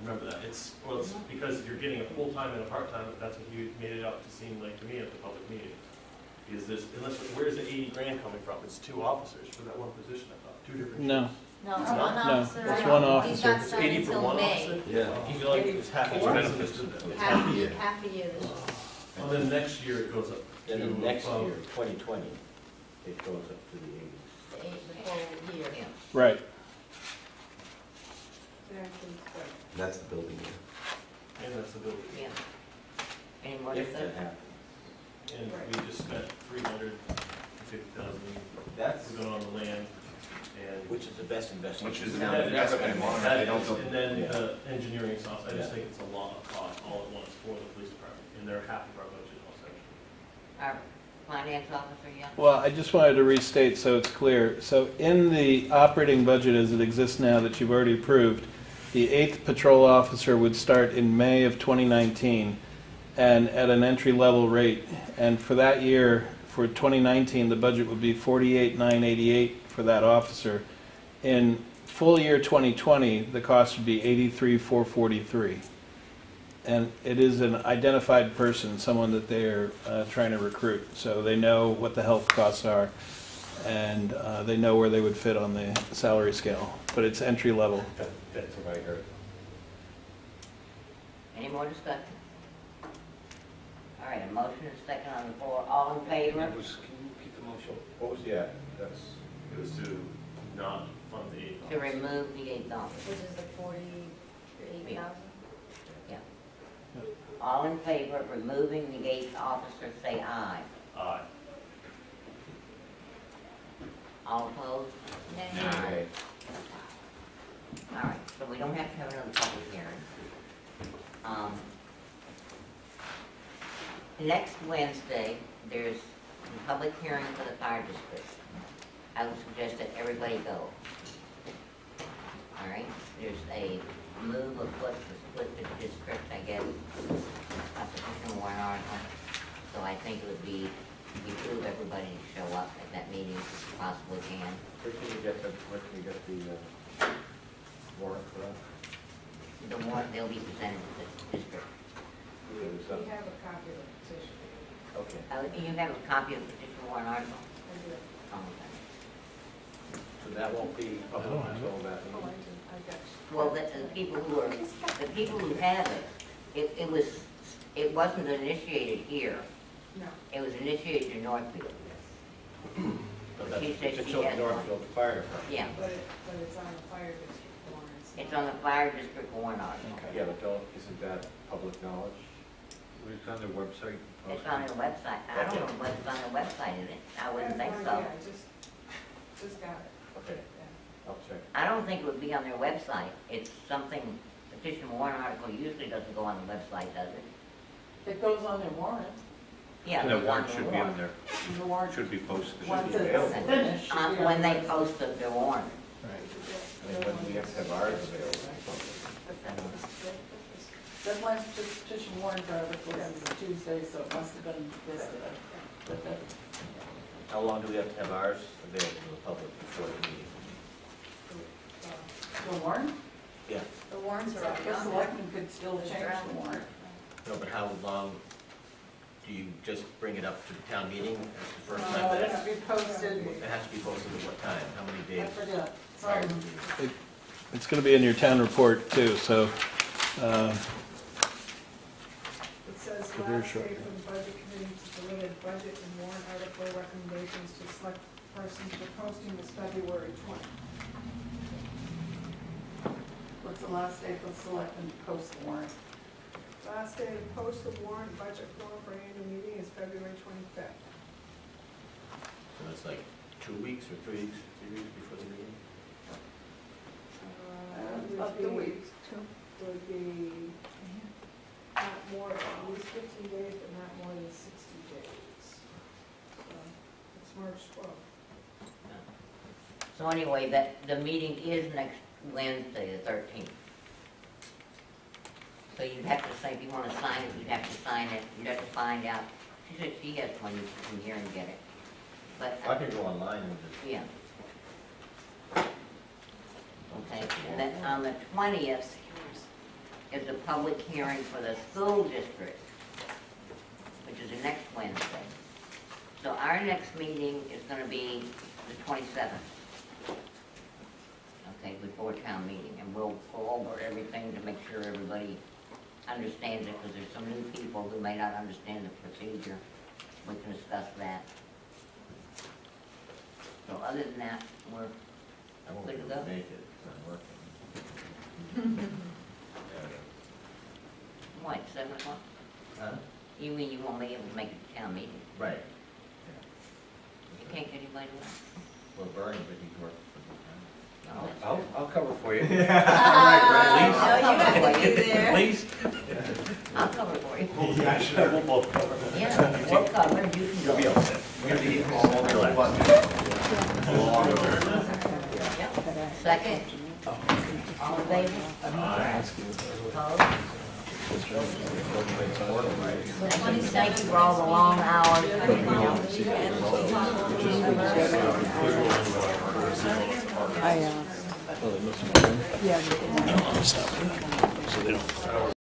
Remember that, it's, well, it's because you're getting a full-time and a part-time, that's what you made it out to seem like to me at the public meeting. Is this, unless, where's the eighty grand coming from? It's two officers for that one position, I thought, two different. No. shifts. No, it's No, one no, officer. it's one He's officer. not It's starting eighty for until one May. officer? Yeah. I feel like it's half a Four? year. misunderstood that. Half, a year- half a year this year. Well, then next year it goes up to. Then the next um, year, 2020, it goes up to the 80s. The eight, the whole year. Yeah. Right. It actually, but That's the building year. And that's the building. Yeah. Any more If that discussion? happens. And we just spent three hundred fifty thousand, That's, we're going on the land, and. which is the best investment. Which is And the then- investment model, that they don't is- And then Yeah. the engineering software, I just Yeah. think it's a lot of cost all at once for the police department, and they're half of our budget also. Our finance officer, yeah? Well, I just wanted to restate so it's clear. So in the operating budget as it exists now that you've already approved, the eighth patrol officer would start in May of 2019 and at an entry-level rate. And for that year, for 2019, the budget would be 48,988 for that officer. In full year 2020, the cost would be 83,443. And it is an identified person, someone that they're uh, trying to recruit. So they know what the health costs are, and uh, they know where they would fit on the salary scale. But it's entry level. That- That's what I heard. Any more discussion? All right, a motion and a second on the floor. All in favor? It was, can you repeat the motion? What was, yeah, that's, It was to not fund the eight To officers. remove the eighth officer. Which is the forty-eight thousand? All in favor of removing the eighth officer, say aye. Aye. All opposed? Nay. Aye. All right, so we don't have to have another public hearing. Um, Next Wednesday, there's a public hearing for the fire district. I would suggest that everybody go. All right, there's a move afoot to split the district, I guess, a petition warrant article. So I think it would be, behoove everybody to show up at that meeting if you possibly can. Can you get the, can you get the uh, warrant for that? The warrant, they'll be presented to the district. We, we have a copy of the petition. Okay. Uh, you have a copy of the petition warrant article? I do. Oh, okay. So that won't be public until that Oh, I meeting? do, I got you. Well, the, the people who are, the people who have it, it, it was, it wasn't initiated here. No. It was initiated in Northfield. So that's She said she Pittsfield has one. Northfield Fire Department? Yeah, But it, but it's on the fire district warrants. It's on the fire district warrant article. Yeah, but don't, isn't that public knowledge? It's on their website. It's on their website. I don't know what's on their website, is it? I wouldn't think so. Yeah, I just, just got it. Okay, Yeah. I'll check. I don't think it would be on their website. It's something, petition warrant article usually doesn't go on the website, does it? It goes on their warrant, Yeah. And the goes warrant on should be on warrant. there, the warrant, should be posted. once it's available. finished. should be on when they the post the, the warrant. I mean, when we have to have ours available. Deadline for petition warrant article ends Tuesday, so it must have been yesterday. But that- How long do we have to have ours available to the public before the meeting? The warrant? Yeah, The warrants are already The on there. selectmen could still change the warrant. no, but how long, do you just bring it up to the town meeting as the first time? Uh, It has to be posted, It has to be posted at what time? How many I days? forget, prior to the some, meeting? It's going to be in your town report too, so, uh, It says So very last short, day for the budget committee to deliver budget and warrant article recommendations to select persons for posting is February twentieth. what's the last day for the selectmen to post the warrant? Last day to post the warrant budget form for annual meeting is February twenty-fifth. So it's like two weeks or three weeks, three weeks before the meeting? Up to weeks. Would be not more, at least fifteen days, but not more than sixty days. So, It's March twelfth. So anyway, that, the meeting is next Wednesday, the thirteenth. So you'd have to say, if you want to sign it, you'd have to sign it, you'd have to find out. She said she has one, you can come here and get it. But, I can go online and just, yeah. Okay, and then on the twentieth is the public hearing for the school district, which is the next Wednesday. So our next meeting is gonna be the twenty-seventh. Okay, before town meeting, and we'll go over everything to make sure everybody understands it, because there's some new people who may not understand the procedure. We can discuss that. So other than that, we're I won't be Good to able to go. make it, 'cause I'm working. What, seven o'clock? Huh? You mean you won't be able to make it to town meeting? Right. You can't get anybody to Well, Bernie, but he's working for No, that's I'll, true. I'll cover for you. Oh, I'll cover for you. Please. I'll cover for you. Yeah, sure, we'll both cover. Yeah, we'll cover, you can You'll be go. all set. We're gonna be all relaxed. Yep. Second? All in favor? Thank you for all the long hours. I, uh, yeah.